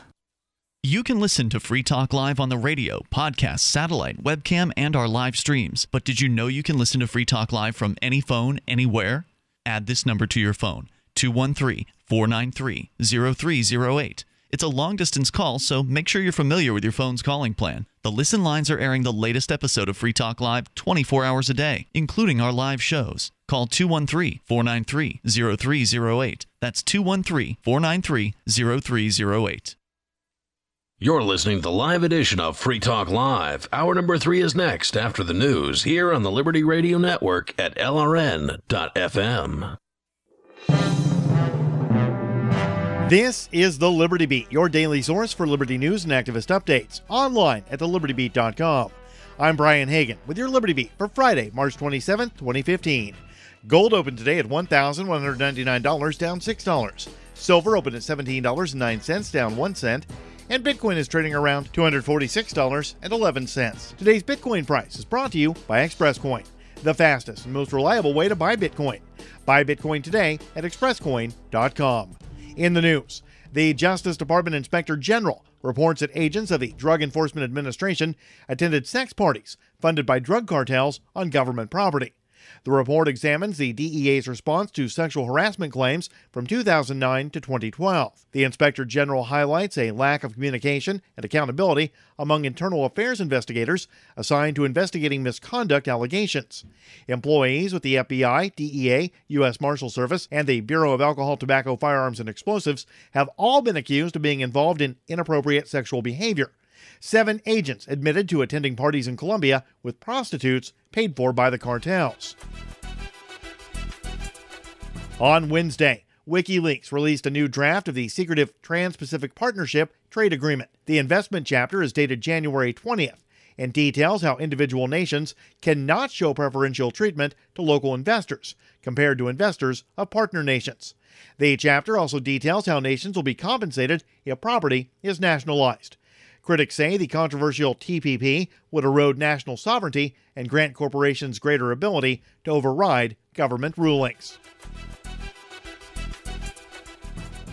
You can listen to Free Talk Live on the radio, podcast, satellite, webcam, and our live streams. But did you know you can listen to Free Talk Live from any phone, anywhere? Add this number to your phone 213 493 0308. It's a long distance call, so make sure you're familiar with your phone's calling plan. The listen lines are airing the latest episode of Free Talk Live 24 hours a day, including our live shows. Call 213 493 0308. That's 213 493 0308. You're listening to the live edition of Free Talk Live. Hour number three is next after the news here on the Liberty Radio Network at LRN.FM. This is the Liberty Beat, your daily source for Liberty news and activist updates, online at thelibertybeat.com. I'm Brian Hagan with your Liberty Beat for Friday, March 27, 2015. Gold opened today at $1,199, down $6. Silver opened at $17.09, down 1 cent. And Bitcoin is trading around $246.11. Today's Bitcoin price is brought to you by ExpressCoin, the fastest and most reliable way to buy Bitcoin. Buy Bitcoin today at expresscoin.com. In the news, the Justice Department Inspector General reports that agents of the Drug Enforcement Administration attended sex parties funded by drug cartels on government property. The report examines the DEA's response to sexual harassment claims from 2009 to 2012. The Inspector General highlights a lack of communication and accountability among internal affairs investigators assigned to investigating misconduct allegations. Employees with the FBI, DEA, U.S. Marshal Service, and the Bureau of Alcohol, Tobacco, Firearms, and Explosives have all been accused of being involved in inappropriate sexual behavior. Seven agents admitted to attending parties in Colombia with prostitutes paid for by the cartels. On Wednesday, WikiLeaks released a new draft of the secretive Trans Pacific Partnership Trade Agreement. The investment chapter is dated January 20th and details how individual nations cannot show preferential treatment to local investors compared to investors of partner nations. The chapter also details how nations will be compensated if property is nationalized. Critics say the controversial TPP would erode national sovereignty and grant corporations greater ability to override government rulings.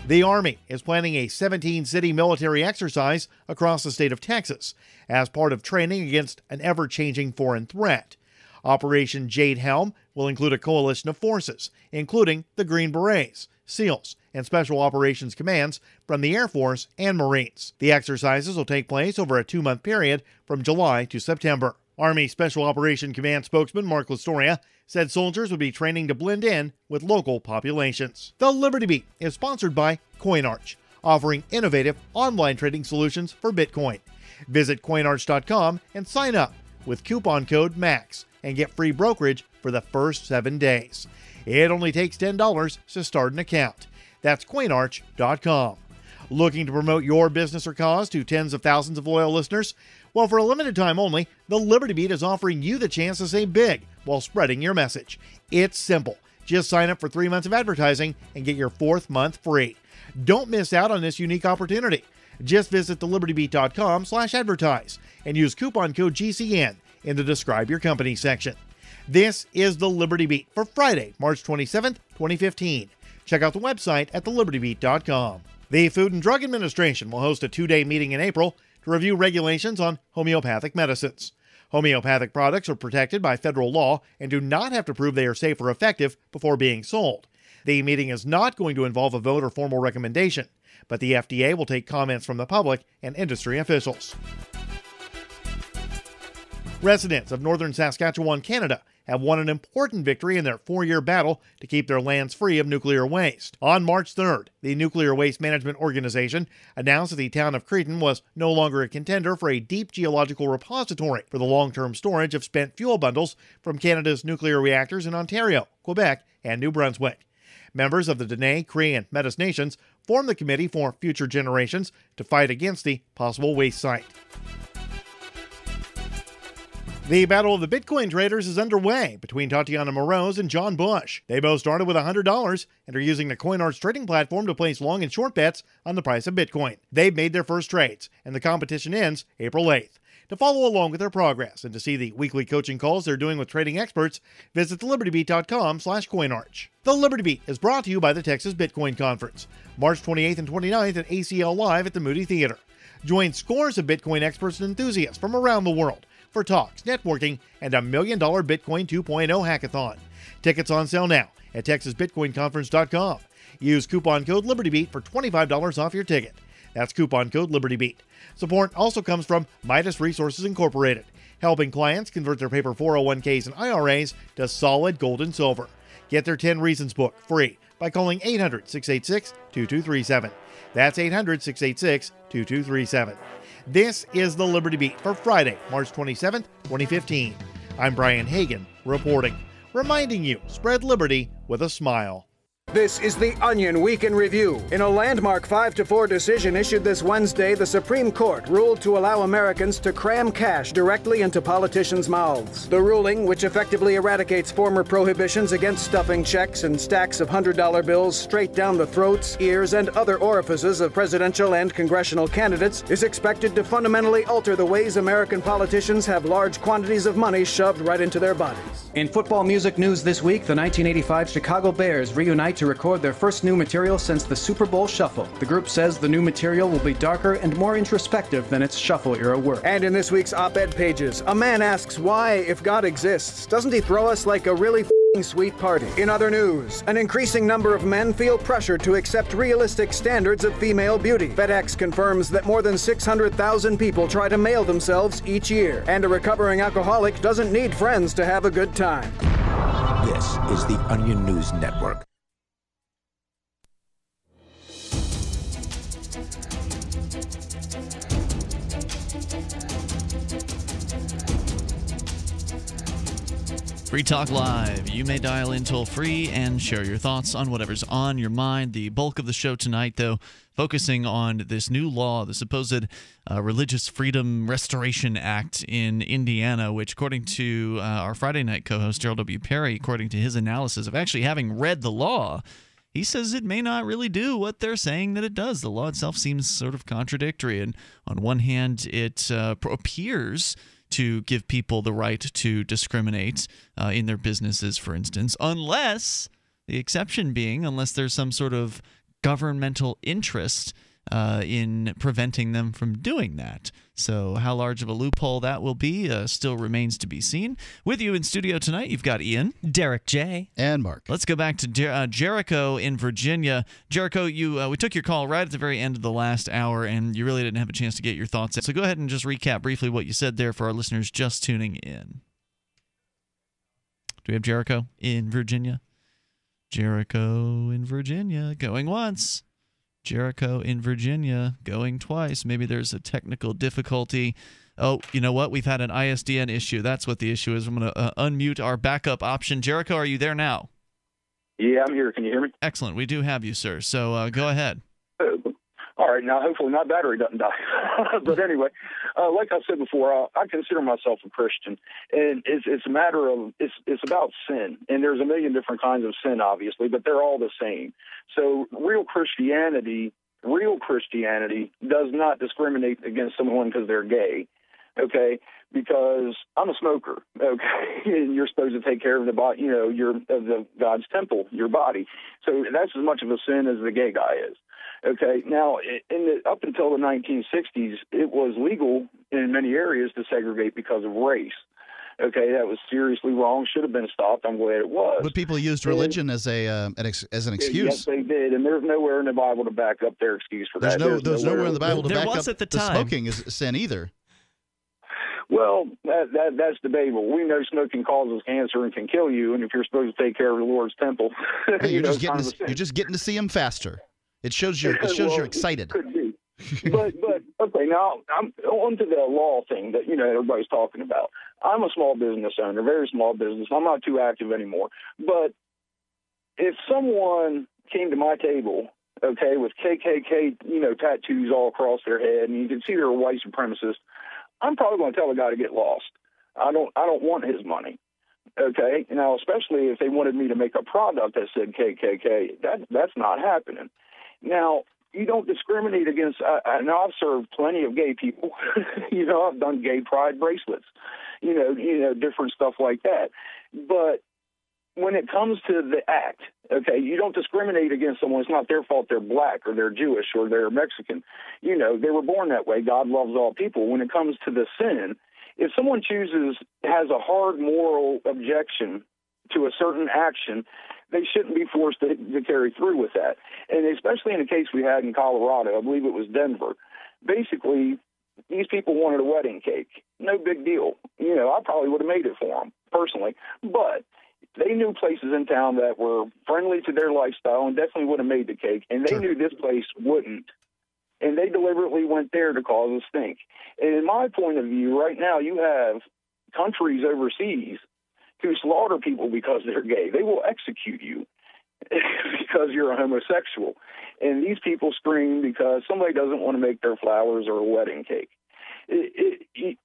The Army is planning a 17 city military exercise across the state of Texas as part of training against an ever changing foreign threat. Operation Jade Helm will include a coalition of forces, including the Green Berets, SEALs, and Special Operations Commands from the Air Force and Marines. The exercises will take place over a two month period from July to September. Army Special Operation Command spokesman Mark Lastoria said soldiers would be training to blend in with local populations. The Liberty Beat is sponsored by CoinArch, offering innovative online trading solutions for Bitcoin. Visit coinarch.com and sign up with coupon code MAX and get free brokerage for the first seven days. It only takes $10 to start an account. That's coinarch.com. Looking to promote your business or cause to tens of thousands of loyal listeners? Well, for a limited time only, the Liberty Beat is offering you the chance to say big while spreading your message. It's simple. Just sign up for three months of advertising and get your fourth month free. Don't miss out on this unique opportunity. Just visit thelibertybeat.com slash advertise and use coupon code GCN in the Describe Your Company section. This is the Liberty Beat for Friday, March 27th, 2015. Check out the website at thelibertybeat.com. The Food and Drug Administration will host a two day meeting in April to review regulations on homeopathic medicines. Homeopathic products are protected by federal law and do not have to prove they are safe or effective before being sold. The meeting is not going to involve a vote or formal recommendation, but the FDA will take comments from the public and industry officials. Residents of northern Saskatchewan, Canada, have won an important victory in their four year battle to keep their lands free of nuclear waste. On March 3rd, the Nuclear Waste Management Organization announced that the town of Creighton was no longer a contender for a deep geological repository for the long term storage of spent fuel bundles from Canada's nuclear reactors in Ontario, Quebec, and New Brunswick. Members of the Dene, Cree, and Metis nations formed the Committee for Future Generations to fight against the possible waste site. The battle of the Bitcoin traders is underway between Tatiana Moroz and John Bush. They both started with $100 and are using the CoinArch trading platform to place long and short bets on the price of Bitcoin. They've made their first trades, and the competition ends April 8th. To follow along with their progress and to see the weekly coaching calls they're doing with trading experts, visit thelibertybeat.com slash coinarch. The Liberty Beat is brought to you by the Texas Bitcoin Conference, March 28th and 29th at ACL Live at the Moody Theater. Join scores of Bitcoin experts and enthusiasts from around the world for talks, networking, and a million dollar Bitcoin 2.0 hackathon. Tickets on sale now at texasbitcoinconference.com. Use coupon code LibertyBeat for $25 off your ticket. That's coupon code LibertyBeat. Support also comes from Midas Resources Incorporated, helping clients convert their paper 401ks and IRAs to solid gold and silver. Get their 10 Reasons book free by calling 800 686 2237. That's 800 686 2237. This is the Liberty Beat for Friday, March 27th, 2015. I'm Brian Hagan reporting, reminding you spread liberty with a smile. This is the Onion Week in Review. In a landmark 5 to 4 decision issued this Wednesday, the Supreme Court ruled to allow Americans to cram cash directly into politicians' mouths. The ruling, which effectively eradicates former prohibitions against stuffing checks and stacks of $100 bills straight down the throats, ears, and other orifices of presidential and congressional candidates, is expected to fundamentally alter the ways American politicians have large quantities of money shoved right into their bodies. In football music news this week, the 1985 Chicago Bears reunite to record their first new material since the Super Bowl Shuffle. The group says the new material will be darker and more introspective than its Shuffle era work. And in this week's op ed pages, a man asks why, if God exists, doesn't he throw us like a really f***ing sweet party? In other news, an increasing number of men feel pressured to accept realistic standards of female beauty. FedEx confirms that more than 600,000 people try to mail themselves each year, and a recovering alcoholic doesn't need friends to have a good time. This is the Onion News Network. Free Talk Live. You may dial in toll free and share your thoughts on whatever's on your mind. The bulk of the show tonight, though, focusing on this new law, the supposed uh, Religious Freedom Restoration Act in Indiana, which, according to uh, our Friday night co host, Darryl W. Perry, according to his analysis of actually having read the law, he says it may not really do what they're saying that it does. The law itself seems sort of contradictory. And on one hand, it uh, appears to give people the right to discriminate uh, in their businesses, for instance, unless the exception being, unless there's some sort of governmental interest uh, in preventing them from doing that. So, how large of a loophole that will be uh, still remains to be seen. With you in studio tonight, you've got Ian, Derrick J, and Mark. Let's go back to Jer- uh, Jericho in Virginia. Jericho, you uh, we took your call right at the very end of the last hour, and you really didn't have a chance to get your thoughts. In. So, go ahead and just recap briefly what you said there for our listeners just tuning in. Do we have Jericho in Virginia? Jericho in Virginia, going once. Jericho in Virginia going twice. Maybe there's a technical difficulty. Oh, you know what? We've had an ISDN issue. That's what the issue is. I'm going to uh, unmute our backup option. Jericho, are you there now? Yeah, I'm here. Can you hear me? Excellent. We do have you, sir. So uh, go ahead. All right. Now, hopefully, my battery doesn't die. but anyway, uh, like I said before, I, I consider myself a Christian, and it's it's a matter of it's it's about sin, and there's a million different kinds of sin, obviously, but they're all the same. So, real Christianity, real Christianity, does not discriminate against someone because they're gay. Okay, because I'm a smoker. Okay, and you're supposed to take care of the body, you know, your of the God's temple, your body. So that's as much of a sin as the gay guy is. Okay, now in the, up until the 1960s, it was legal in many areas to segregate because of race. Okay, that was seriously wrong. Should have been stopped. I'm glad it was. But people used religion as a uh, an ex- as an excuse. Yes, they did, and there's nowhere in the Bible to back up their excuse for there's that. No, there's, nowhere, in the Bible to there back was up at the time. smoking is sin either. Well, that, that that's debatable. We know smoking causes cancer and can kill you, and if you're supposed to take care of the Lord's temple, Hey, you you're know, just getting to, you're just getting to see him faster. It shows you're it shows Well, you're excited. Could be. but but okay, now I'm on to the law thing that you know everybody's talking about. I'm a small business owner, very small business. I'm not too active anymore. But if someone came to my table, okay, with KKK, you know, tattoos all across their head, and you can see they're a white supremacist, I'm probably going to tell the guy to get lost. I don't I don't want his money. Okay, now especially if they wanted me to make a product that said KKK, that that's not happening. Now you don't discriminate against. Uh, I know I've served plenty of gay people. you know, I've done gay pride bracelets. You know, you know, different stuff like that. But when it comes to the act, okay, you don't discriminate against someone. It's not their fault they're black or they're Jewish or they're Mexican. You know, they were born that way. God loves all people. When it comes to the sin, if someone chooses has a hard moral objection to a certain action, they shouldn't be forced to, to carry through with that. And especially in the case we had in Colorado, I believe it was Denver. Basically, these people wanted a wedding cake. No big deal. You know, I probably would have made it for them personally, but they knew places in town that were friendly to their lifestyle and definitely would have made the cake, and they knew this place wouldn't. And they deliberately went there to cause a stink. And in my point of view, right now, you have countries overseas who slaughter people because they're gay. They will execute you because you're a homosexual. And these people scream because somebody doesn't want to make their flowers or a wedding cake. It, it,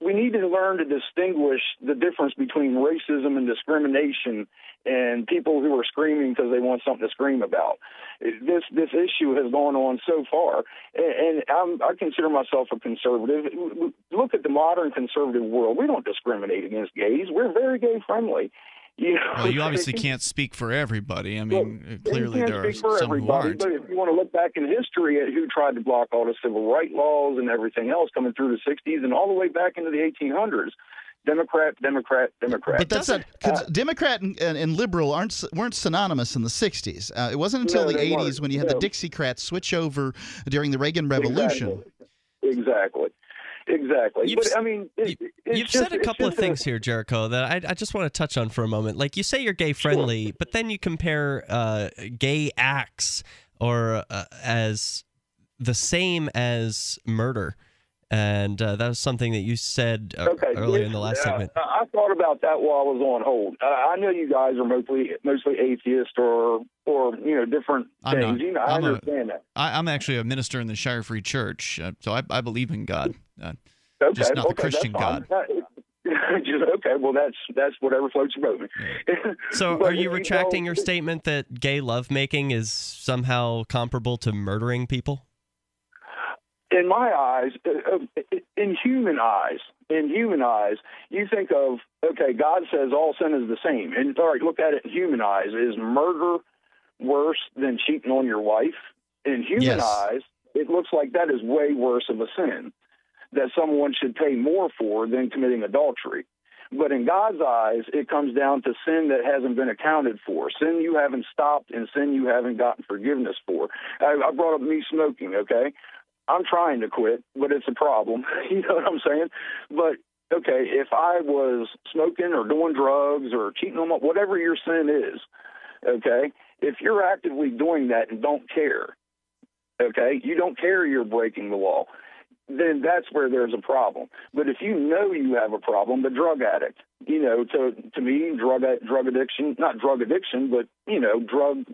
we need to learn to distinguish the difference between racism and discrimination and people who are screaming because they want something to scream about. This this issue has gone on so far, and, and I'm, I consider myself a conservative. Look at the modern conservative world. We don't discriminate against gays. We're very gay friendly. You know, Well, you obviously can't speak for everybody. I mean, you clearly can't there are for some who everybody, aren't. but if you want to look back in history at who tried to block all the civil rights laws and everything else coming through the 60s and all the way back into the 1800s, Democrat, Democrat, Democrat. But that's not because Democrat and, and, and liberal aren't weren't synonymous in the '60s. Uh, it wasn't until No, the '80s weren't. when you had No. the Dixiecrats switch over during the Reagan Revolution. Exactly. Exactly. You've but I mean, it, it's You've just, said a couple of just things here, Jericho, that I, I just want to touch on for a moment. Like you say you're gay friendly, but then you compare uh, gay acts or uh, as the same as murder. And uh, that was something that you said uh, Okay. earlier in the last yeah, segment. I I thought about that while I was on hold. Uh, I know you guys are mostly mostly atheist or or you know different I'm things. not. You know, I I'm a- understand that. I, I'm actually a minister in the Shire Free Church, uh, so I, I believe in God. Uh, Okay, just not the Christian. God. That- just okay. Well, that's that's whatever floats your boat. So, are you retracting your statement that gay lovemaking is somehow comparable to murdering people? in my eyes, uh, uh, in human eyes, in human eyes, you think of okay, God says all sin is the same, and all right, look at it in human eyes. Is murder worse than cheating on your wife? In human Yes. eyes, it looks like that is way worse of a sin that someone should pay more for than committing adultery. But in God's eyes, it comes down to sin that hasn't been accounted for, sin you haven't stopped, and sin you haven't gotten forgiveness for. I, I brought up me smoking, okay? I'm trying to quit, but it's a problem. you know what I'm saying? But okay, if I was smoking or doing drugs or cheating on my, whatever your sin is, okay, if you're actively doing that and don't care, okay, you don't care you're breaking the law, then that's where there's a problem. But if you know you have a problem, the drug addict, you know, to to me, drug drug addiction, not drug addiction, but you know, drug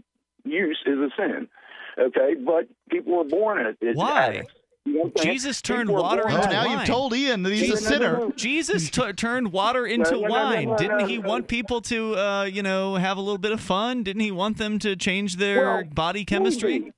use is a sin. Okay, but people are born in it. It's Why? addicts. You know what I'm saying? Jesus turned People water born into addicts. wine. now you've told Ian that he's a Jesus- sinner. Jesus t- turned water into no, no, no, wine. no, Didn't no, he no. want people to, uh, you know, have a little bit of fun? Didn't he want them to change their Well, body chemistry?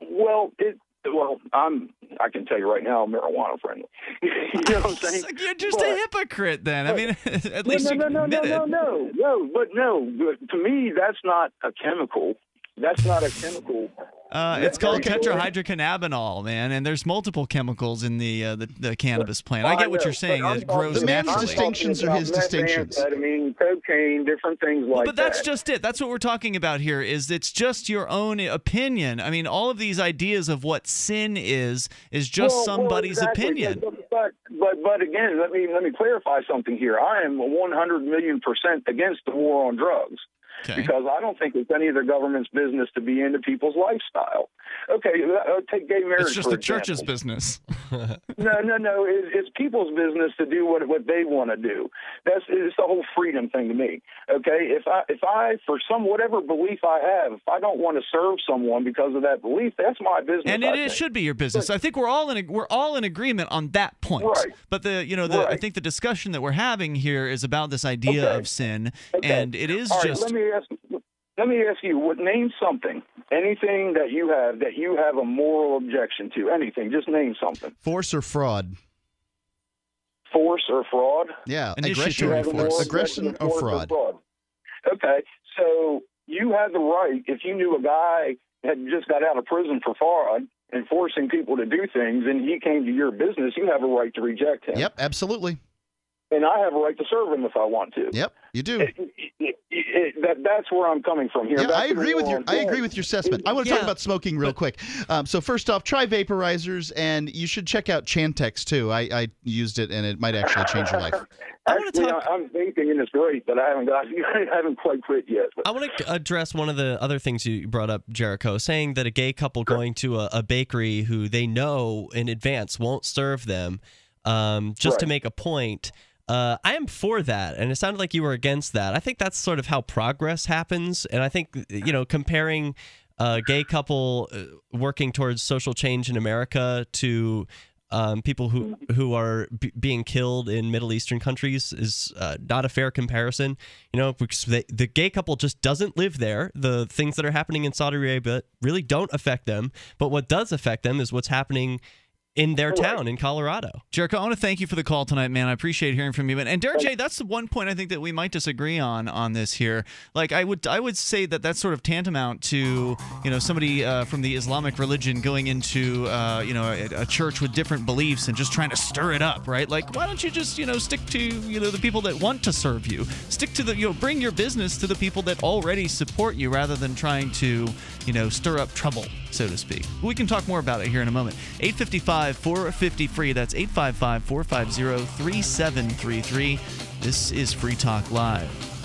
Well, it. Well, I'm. I can tell you right now, I'm marijuana friendly. you know what I'm saying? You're just But- a hypocrite, then. I mean, at No, least no, you no, no, no, it. no, no, no, but no. But to me, that's not a chemical. That's not a chemical. Uh, it's called tetrahydrocannabinol, man, and there's multiple chemicals in the uh, the, the cannabis plant. I get what you're saying. but I'm It grows talking- naturally. I'm distinctions are his distinctions. Methamphetamine, cocaine, different things like Well, but that's that. just it. That's what we're talking about here. Is it's just your own opinion. I mean, all of these ideas of what sin is is just Well, well, somebody's exactly. opinion. But, but but but but again, let me let me clarify something here. I am 100 million percent against the war on drugs. Okay. Because I don't think it's any of the government's business to be into people's lifestyle. Okay, uh, take gay marriage. It's just the church's business. No, no, no. It, it's people's business to do what what they want to do. That's it's the whole freedom thing to me. Okay, if I if I for some whatever belief I have, if I don't want to serve someone because of that belief, that's my business. and it, it should be your business. I think we're all in we're all in agreement on that point. Right. But the you know the I think the discussion that we're having here is about this idea Okay. of sin, Okay. and it is right, just let me ask. Let me ask you. What name something? Anything that you have that you have a moral objection to? Anything? Just name something. Force or fraud? Force or fraud? Yeah, Initiatory aggression, You have a aggression objection to or force fraud. Okay, so you had the right. If you knew a guy had just got out of prison for fraud and forcing people to do things, and he came to your business, you have a right to reject him. Yep, absolutely. And I have a right to serve him if I want to. Yep, you do. It- it- it- that, that's where I'm coming from here. Yeah, I agree with your I agree with your assessment. I want to talk about smoking real quick. Um, so first off, try vaporizers, and you should check out Chantix too. I, I used it, and it might actually change your life. Actually, I I'm thinking and it's great, but I haven't got I haven't quite quit yet. But I want to address one of the other things you brought up, Jericho, saying that a gay couple going to a, a bakery who they know in advance won't serve them um, just to make a point. Uh, I am for that, and it sounded like you were against that. I think that's sort of how progress happens, and I think you know comparing a gay couple uh, working towards social change in America to um, people who who are b- being killed in Middle Eastern countries is uh, not a fair comparison. You know, because they, the gay couple just doesn't live there. The things that are happening in Saudi Arabia really don't affect them. But what does affect them is what's happening in their town in Colorado. Jericho, I want to thank you for the call tonight, man. I appreciate hearing from you. And, and Derrick J, that's the one point I think that we might disagree on on this here. Like, I would I would say that that's sort of tantamount to you know somebody uh, from the Islamic religion going into uh, you know a, a church with different beliefs and just trying to stir it up, right? Like, why don't you just you know stick to you know the people that want to serve you, stick to the you know bring your business to the people that already support you rather than trying to you know stir up trouble, so to speak. We can talk more about it here in a moment. 855 450 free. That's 855 450 3733. This is Free Talk Live.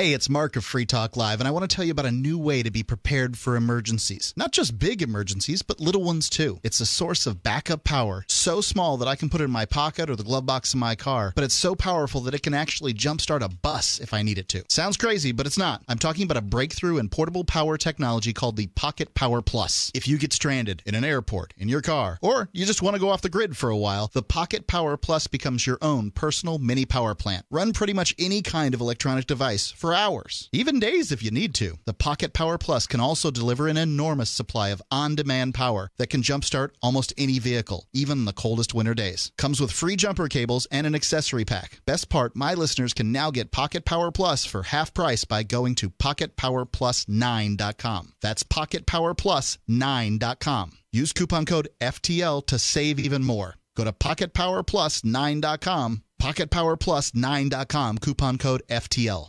Hey, it's Mark of Free Talk Live, and I want to tell you about a new way to be prepared for emergencies. Not just big emergencies, but little ones too. It's a source of backup power, so small that I can put it in my pocket or the glove box in my car, but it's so powerful that it can actually jumpstart a bus if I need it to. Sounds crazy, but it's not. I'm talking about a breakthrough in portable power technology called the Pocket Power Plus. If you get stranded in an airport, in your car, or you just want to go off the grid for a while, the Pocket Power Plus becomes your own personal mini power plant. Run pretty much any kind of electronic device for hours, even days if you need to. The Pocket Power Plus can also deliver an enormous supply of on demand power that can jumpstart almost any vehicle, even the coldest winter days. Comes with free jumper cables and an accessory pack. Best part, my listeners can now get Pocket Power Plus for half price by going to pocketpowerplus9.com. That's pocketpowerplus9.com. Use coupon code FTL to save even more. Go to pocketpowerplus9.com, pocketpowerplus9.com, coupon code FTL.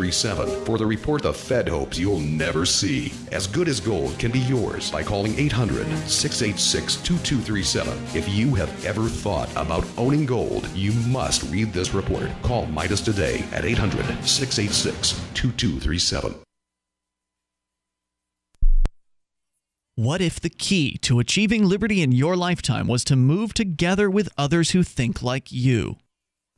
2237 for the report the Fed hopes you'll never see. As Good as Gold can be yours by calling 800 686 2237. If you have ever thought about owning gold, you must read this report. Call Midas today at 800 686 2237. What if the key to achieving liberty in your lifetime was to move together with others who think like you?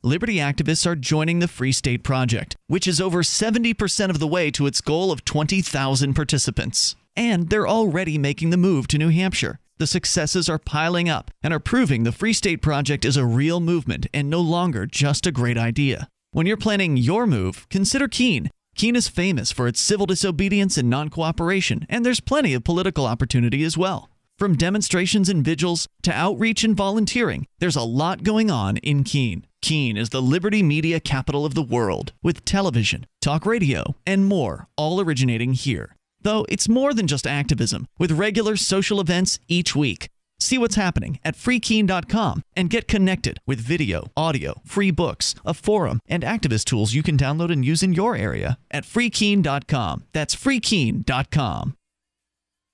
Liberty activists are joining the Free State Project, which is over 70% of the way to its goal of 20,000 participants. And they're already making the move to New Hampshire. The successes are piling up and are proving the Free State Project is a real movement and no longer just a great idea. When you're planning your move, consider Keene. Keene is famous for its civil disobedience and non cooperation, and there's plenty of political opportunity as well. From demonstrations and vigils to outreach and volunteering, there's a lot going on in Keene. Keene is the liberty media capital of the world, with television, talk radio, and more, all originating here. Though it's more than just activism, with regular social events each week. See what's happening at freekeene.com and get connected with video, audio, free books, a forum, and activist tools you can download and use in your area at freekeene.com. That's freekeene.com.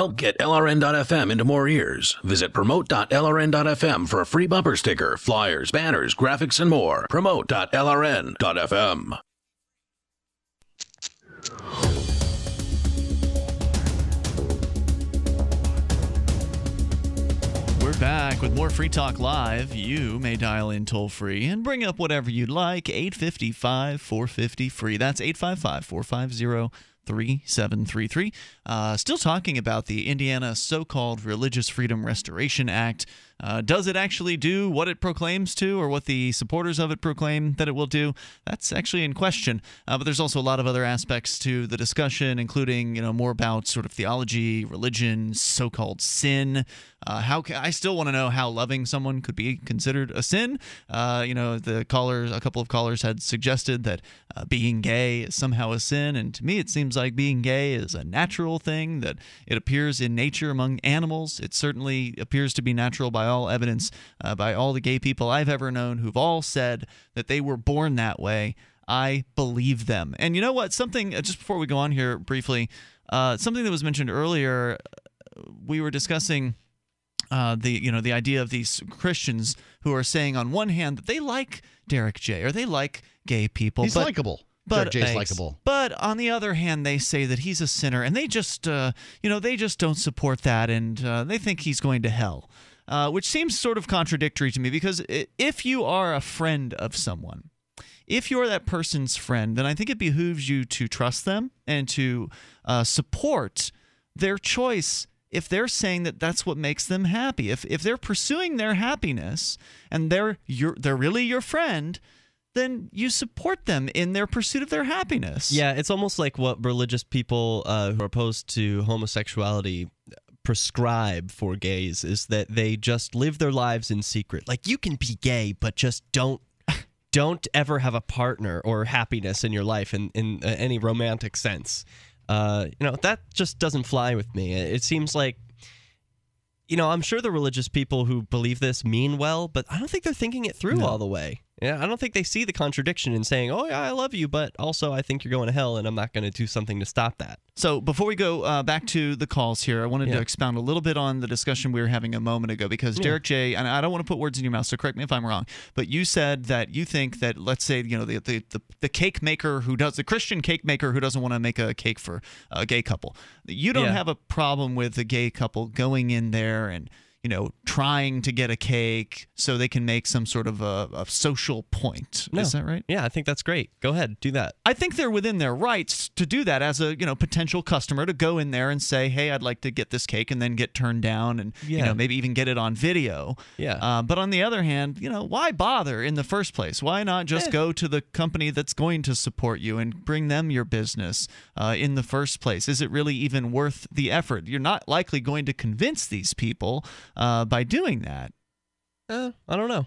Help get LRN.FM into more ears. Visit promote.lrn.fm for a free bumper sticker, flyers, banners, graphics, and more. Promote.lrn.fm. We're back with more Free Talk Live. You may dial in toll free and bring up whatever you'd like. 855 450 free. That's 855 450 3733. Uh, still talking about the Indiana so called Religious Freedom Restoration Act. Uh, does it actually do what it proclaims to, or what the supporters of it proclaim that it will do? That's actually in question. Uh, but there's also a lot of other aspects to the discussion, including you know more about sort of theology, religion, so-called sin. Uh, how ca- I still want to know how loving someone could be considered a sin. Uh, you know, the callers, a couple of callers had suggested that uh, being gay is somehow a sin, and to me, it seems like being gay is a natural thing that it appears in nature among animals. It certainly appears to be natural by all evidence, uh, by all the gay people I've ever known who've all said that they were born that way. I believe them. And you know what? Something uh, just before we go on here briefly, uh, something that was mentioned earlier, uh, we were discussing uh, the you know the idea of these Christians who are saying on one hand that they like Derrick J or they like gay people. He's but, likable. But Derrick J's likable. But on the other hand, they say that he's a sinner, and they just uh, you know they just don't support that, and uh, they think he's going to hell. Uh, which seems sort of contradictory to me because if you are a friend of someone, if you're that person's friend, then I think it behooves you to trust them and to uh, support their choice if they're saying that that's what makes them happy. If if they're pursuing their happiness and they're they're really your friend, then you support them in their pursuit of their happiness. Yeah, it's almost like what religious people uh, who are opposed to homosexuality prescribe for gays is that they just live their lives in secret. Like you can be gay, but just don't don't ever have a partner or happiness in your life in in uh, any romantic sense. Uh, you know that just doesn't fly with me. It seems like you know, I'm sure the religious people who believe this mean well, but I don't think they're thinking it through all the way. Yeah, I don't think they see the contradiction in saying, "Oh yeah, I love you," but also I think you're going to hell, and I'm not going to do something to stop that. So before we go uh, back to the calls here, I wanted Yeah. to expound a little bit on the discussion we were having a moment ago because Yeah. Derrick J. and I don't want to put words in your mouth, so correct me if I'm wrong. But you said that you think that let's say you know the the, the, the cake maker who does the Christian cake maker who doesn't want to make a cake for a gay couple, you don't Yeah. have a problem with a gay couple going in there and you know trying to get a cake so they can make some sort of a, a social point. No. Is that right? Yeah, I think that's great. Go ahead, do that. I think they're within their rights to do that as a you know potential customer to go in there and say, "Hey, I'd like to get this cake," and then get turned down, and you know maybe even get it on video. Yeah. Uh, but on the other hand, you know, why bother in the first place? Why not just Eh. go to the company that's going to support you and bring them your business uh, in the first place? Is it really even worth the effort? You're not likely going to convince these people uh, by doing that. Uh, I don't know.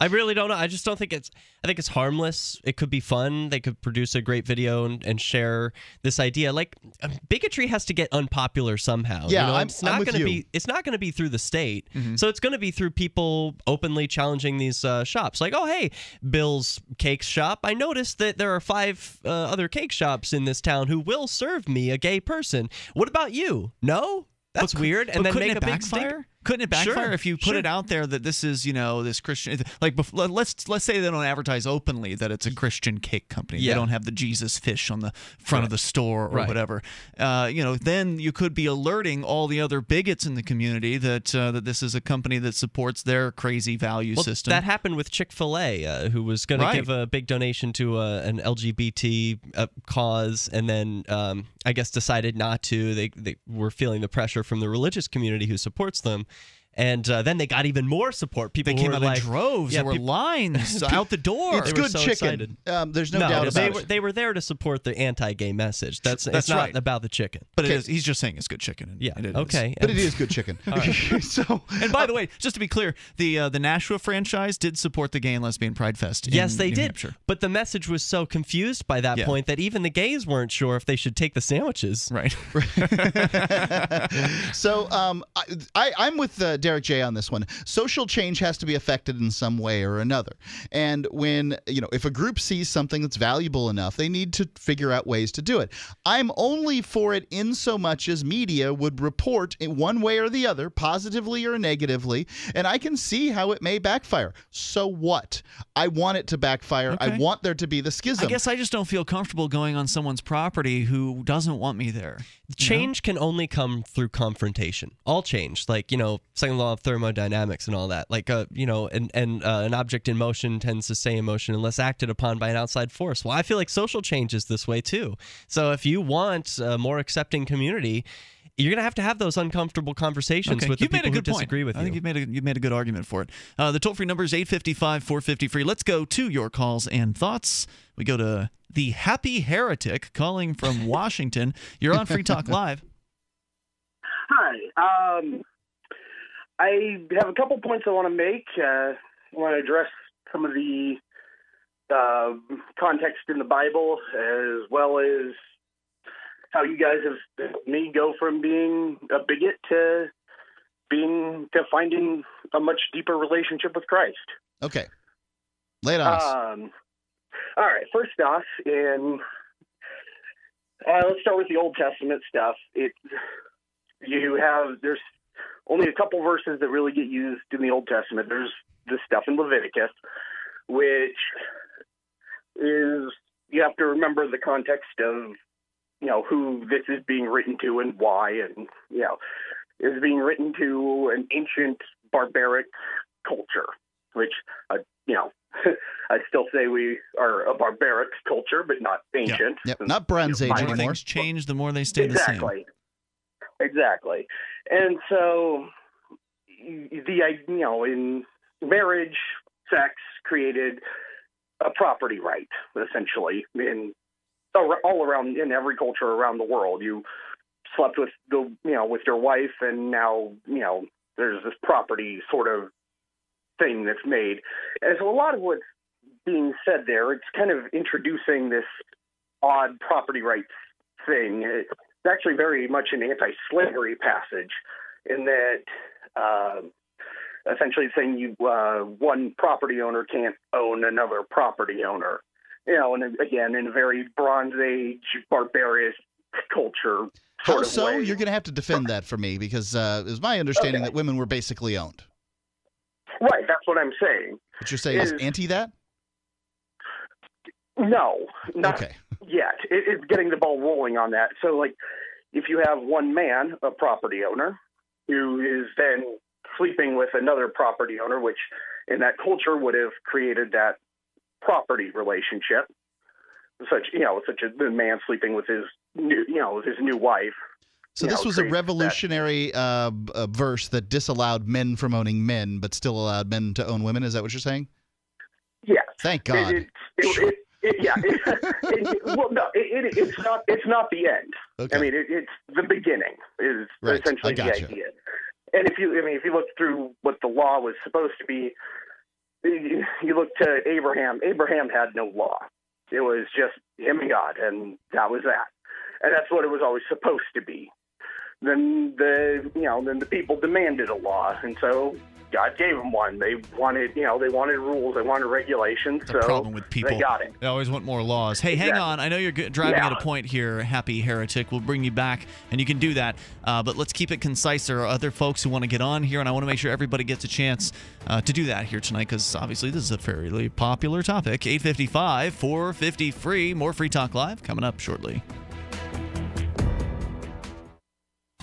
I really don't know. I just don't think it's. I think it's harmless. It could be fun. They could produce a great video and, and share this idea. Like uh, bigotry has to get unpopular somehow. Yeah, you know, I'm- it's I'm not with going to you. be. It's not going to be through the state. Mm-hmm. So it's going to be through people openly challenging these uh, shops. Like, oh hey, Bill's Cake Shop. I noticed that there are five uh, other cake shops in this town who will serve me a gay person. What about you? No, that's weird. And then make it a big backfire? stink. Couldn't it backfire Sure, if you put sure. it out there that this is, you know, this Christian like let- let's let's say they don't advertise openly that it's a Christian cake company. Yeah. They don't have the Jesus fish on the front of the store or Right. whatever. Uh, you know, then you could be alerting all the other bigots in the community that uh, that this is a company that supports their crazy value Well, system. That happened with Chick Fil A, uh, who was going Right. to give a big donation to uh, an LGBT uh, cause, and then um, I guess decided not to. They they were feeling the pressure from the religious community who supports them. And uh, then they got even more support. People They came were out in droves. Yeah, There were peop- lines out the door. It's They were good so chicken. Um, there's no, no, doubt they about were it. they were there to support the anti-gay message. That's, That's it's not right. about the chicken. But it is, he's just saying it's good chicken. and Yeah, it is. okay. But it is good chicken. so, And by the way, just to be clear, the uh, the Nashua franchise did support the Gay and Lesbian Pride Fest. in Yes, they New did. Hampshire. But the message was so confused by that Yeah. point that even the gays weren't sure if they should take the sandwiches. Right. so um, I, I, I'm with uh, Derrick J on this one. Social change has to be affected in some way or another. And when, you know, if a group sees something that's valuable enough, they need to figure out ways to do it. I'm only for it in so much as media would report in one way or the other, positively or negatively, and I can see how it may backfire. So what? I want it to backfire. I want there to be the schism. I guess I just don't feel comfortable going on someone's property who doesn't want me there. Change can only come through confrontation. All change, like you know, second law of thermodynamics and all that. Like uh, you know, and and uh, an object in motion tends to stay in motion unless acted upon by an outside force. Well, I feel like social change is this way too. So if you want a more accepting community, you're gonna have to have those uncomfortable conversations Okay, with the you've made people a good who point. disagree with I you. think you've made a you've made a good argument for it. Uh, the toll free number is 855 450 free. Let's go to your calls and thoughts. We go to the Happy Heretic calling from Washington. You're on Free Talk Live. Hi. Um, I have a couple points I want to make. Uh, I want to address some of the uh, context in the Bible, as well as how you guys have helped me go from being a bigot to being to finding a much deeper relationship with Christ. okay. Lay it on us. Um, all right. First off, in uh, let's start with the Old Testament stuff. It you have there's only a couple verses that really get used in the Old Testament. There's the stuff in Leviticus, which is you have to remember the context of you know who this is being written to and why, and you know is being written to an ancient barbaric culture, which uh, you know I'd still say we are a barbaric culture, but not ancient. Yep. Not Bronze Age My- anymore. Things change the more they stay the same. exactly. Exactly. And so the you know in marriage, sex created a property right essentially in all around in every culture around the world. You slept with the you know with your wife, and now you know there's this property sort of thing that's made. And so a lot of what's being said there, it's kind of introducing this odd property rights thing. It's actually very much an anti-slavery passage in that uh, essentially saying you uh, one property owner can't own another property owner. You know, and again, in a very Bronze Age barbarous culture How of so? way. You're going to have to defend that for me because uh, it was my understanding Okay. that women were basically owned. Right, that's what I'm saying. What you're saying is Is- anti that? No, not Okay. yet. It, it's getting the ball rolling on that. So, like, if you have one man, a property owner, who is then sleeping with another property owner, which in that culture would have created that property relationship, such you know, such as the man sleeping with his new, you know, with his new wife. So this know, was a revolutionary uh, uh, verse that disallowed men from owning men, but still allowed men to own women. Is that what you're saying? Yes. Thank God. It, it, it, yeah. Well, no, it, it, it's not. It's not the end. Okay. I mean, it, it's the beginning. Is Right. essentially the idea. and if you, I mean, if you look through what the law was supposed to be, you you look to Abraham. Abraham had no law. It was just him and God, and that was that. And that's what it was always supposed to be. Then the, you know, then the people demanded a law, and so God gave them one. They wanted, you know, they wanted rules, they wanted regulations. The so problem with people. they got it. They always want more laws. Hey, hang Exactly. on. I know you're driving Yeah. at a point here, Happy Heretic. We'll bring you back, and you can do that. Uh, but let's keep it concise. There are other folks who want to get on here, and I want to make sure everybody gets a chance uh, to do that here tonight because obviously this is a fairly popular topic. 855 450 free. More Free Talk Live coming up shortly.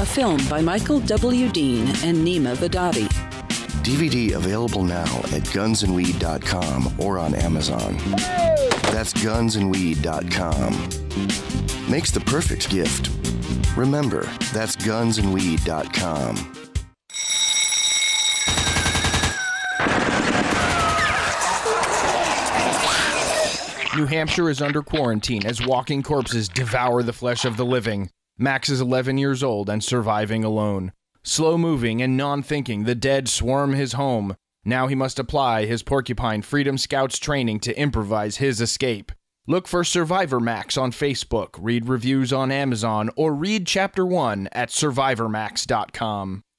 A film by Michael W. Dean and Nima Vadadi. DVD available now at gunsandweed.com or on Amazon. That's gunsandweed.com. Makes the perfect gift. Remember, that's gunsandweed.com. New Hampshire is under quarantine as walking corpses devour the flesh of the living. Max is 11 years old and surviving alone. Slow moving and non thinking, the dead swarm his home. Now he must apply his Porcupine Freedom Scouts training to improvise his escape. Look for Survivor Max on Facebook, read reviews on Amazon, or read Chapter 1 at survivormax.com.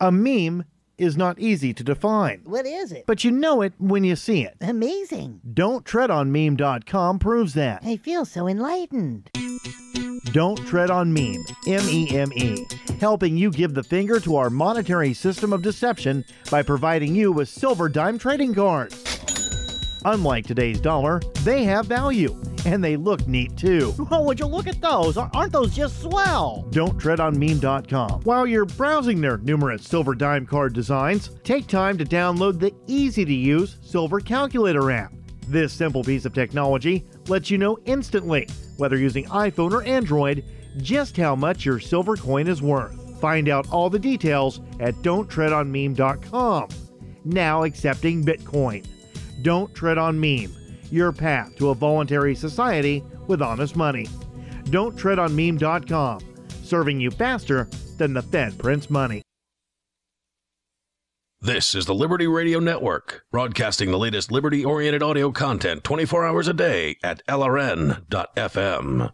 A meme is not easy to define, What is it? but you know it when you see it. Amazing. Don't tread on meme.com proves that. I feel so enlightened. Don't tread on meme, M E M E, helping you give the finger to our monetary system of deception by providing you with silver dime trading cards. Unlike today's dollar, they have value and they look neat too. Oh, would you look at those? Aren't those just swell? Don't tread on meme.com. While you're browsing their numerous silver dime card designs, take time to download the easy to use Silver Calculator app. This simple piece of technology lets you know instantly, whether using iPhone or Android, just how much your silver coin is worth. Find out all the details at don'ttreadonmeme.com. Now accepting Bitcoin. Don't tread on meme, your path to a voluntary society with honest money. Don't tread on meme.com, serving you faster than the Fed prints money. This is the Liberty Radio Network, broadcasting the latest liberty oriented audio content 24 hours a day at LRN.FM.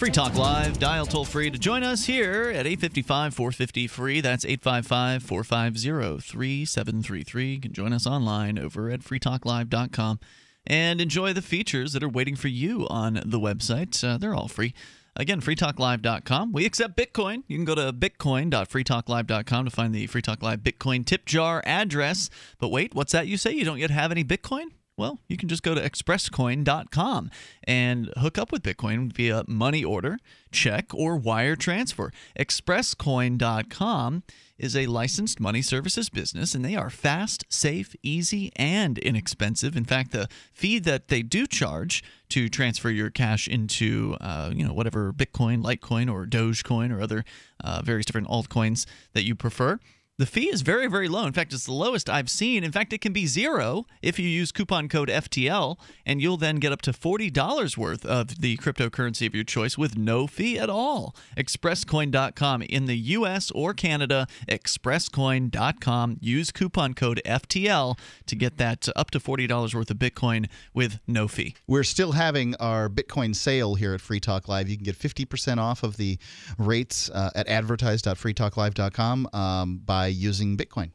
Free Talk Live. Dial toll free to join us here at 855 450 free. That's 855 450 3733. You can join us online over at freetalklive.com and enjoy the features that are waiting for you on the website. Uh, they're all free. Again, freetalklive.com. We accept Bitcoin. You can go to bitcoin.freetalklive.com to find the Free Talk Live Bitcoin tip jar address. But wait, what's that you say? You don't yet have any Bitcoin? Well, you can just go to expresscoin.com and hook up with Bitcoin via money order, check, or wire transfer. Expresscoin.com is a licensed money services business, and they are fast, safe, easy, and inexpensive. In fact, the fee that they do charge to transfer your cash into, uh, you know, whatever Bitcoin, Litecoin, or Dogecoin, or other uh, various different altcoins that you prefer the fee is very, very low. In fact, it's the lowest I've seen. In fact, it can be zero if you use coupon code FTL, and you'll then get up to $40 worth of the cryptocurrency of your choice with no fee at all. ExpressCoin.com in the US or Canada, ExpressCoin.com. Use coupon code FTL to get that up to $40 worth of Bitcoin with no fee. We're still having our Bitcoin sale here at Free Talk Live. You can get 50% off of the rates uh, at advertise.freetalklive.com um, by using Bitcoin.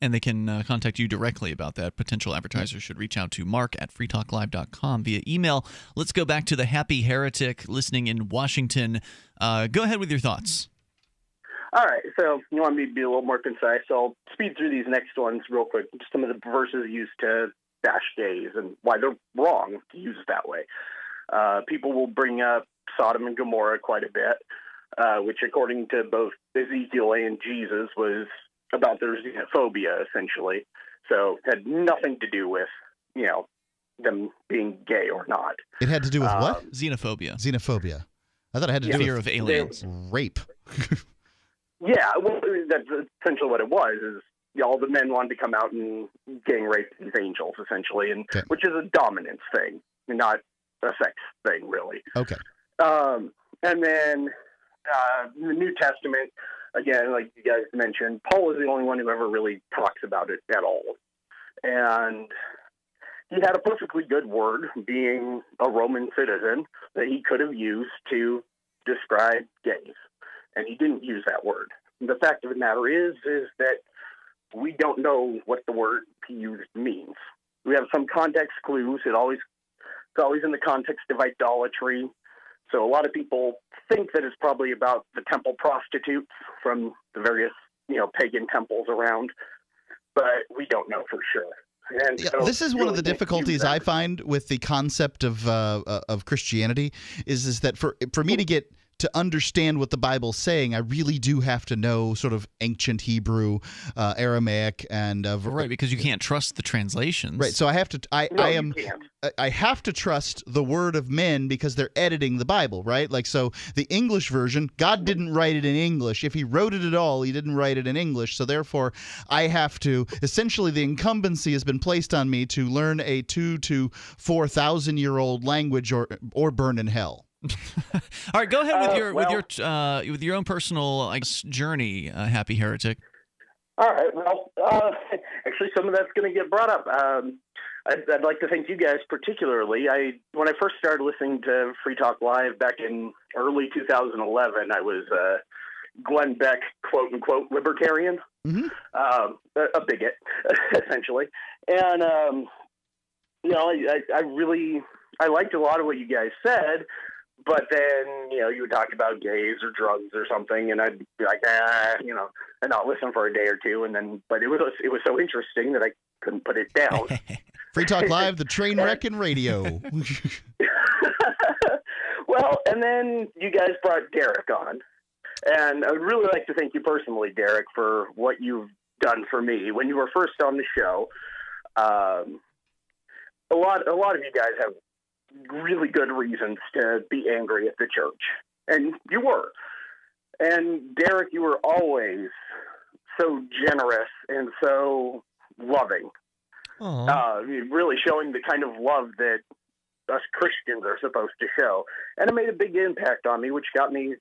And they can uh, contact you directly about that. Potential advertisers should reach out to mark at freetalklive.com via email. Let's go back to the happy heretic listening in Washington. Uh, go ahead with your thoughts. All right, so you want me to be a little more concise, so I'll speed through these next ones real quick. Just some of the verses used to bash gays and why they're wrong to use it that way. Uh, people will bring up Sodom and Gomorrah quite a bit, uh, which, according to both Ezekiel and Jesus, was about their xenophobia, essentially. So it had nothing to do with, you know, them being gay or not. It had to do with Um, what? Xenophobia. Xenophobia. I thought it had to Yeah. do Fear with of aliens. rape. Yeah, well, that's essentially what it was. Is you know, all the men wanted to come out and gang rape these angels, essentially, and Okay. which is a dominance thing, not a sex thing, really. Okay. Um, and then uh, the New Testament, again, like you guys mentioned, Paul is the only one who ever really talks about it at all. And he had a perfectly good word, being a Roman citizen, that he could have used to describe gays. And he didn't use that word. The fact of the matter is, is that we don't know what the word he used means. We have some context clues. It always it's always in the context of idolatry. So a lot of people think that it's probably about the temple prostitutes from the various, you know, pagan temples around, but we don't know for sure. And Yeah, this is one of the difficulties. I find with the concept of uh, uh, of Christianity is is that for for me to get to understand what the Bible's saying, I really do have to know sort of ancient Hebrew, uh, Aramaic, and uh, Right, because you can't trust the translations. Right, so I have to. I, No, I am. I- I have to trust the word of men because they're editing the Bible, right? Like so, the English version, God didn't write it in English. If He wrote it at all, He didn't write it in English. So therefore, I have to. Essentially, the incumbency has been placed on me to learn a two to four thousand year old language, or or burn in hell. All right, go ahead with Uh, your well- with your uh, with your own personal I guess, journey, uh, happy heretic. All right. Well, uh, actually, some of that's going to get brought up. Um, I'd, I'd like to thank you guys particularly. I when I first started listening to Free Talk Live back in early 2011, I was uh, Glenn Beck, quote unquote, libertarian, Mhm. um, a, a bigot, essentially. And um, you know, I, I, I really I liked a lot of what you guys said. But then, you know, you would talk about gays or drugs or something, and I'd be like, ah, you know, and not listen for a day or two, and then, but it was it was so interesting that I couldn't put it down. Free Talk Live, the train wreck in radio. well, and then you guys brought Derrick on, and I would really like to thank you personally, Derrick, for what you've done for me when you were first on the show. Um, a lot, a lot of you guys have really good reasons to be angry at the church, and you were. And Derrick, you were always so generous and so loving. Uh, really showing the kind of love that us Christians are supposed to show. And it made a big impact on me, which got me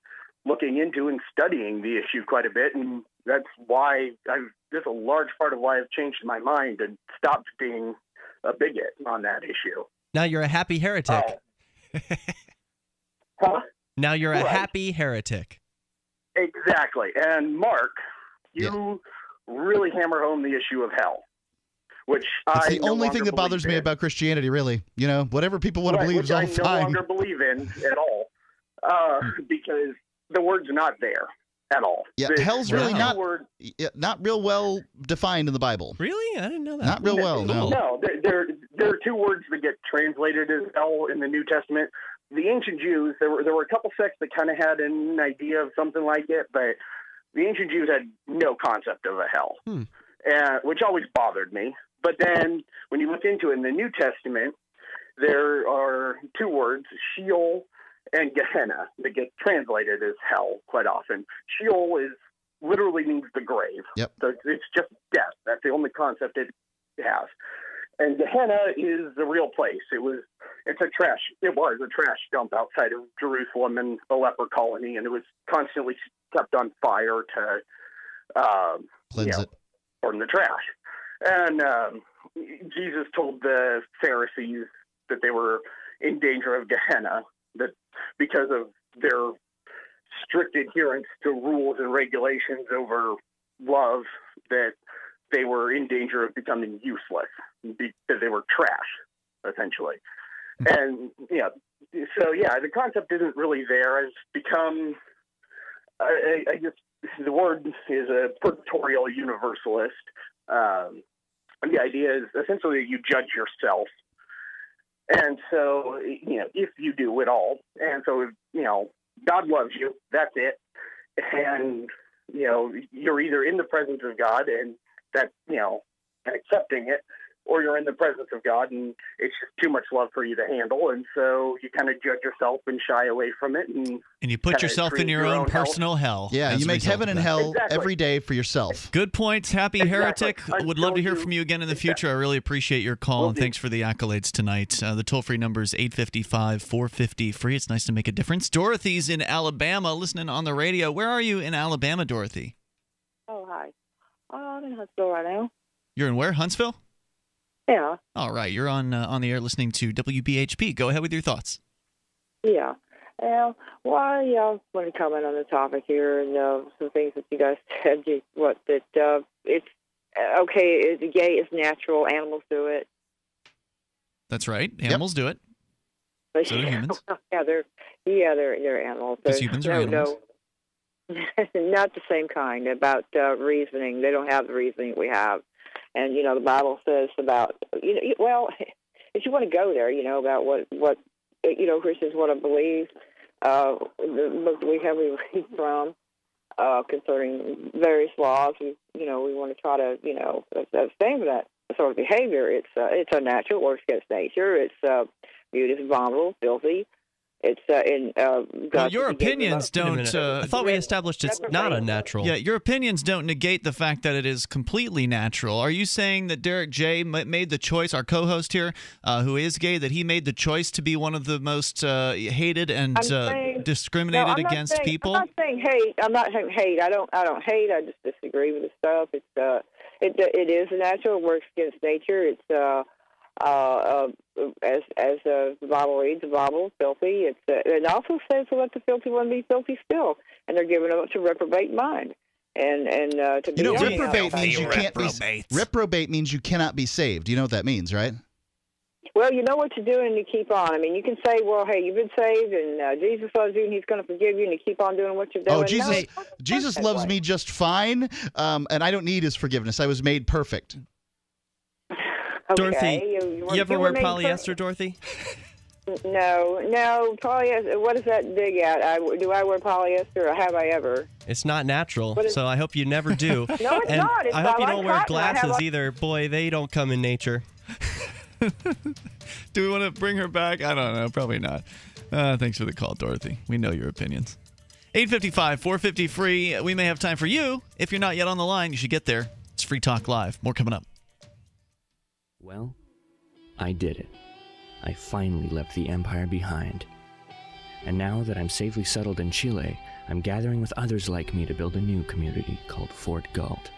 looking into and studying the issue quite a bit. And that's why I've, that's a large part of why I've changed my mind and stopped being a bigot on that issue. Now you're a happy heretic. Huh? Now you're a happy heretic. Exactly. And Mark, you really hammer home the issue of hell, which It's I the no only thing that bothers believe me about Christianity, really. You know, whatever people want to believe which is all I no fine. longer believe in at all, uh, because the word's not there at all. Yeah, The- hell's really two not word- yeah, not real well defined in the Bible. Really? I didn't know that. Not real well, no. No, there, there there are two words that get translated as hell in the New Testament. The ancient Jews, there were there were a couple sects that kind of had an idea of something like it, but the ancient Jews had no concept of a hell, Hmm. uh, which always bothered me. But then when you look into it in the New Testament, there are two words, Sheol and Gehenna, that gets translated as hell quite often. Sheol is literally means the grave. Yep. So it's- just death. That's the only concept it has. And Gehenna is the real place. It was it's a trash it was a trash dump outside of Jerusalem and a leper colony and it was constantly kept on fire to um Cleanse you know, it. burn the trash. And um, Jesus told the Pharisees that they were in danger of Gehenna, that because of their strict adherence to rules and regulations over love, that they were in danger of becoming useless because they were trash, essentially. And yeah, so yeah, the concept isn't really there. It's become, I, I just the word is a purgatorial universalist. Um, and the idea is essentially you judge yourself. And so, you know, if you do it all, and so, you know, God loves you, that's it. And, you know, you're either in the presence of God and that, you know, and accepting it, or you're in the presence of God and it's just too much love for you to handle. And so you kind of judge yourself and shy away from it. And, And you put yourself in create your, own, hell. personal hell. Yeah, you make heaven and hell Exactly. every day for yourself. Good points. Happy Exactly. heretic. Would love to hear from you again in the future. I really appreciate your call and thanks for the accolades tonight. Uh, the toll free number is 855 450 free. It's nice to make a difference. Dorothy's in Alabama listening on the radio. Where are you in Alabama, Dorothy? Oh, hi. Uh, I'm in Huntsville right now. You're in where? Huntsville? Yeah, All right. You're on uh, on the air listening to WBHP. Go ahead with your thoughts. yeah. Well, well, I uh, want to comment on the topic here and uh, some things that you guys said. You- What that uh, it's uh, okay. It's gay is natural. Animals do it. That's right. Animals do it. But So do humans. yeah, they're yeah, they're they're animals. Because humans are no, animals. No, not the same kind. About uh, reasoning, they don't have the reasoning we have. And you know, the Bible says about you know, well, if you want to go there, you know, about what what you know Christians want to believe. Uh, the book we heavily read from uh, concerning various laws. We, you know, we want to try to, you know, abstain from that sort of behavior. It's uh, it's unnatural, works against nature. It's uh, viewed as abominable, filthy. It's uh, in uh, Well, your opinions don't. Uh, I thought we established it's not unnatural. Yeah, your opinions don't negate the fact that it is completely natural. Are you saying that Derrick J m- made the choice, our co-host here, uh, who is gay, that he made the choice to be one of the most uh, hated and uh, saying- discriminated No, against saying- people? I'm not saying hate. I'm not saying hate. I don't. I don't hate. I just disagree with the stuff. It's uh, it it is natural. It works against nature. It's uh, uh, uh as as uh, the Bible reads, the Bible is filthy. It's uh, it also says to let the filthy one be filthy still, and they're given up to reprobate mind. And and uh, to You be know, anything reprobate else. means you can't be. Reprobate means you cannot be saved. You know what that means, right? Well, you know what to do, and you keep on. I mean, you can say, "Well, hey, you've been saved, and uh, Jesus loves you, and He's going to forgive you and you keep on doing what you're doing." Oh, Jesus! it's not Jesus loves way. me just fine, um, and I don't need His forgiveness. I was made perfect. Dorothy, Okay, you, you- you ever wear were made polyester, Dorothy? No, no, polyester. What does that dig at? I, do I wear polyester, or have I ever? It's not natural, But it- so I hope you never do. No, it's and not. It's I hope you don't wear cotton. I have glasses a- either. Boy, they don't come in nature. Do we want to bring her back? I don't know. Probably not. Uh, thanks for the call, Dorothy. We know your opinions. 855 450 free. We may have time for you. If you're not yet on the line, you should get there. It's Free Talk Live. More coming up. Well, I did it. I finally left the empire behind. And now that I'm safely settled in Chile, I'm gathering with others like me to build a new community called Fort Galt.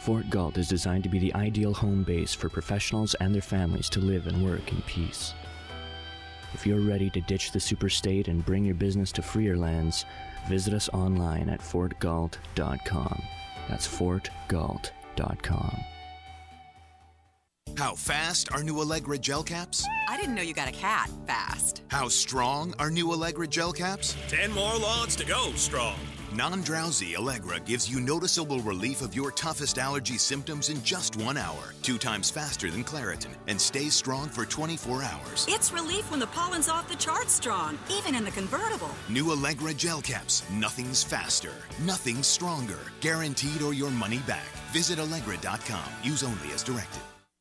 Fort Galt is designed to be the ideal home base for professionals and their families to live and work in peace. If you're ready to ditch the superstate and bring your business to freer lands, visit us online at fortgalt.com. That's fortgalt.com. How fast are new Allegra gel caps? I didn't know you got a cat fast. How strong are new Allegra gel caps? Ten more lawns to go, strong. Non drowsy Allegra gives you noticeable relief of your toughest allergy symptoms in just one hour, two times faster than Claritin, and stays strong for 24 hours. It's relief when the pollen's off the charts strong, even in the convertible. New Allegra gel caps. Nothing's faster, nothing's stronger. Guaranteed or your money back. Visit Allegra.com. Use only as directed.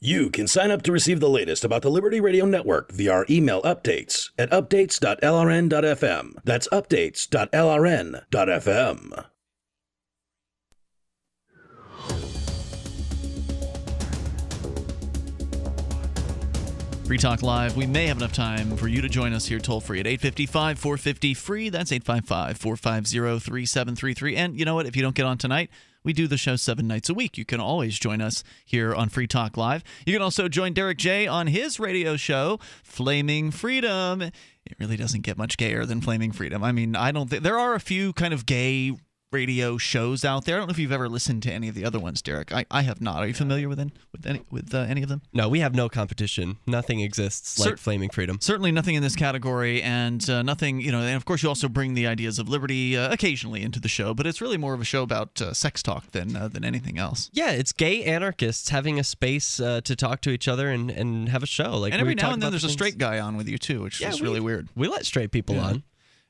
You can sign up to receive the latest about the Liberty Radio Network via our email updates at updates.lrn.fm. That's updates.lrn.fm. Free Talk Live. We may have enough time for you to join us here toll free at 855 450 free. That's 855 450 3733. And you know what? If you don't get on tonight, we do the show seven nights a week. You can always join us here on Free Talk Live. You can also join Derrick J on his radio show, Flaming Freedom. It really doesn't get much gayer than Flaming Freedom. I mean, I don't think there are a few kind of gay radio shows out there. I don't know if you've ever listened to any of the other ones, Derrick. I, I have not. Are you familiar with any, with any with uh, any of them? No, we have no competition. Nothing exists like Cer- Flaming Freedom. Certainly nothing in this category, and uh, nothing, you know. And of course, you also bring the ideas of liberty uh, occasionally into the show, but it's really more of a show about uh, sex talk than uh, than anything else. Yeah, it's gay anarchists having a space uh, to talk to each other and, and have a show. Like and every now and then, there's a straight guy on with you too, which Yeah, is we- really weird. We let straight people Yeah. on.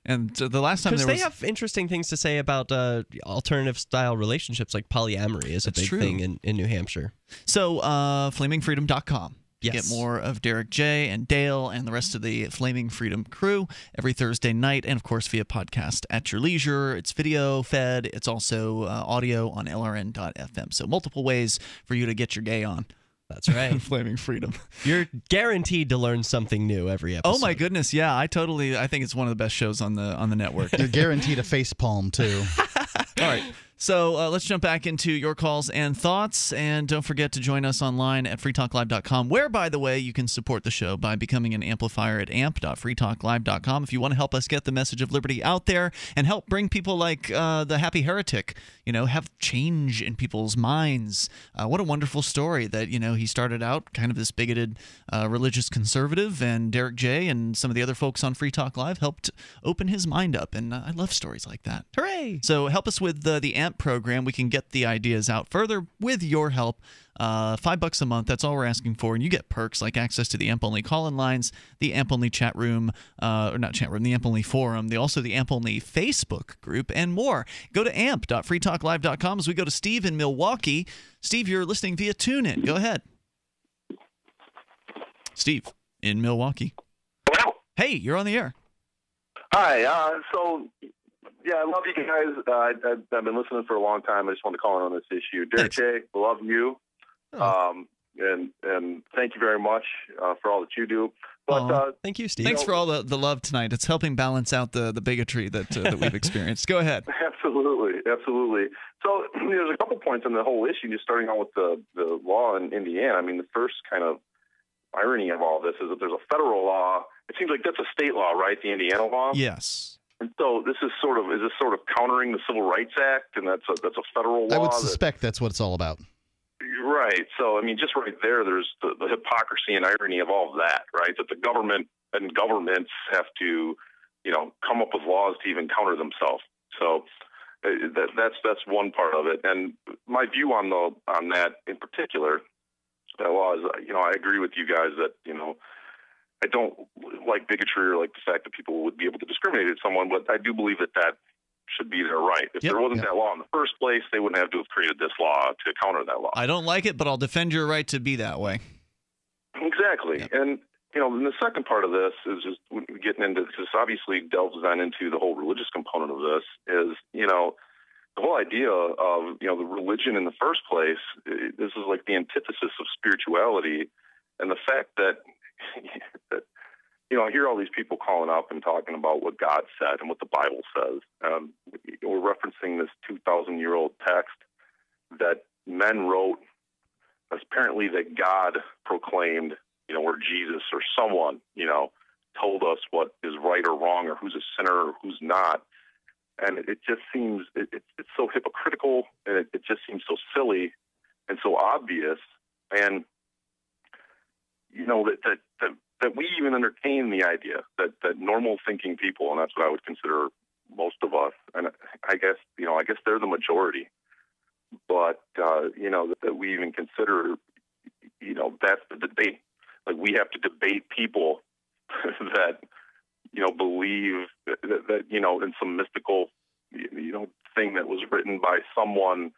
And the last time Because there they have interesting things to say about uh, alternative style relationships, like polyamory is a big true. thing in, in New Hampshire. So, uh, flamingfreedom.com. Yes. get more of Derrick J and Dale and the rest of the Flaming Freedom crew every Thursday night, and of course via podcast at your leisure. It's video fed. It's also uh, audio on LRN.FM. So multiple ways for you to get your gay on. That's right. Flaming Freedom. You're guaranteed to learn something new every episode. Oh my goodness, yeah, I totally. I think it's one of the best shows on the on the network. You're guaranteed a face palm too. All right. So uh, let's jump back into your calls and thoughts. And don't forget to join us online at freetalklive.com, where, by the way, you can support the show by becoming an amplifier at amp.freetalklive.com if you want to help us get the message of liberty out there and help bring people like uh, the Happy Heretic, you know, have change in people's minds. Uh, what a wonderful story that, you know, he started out kind of this bigoted uh, religious conservative, and Derrick J and some of the other folks on Free Talk Live helped open his mind up. And uh, I love stories like that. Hooray! So help us with the AMP program. We can get the ideas out further with your help. Uh, five bucks a month. That's all we're asking for, and you get perks like access to the AMP only call-in lines, the AMP only chat room, uh, or not chat room, the AMP only forum, the also the AMP only Facebook group, and more. Go to amp.freetalklive.com as we go to Steve in Milwaukee. Steve, you're listening via TuneIn. Go ahead. Steve in Milwaukee. Hello. Hey, you're on the air. Hi. Uh, so, yeah, I love you guys. Uh, I, I've, I've been listening for a long time. I just want to call in on this issue. Derrick J, love you. Um, and and thank you very much uh, for all that you do. But Aw. uh, thank you, Steve. Thanks for all the, the love tonight. It's helping balance out the, the bigotry that uh, that we've experienced. Go ahead. Absolutely, absolutely. So there's a couple points on the whole issue. Just starting out with the the law in Indiana. I mean, the first kind of irony of all this is that there's a federal law. It seems like that's a state law, right? The Indiana law. Yes. And so this is sort of is this sort of countering the Civil Rights Act, and that's a that's a federal law. I would that- suspect that's what it's all about. Right. So, I mean, just right there, there's the, the hypocrisy and irony of all of that, right? That the government and governments have to, you know, come up with laws to even counter themselves. So uh, that, that's that's one part of it. And my view on the on that in particular, that law is, uh, you know, I agree with you guys that you know. I don't like bigotry or like the fact that people would be able to discriminate at someone, but I do believe that that should be their right. If there wasn't that law in the first place, they wouldn't have to have created this law to counter that law. I don't like it, but I'll defend your right to be that way. Exactly. And, you know, and the second part of this is just getting into this obviously delves then into the whole religious component of this is, you know, the whole idea of, you know, the religion in the first place, this is like the antithesis of spirituality. And the fact that, that you know, I hear all these people calling up and talking about what God said and what the Bible says. Um, we're referencing this 2,000 year old text that men wrote as apparently that God proclaimed, you know, or Jesus or someone, you know, told us what is right or wrong or who's a sinner or who's not. And it, it just seems, it, it's it's so hypocritical and it, it just seems so silly and so obvious. And, you know, that, that, that, we even entertain the idea that, that normal thinking people, and that's what I would consider most of us, and I guess, you know, I guess they're the majority but uh, you know that, that we even consider, you know, that's the debate. Like we have to debate people that you know believe that, that you know in some mystical you know thing that was written by someone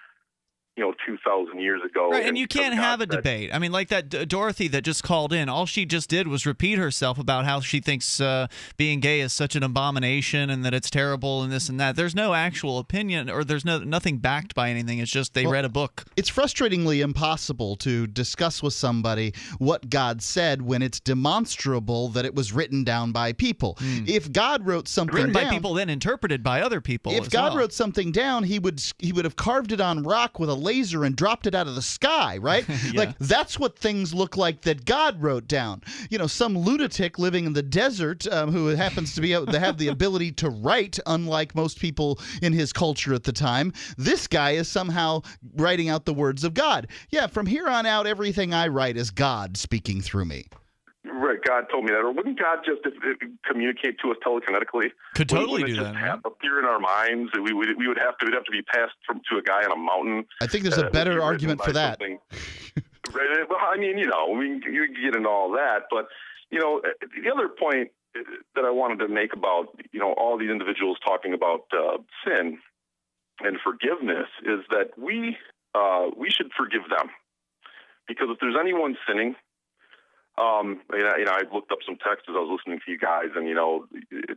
you know two thousand years ago. Right, and you can't have a said- debate. I mean, like that D- Dorothy that just called in. All she just did was repeat herself about how she thinks uh, being gay is such an abomination and that it's terrible and this and that. There's no actual opinion, or there's no nothing backed by anything. It's just they Well, read a book. It's frustratingly impossible to discuss with somebody what God said when it's demonstrable that it was written down by people. If God wrote something. Written by down, people, then interpreted by other people. if as God well. wrote something down, he would he would have carved it on rock with a laser and dropped it out of the sky, right? Like that's what things look like that God wrote down. You know, some lunatic living in the desert um, who happens to be able to have the ability to write, unlike most people in his culture at the time. This guy is somehow writing out the words of God. Yeah, from here on out, everything I write is God speaking through me. Right, God told me that. Or wouldn't God just if, if, communicate to us telekinetically? Could totally wouldn't do that, have- appear in our minds. We would we would have to we'd have to be passed from to a guy on a mountain. I think there's uh, a better be argument for that. Right, Well, I mean, you know, we can- you get into all that, but you know, the other point uh, that I wanted to make about you know all these individuals talking about uh, sin and forgiveness is that we uh, we should forgive them because if there's anyone sinning, Um, you know, you know, I looked up some texts as I was listening to you guys, and you know,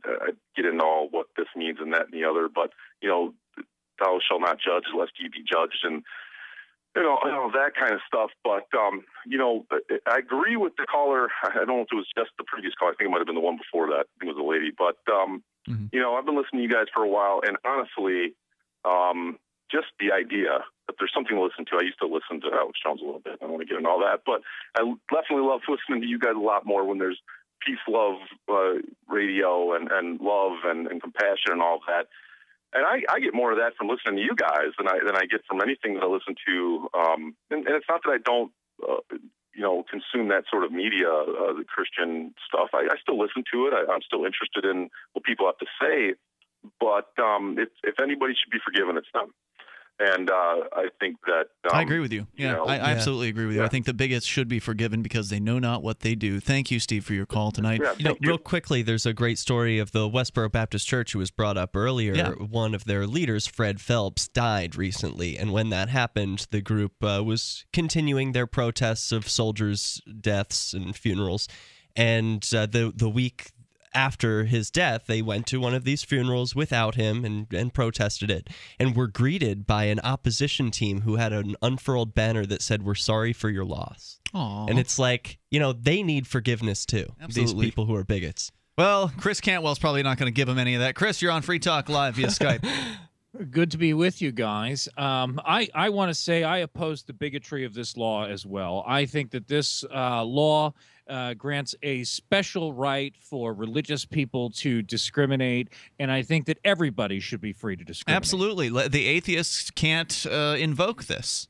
I get into all what this means and that and the other. But you know, thou shalt not judge lest ye be judged, and you know, you know that kind of stuff. But um, you know, I agree with the caller. I don't know if it was just the previous call. I think it might have been the one before that. I think it was a lady. But um, Mm-hmm. you know, I've been listening to you guys for a while, and honestly, um, just the idea that there's something to listen to. I used to listen to Alex Jones a little bit. I don't want to get into all that, but I definitely love listening to you guys a lot more when there's peace, love, uh, radio, and and love and, and compassion and all of that. And I, I get more of that from listening to you guys than I than I get from anything that I listen to. Um, and, and it's not that I don't, uh, you know, consume that sort of media, uh, the Christian stuff. I, I still listen to it. I, I'm still interested in what people have to say. But um, if, if anybody should be forgiven, it's them. And uh, I think that um, I agree with you. Yeah, know, I, I absolutely agree with you. I think the bigots should be forgiven because they know not what they do. Thank you, Steve, for your call tonight. Yeah, you know, real quickly, there's a great story of the Westboro Baptist Church who was brought up earlier. Yeah. One of their leaders, Fred Phelps, died recently, and when that happened, the group uh, was continuing their protests of soldiers' deaths and funerals. And uh, the the week after his death, they went to one of these funerals without him and, and protested it, and were greeted by an opposition team who had an unfurled banner that said, "We're sorry for your loss." Aw. And it's like, you know, they need forgiveness too. Absolutely. These people who are bigots. Well, Chris Cantwell's probably not going to give him any of that. Chris, you're on Free Talk Live via Skype. Good to be with you guys. Um, I, I want to say I oppose the bigotry of this law as well. I think that this uh, law uh, grants a special right for religious people to discriminate, and I think that everybody should be free to discriminate. Absolutely. The atheists can't uh, invoke this.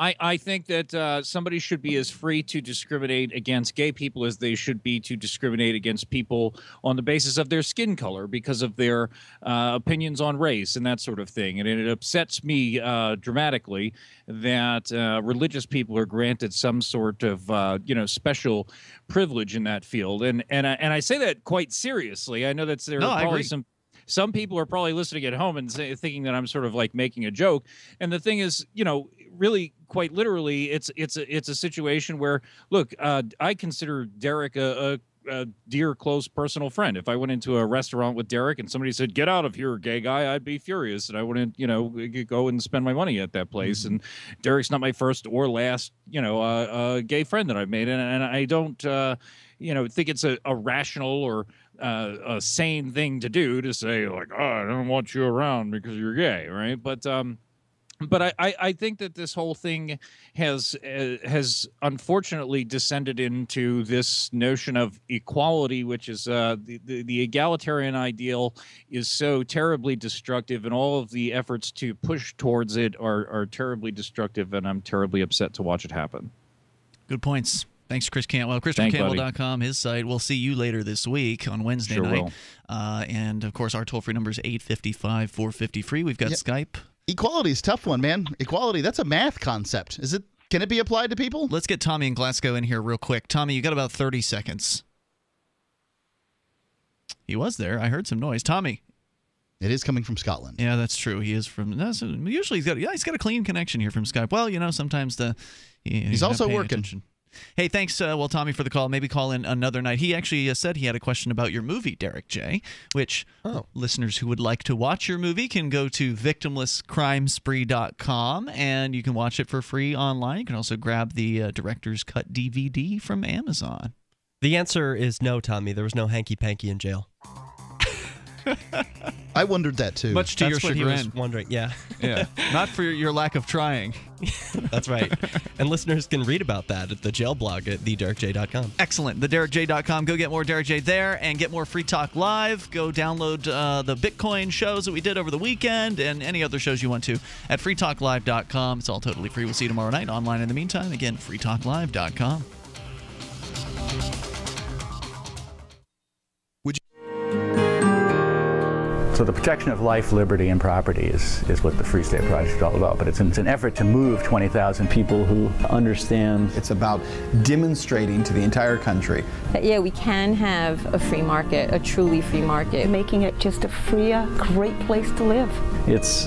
I, I think that uh, somebody should be as free to discriminate against gay people as they should be to discriminate against people on the basis of their skin color because of their uh, opinions on race and that sort of thing. And it upsets me uh, dramatically that uh, religious people are granted some sort of uh, you know special privilege in that field. And and I, and I say that quite seriously. I know that there No, are probably some some people are probably listening at home and say, thinking that I'm sort of like making a joke. And the thing is, you know, really quite literally, it's it's a it's a situation where look, uh, I consider Derrick a, a, a dear, close personal friend. If I went into a restaurant with Derrick and somebody said, "Get out of here, gay guy," I'd be furious, and I wouldn't, you know, go and spend my money at that place. And Derrick's not my first or last, you know, uh, uh, gay friend that I've made, and, and I don't, uh, you know, think it's a, a rational or uh, a sane thing to do to say like, "Oh, I don't want you around because you're gay," right? But um, but I, I, I think that this whole thing has uh, has unfortunately descended into this notion of equality, which is uh, the, the the egalitarian ideal is so terribly destructive, and all of the efforts to push towards it are are terribly destructive, and I'm terribly upset to watch it happen. Good points. Thanks, Chris Cantwell. Thank you, buddy. ChristopherCantwell.com, his site. We'll see you later this week on Wednesday Sure night. will. Uh, and of course, our toll free number is 855 450 free. We've got Yeah. Skype. Equality is a tough one, man. Equality, that's a math concept. Is it can it be applied to people? Let's get Tommy in Glasgow in here real quick. Tommy, you got about 30 seconds. He was there. I heard some noise. Tommy. It is coming from Scotland. Yeah, that's true. He is from. That's, usually he's got. Yeah, he's got a clean connection here from Skype. Well, you know, sometimes the. he- He's also working. attention. Hey, thanks, uh, well, Tommy, for the call. Maybe call in another night. He actually uh, said he had a question about your movie, Derrick J. Which listeners who would like to watch your movie can go to victimlesscrimespree.com and you can watch it for free online. You can also grab the uh, director's cut DVD from Amazon. The answer is no, Tommy. There was no hanky panky in jail. I wondered that too. Much to That's your what he was chagrin. wondering. Yeah. Yeah, not for your lack of trying. That's right. and listeners can read about that at the jail blog at thederrickj.com. Excellent. TheDerrickJ.com. Go get more Derrick J there and get more Free Talk Live. Go download uh, the Bitcoin shows that we did over the weekend and any other shows you want to at freetalklive.com. It's all totally free. We'll see you tomorrow night online in the meantime. Again, freetalklive.com. So the protection of life, liberty, and property is, is what the Free State Project is all about. But it's an, it's an effort to move 20,000 people who understand. It's about demonstrating to the entire country that yeah, we can have a free market, a truly free market. Making it just a freer, great place to live. It's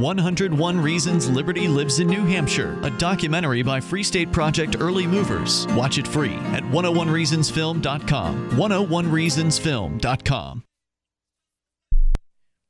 101 Reasons Liberty Lives in New Hampshire, a documentary by Free State Project Early Movers. Watch it free at 101reasonsfilm.com. 101reasonsfilm.com.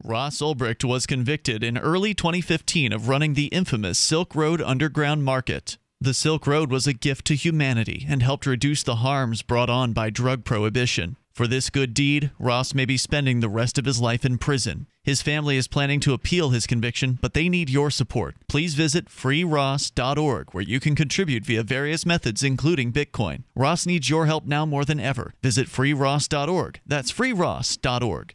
Ross Ulbricht was convicted in early 2015 of running the infamous Silk Road Underground Market. The Silk Road was a gift to humanity and helped reduce the harms brought on by drug prohibition. For this good deed, Ross may be spending the rest of his life in prison. His family is planning to appeal his conviction, but they need your support. Please visit freeross.org, where you can contribute via various methods, including Bitcoin. Ross needs your help now more than ever. Visit freeross.org. That's freeross.org.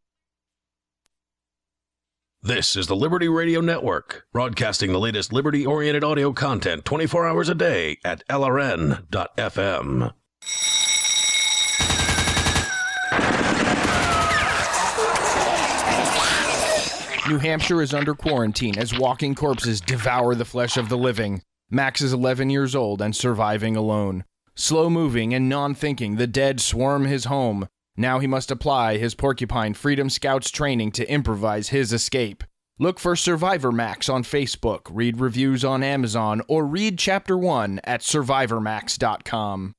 This is the Liberty Radio Network, broadcasting the latest liberty oriented audio content 24 hours a day at LRN.FM. New Hampshire is under quarantine as walking corpses devour the flesh of the living. Max is 11 years old and surviving alone. Slow moving and non thinking, the dead swarm his home. Now he must apply his Porcupine Freedom Scouts training to improvise his escape. Look for Survivor Max on Facebook, read reviews on Amazon, or read Chapter 1 at survivormax.com.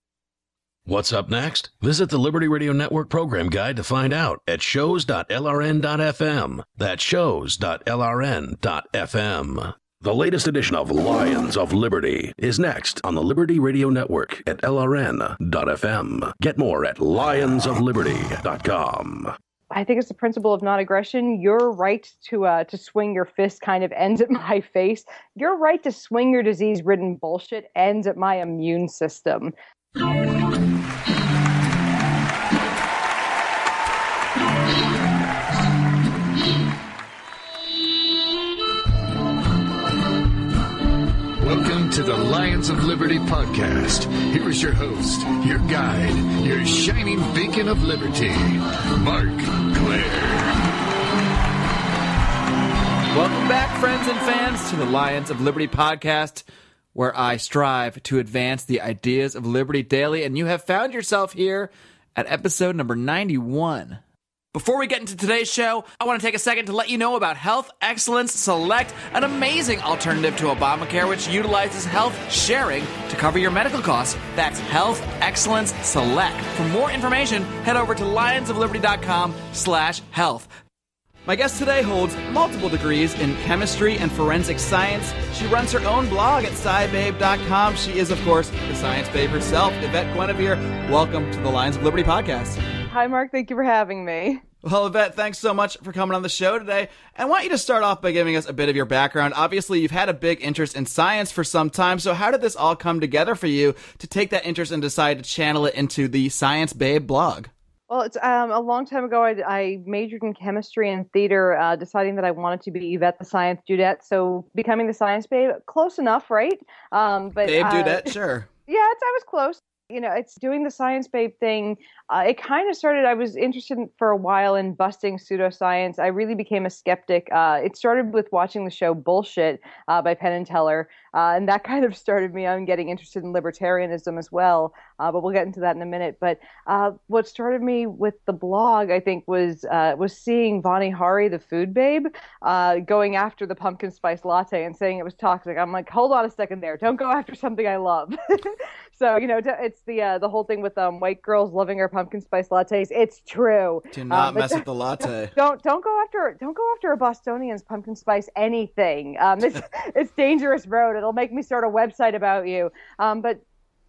What's up next? Visit the Liberty Radio Network program guide to find out at shows.lrn.fm. That's shows.lrn.fm. The latest edition of Lions of Liberty is next on the Liberty Radio Network at lrn.fm. Get more at lionsofliberty.com. I think it's the principle of non-aggression. Your right to uh, to swing your fist kind of ends at my face. Your right to swing your disease-ridden bullshit ends at my immune system. To the Lions of Liberty podcast. Here is your host, your guide, your shining beacon of liberty, Marc Clair. Welcome back, friends and fans, to the Lions of Liberty podcast, where I strive to advance the ideas of liberty daily. And you have found yourself here at episode number 91. Before we get into today's show, I want to take a second to let you know about Health Excellence Select, an amazing alternative to Obamacare which utilizes health sharing to cover your medical costs. That's Health Excellence Select. For more information, head over to lionsofliberty.com slash health. My guest today holds multiple degrees in chemistry and forensic science. She runs her own blog at scibabe.com. She is, of course, the science babe herself, Yvette Guinevere. Welcome to the Lions of Liberty podcast. Hi, Mark. Thank you for having me. Well, Yvette, thanks so much for coming on the show today. I want you to start off by giving us a bit of your background. Obviously, you've had a big interest in science for some time. So, how did this all come together for you to take that interest and decide to channel it into the Science Babe blog? Well, it's um, a long time ago. I, I majored in chemistry and theater, uh, deciding that I wanted to be Yvette the Science Dudette. So, becoming the Science Babe, close enough, right? Um, but Babe uh, Dudette, sure. Yeah, it's, I was close. You know, it's doing the Science Babe thing. Uh, it kind of started. I was interested in, for a while in busting pseudoscience. I really became a skeptic. Uh, it started with watching the show Bullshit uh, by Penn and Teller, uh, and that kind of started me on getting interested in libertarianism as well. Uh, but we'll get into that in a minute. But uh, what started me with the blog, I think, was was seeing Vani Hari, the food babe, going after the pumpkin spice latte and saying it was toxic. I'm like, hold on a second there. Don't go after something I love. so you know, it's the uh, the whole thing with um, white girls loving our pumpkin spice lattes. It's true. Do not Um, mess with the latte. Don't don't go after don't go after a Bostonian's pumpkin spice anything. Um, it's it's dangerous road. It'll make me start a website about you. Um, but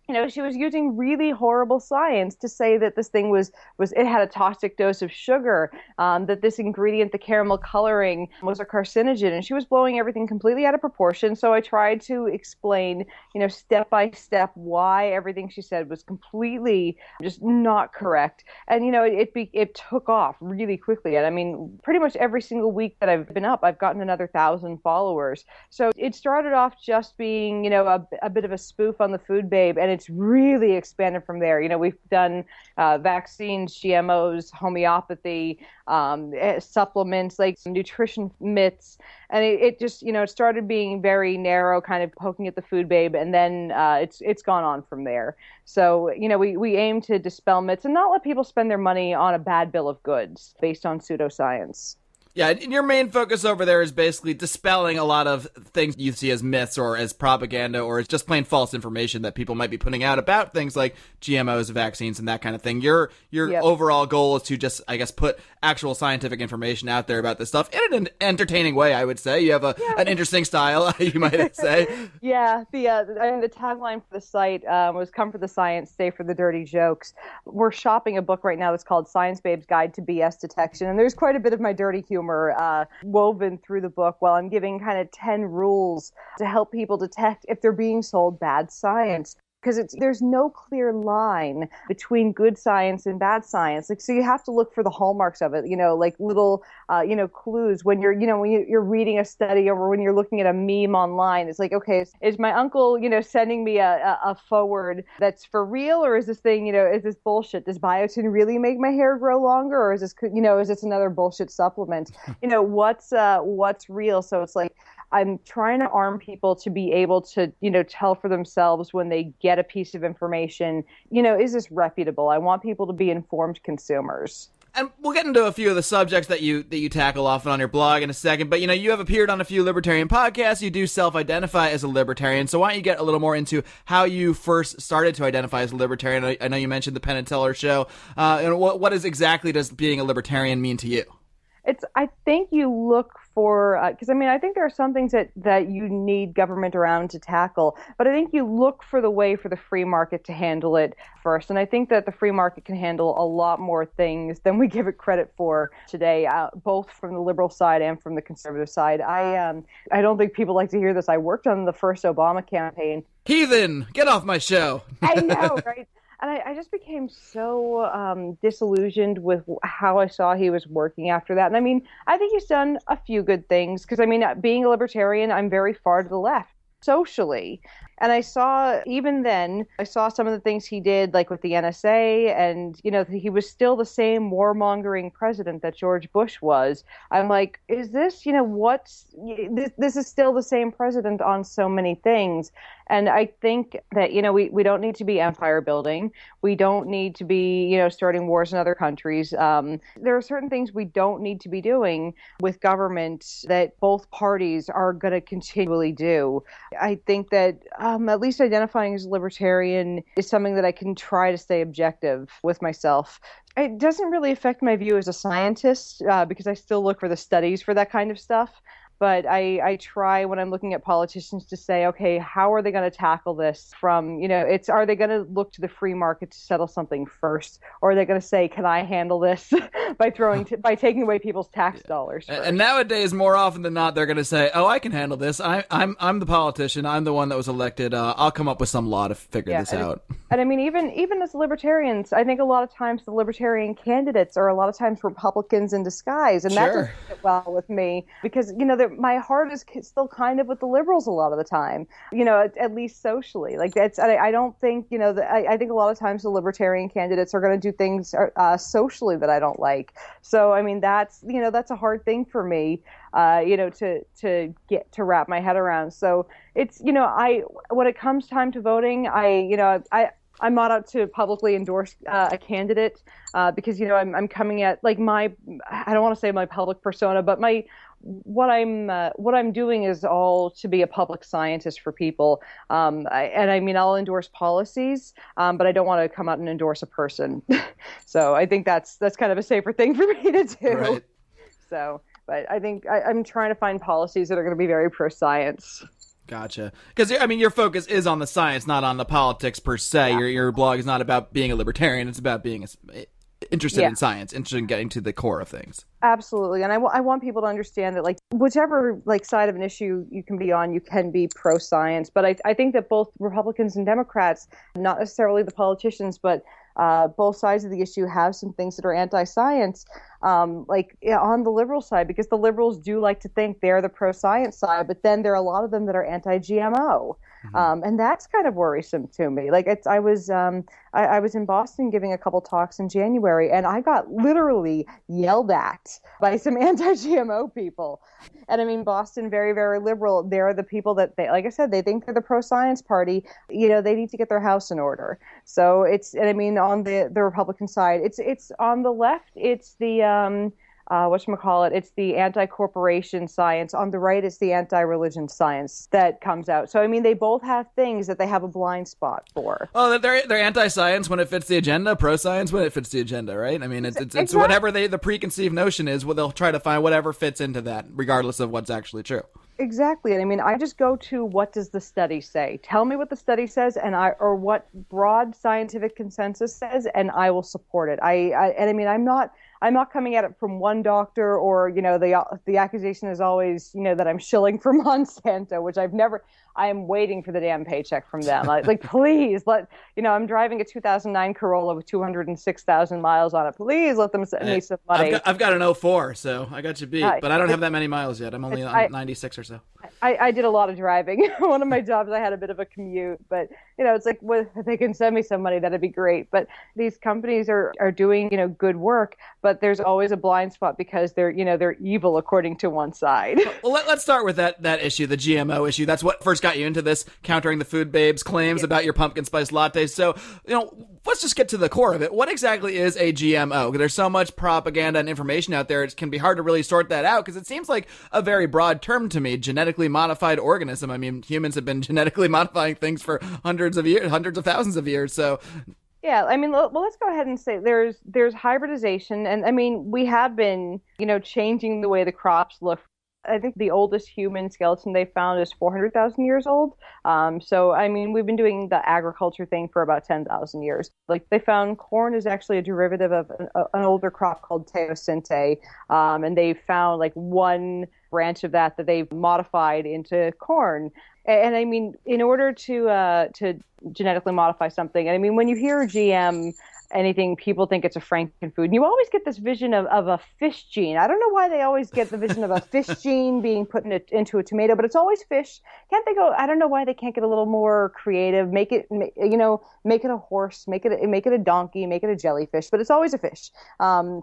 you know she was using really horrible science to say that this thing was was it had a toxic dose of sugar um, that this ingredient the caramel coloring was a carcinogen and she was blowing everything completely out of proportion. So i tried to explain you know step by step why everything she said was completely just not correct. And you know it be, it took off really quickly. And i mean pretty much every single week that i've been up i've gotten another thousand followers. So it started off just being you know a, a bit of a spoof on the food babe and it's really expanded from there. You know we've done uh, vaccines gmos homeopathy um, eh, supplements like nutrition myths. And it, it just you know it started being very narrow kind of poking at the food babe and then uh, it's it's gone on from there. So you know we, we aim to dispel myths and not let people spend their money on a bad bill of goods based on pseudoscience Yeah, and your main focus over there is basically dispelling a lot of things you see as myths or as propaganda or as just plain false information that people might be putting out about things like GMOs, vaccines, and that kind of thing. Your your Yep. overall goal is to just, I guess, put actual scientific information out there about this stuff in an entertaining way. I would say you have a an interesting style, you might say. Yeah, the uh, I mean, the tagline for the site um, was "Come for the science, stay for the dirty jokes." We're shopping a book right now that's called "Science Babe's Guide to BS Detection," and there's quite a bit of my dirty humor uh, woven through the book. While I'm giving kind of ten rules to help people detect if they're being sold bad science. Because it's there's no clear line between good science and bad science. Like so, you have to look for the hallmarks of it. You know, like little, uh, you know, clues when you're, you know, when you, you're reading a study or when you're looking at a meme online. It's like, okay, is, is my uncle, you know, sending me a, a, a forward that's for real, or is this thing, you know, is this bullshit? Does biotin really make my hair grow longer, or is this, you know, is this another bullshit supplement? You know, what's uh, what's real? So it's like. I'm trying to arm people to be able to, you know, tell for themselves when they get a piece of information, you know, is this reputable? I want people to be informed consumers. And we'll get into a few of the subjects that you that you tackle often on your blog in a second. But you know, you have appeared on a few libertarian podcasts. You do self-identify as a libertarian. So why don't you get a little more into how you first started to identify as a libertarian? I, I know you mentioned the Penn and Teller show. Uh, and what what is exactly does being a libertarian mean to you? It's. I think you look for because I mean I think there are some things that that you need government around to tackle, but I think you look for the way for the free market to handle it first, and I think that the free market can handle a lot more things than we give it credit for today, uh, both from the liberal side and from the conservative side. I um I don't think people like to hear this. I worked on the first Obama campaign. Heathen, get off my show. I know, right? And I, I just became so um, disillusioned with how I saw he was working after that. And I mean, I think he's done a few good things because I mean, being a libertarian, I'm very far to the left socially. And I saw, even then, I saw some of the things he did, like with the NSA, and, you know, he was still the same warmongering president that George Bush was. I'm like, is this, you know, what's, this, this is still the same president on so many things. And I think that, you know, we, we don't need to be empire building. We don't need to be, you know, starting wars in other countries. Um, there are certain things we don't need to be doing with government that both parties are going to continually do. I think that um, at least identifying as a libertarian is something that I can try to stay objective with myself. It doesn't really affect my view as a scientist uh, because I still look for the studies for that kind of stuff but I, I try when I'm looking at politicians to say, okay, how are they going to tackle this? From you know, it's are they going to look to the free market to settle something first, or are they going to say, can I handle this by throwing t- by taking away people's tax dollars? And and nowadays, more often than not, they're going to say, "Oh, I can handle this. I, I'm I'm the politician. I'm the one that was elected. Uh, I'll come up with some law to figure this and, out." And I mean, even even as libertarians, I think a lot of times the libertarian candidates are a lot of times Republicans in disguise, and that doesn't sit well with me because you know that my heart is still kind of with the liberals a lot of the time. You know, at, at least socially, like that's I, I don't think you know that I, I think a lot of times the libertarian candidates are going to do things uh, socially that I don't like. So I mean, that's you know that's a hard thing for me. Uh, you know, to to get to wrap my head around. So it's you know, I when it comes time to voting, I you know, I I'm not out to publicly endorse uh, a candidate uh, because you know I'm I'm coming at like my I don't want to say my public persona, but my what I'm uh, what I'm doing is all to be a public scientist for people. Um, I, and I mean I'll endorse policies, um, but I don't want to come out and endorse a person. so I think that's that's kind of a safer thing for me to do. Right. So, but I think I, I'm trying to find policies that are going to be very pro science. Gotcha. Because I mean, your focus is on the science, not on the politics per se. Your your blog is not about being a libertarian; it's about being a, interested Yeah. in science, interested in getting to the core of things. Absolutely, and I I want people to understand that like whichever like side of an issue you can be on, you can be pro science. But I I think that both Republicans and Democrats, not necessarily the politicians, but uh, both sides of the issue have some things that are anti-science, um, like yeah, on the liberal side, because the liberals do like to think they're the pro-science side, but then there are a lot of them that are anti-GMO. Um, and that's kind of worrisome to me. Like it's, I was, um, I, I was in Boston giving a couple talks in January, and I got literally yelled at by some anti-GMO people. And I mean, Boston, very, very liberal. They're the people that they, like I said, they think they're the pro-science party. You know, they need to get their house in order. So it's, and I mean, on the the Republican side, it's it's on the left, it's the um, uh, it? it's the anti-corporation science. On the right, it's the anti-religion science that comes out. So I mean, they both have things that they have a blind spot for. Oh, they're they're anti-science when it fits the agenda, pro-science when it fits the agenda, right? I mean, it's it's, it's Exactly. whatever they the preconceived notion is. Well, they'll try to find whatever fits into that, regardless of what's actually true. Exactly. And I mean, I just go to what does the study say? Tell me what the study says, and I or what broad scientific consensus says, and I will support it. I, I and I mean, I'm not I'm not coming at it from one doctor, or you know, the the accusation is always you know that I'm shilling for Monsanto, which I've never. I am waiting for the damn paycheck from them. Like, like please let you know, I'm driving a 2009 Corolla with 206,000 miles on it. Please let them send me some money. I've got, I've got an 04, so I got you beat, Uh, but I don't have that many miles yet. I'm only on I- 96 or so. I, I did a lot of driving. One of my jobs, I had a bit of a commute, but you know, it's like well, if they can send me some money, that'd be great. But these companies are are doing you know good work, but there's always a blind spot because they're you know they're evil according to one side. Well, let, let's start with that that issue, the GMO issue. That's what first got you into this, countering the food babes claims about your pumpkin spice lattes. So, you know, let's just get to the core of it. What exactly is a GMO? There's so much propaganda and information out there; it can be hard to really sort that out because it seems like a very broad term to me. Genetically modified organism. I mean, humans have been genetically modifying things for hundreds of years, hundreds of thousands of years. So, Yeah, I mean, well, let's go ahead and say there's there's hybridization, and I mean, we have been, you know, changing the way the crops look. I think the oldest human skeleton they found is 400,000 years old. Um, so, I mean, we've been doing the agriculture thing for about 10,000 years. Like, they found corn is actually a derivative of an, an older crop called teosinte, um, and they found like one branch of that that they've modified into corn. A- And I mean, in order to uh, to genetically modify something, and I mean, when you hear GM anything, people think it's a frankenfood. And you always get this vision of, of a fish gene. I don't know why they always get the vision of a fish gene being put in a, into a tomato, but it's always fish. Can't they go? I don't know why they can't get a little more creative. Make it, you know, make it a horse, make it, make it a donkey, make it a jellyfish, but it's always a fish. Um,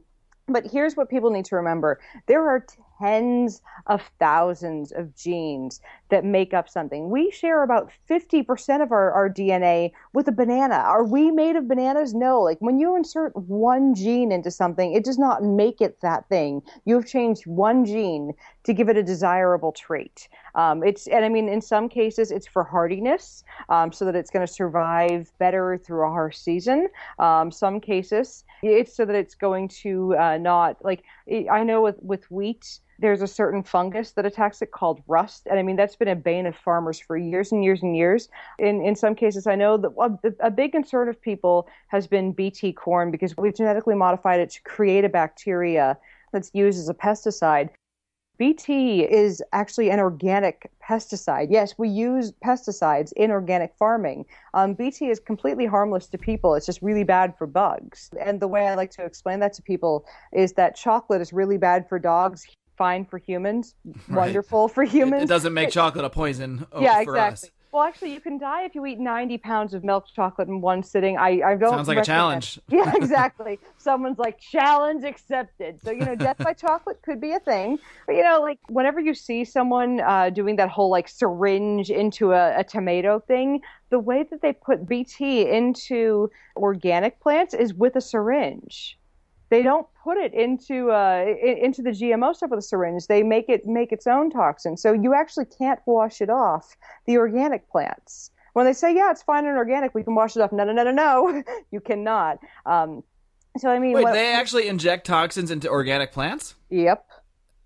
but here's what people need to remember there are tens of thousands of genes that make up something. We share about 50% of our, our DNA with a banana. Are we made of bananas? No. Like when you insert one gene into something, it does not make it that thing. You have changed one gene to give it a desirable trait. Um, it's and I mean in some cases it's for hardiness, um, so that it's going to survive better through a harsh season. Um, some cases it's so that it's going to uh, not like I know with with wheat there's a certain fungus that attacks it called rust and i mean that's been a bane of farmers for years and years and years in in some cases i know that a, big concern of people has been bt corn because we've genetically modified it to create a bacteria that's used as a pesticide BT is actually an organic pesticide. Yes, we use pesticides in organic farming. Um, BT is completely harmless to people. It's just really bad for bugs. And the way I like to explain that to people is that chocolate is really bad for dogs, fine for humans, Right. wonderful for humans. it doesn't make chocolate a poison oh, yeah, for exactly. us. Well, actually, you can die if you eat 90 pounds of milk chocolate in one sitting. I, I don't. Sounds like a challenge. Yeah, exactly. Someone's like, challenge accepted. So, you know, death by chocolate could be a thing. But, you know, like whenever you see someone uh, doing that whole like syringe into a, a tomato thing, the way that they put BT into organic plants is with a syringe they don't put it into uh, into the GMO stuff with a syringe. They make it make its own toxin, so you actually can't wash it off the organic plants. When they say, "Yeah, it's fine and organic, we can wash it off," no, no, no, no, no, you cannot. Um, so I mean, Wait, what- they actually inject toxins into organic plants? Yep.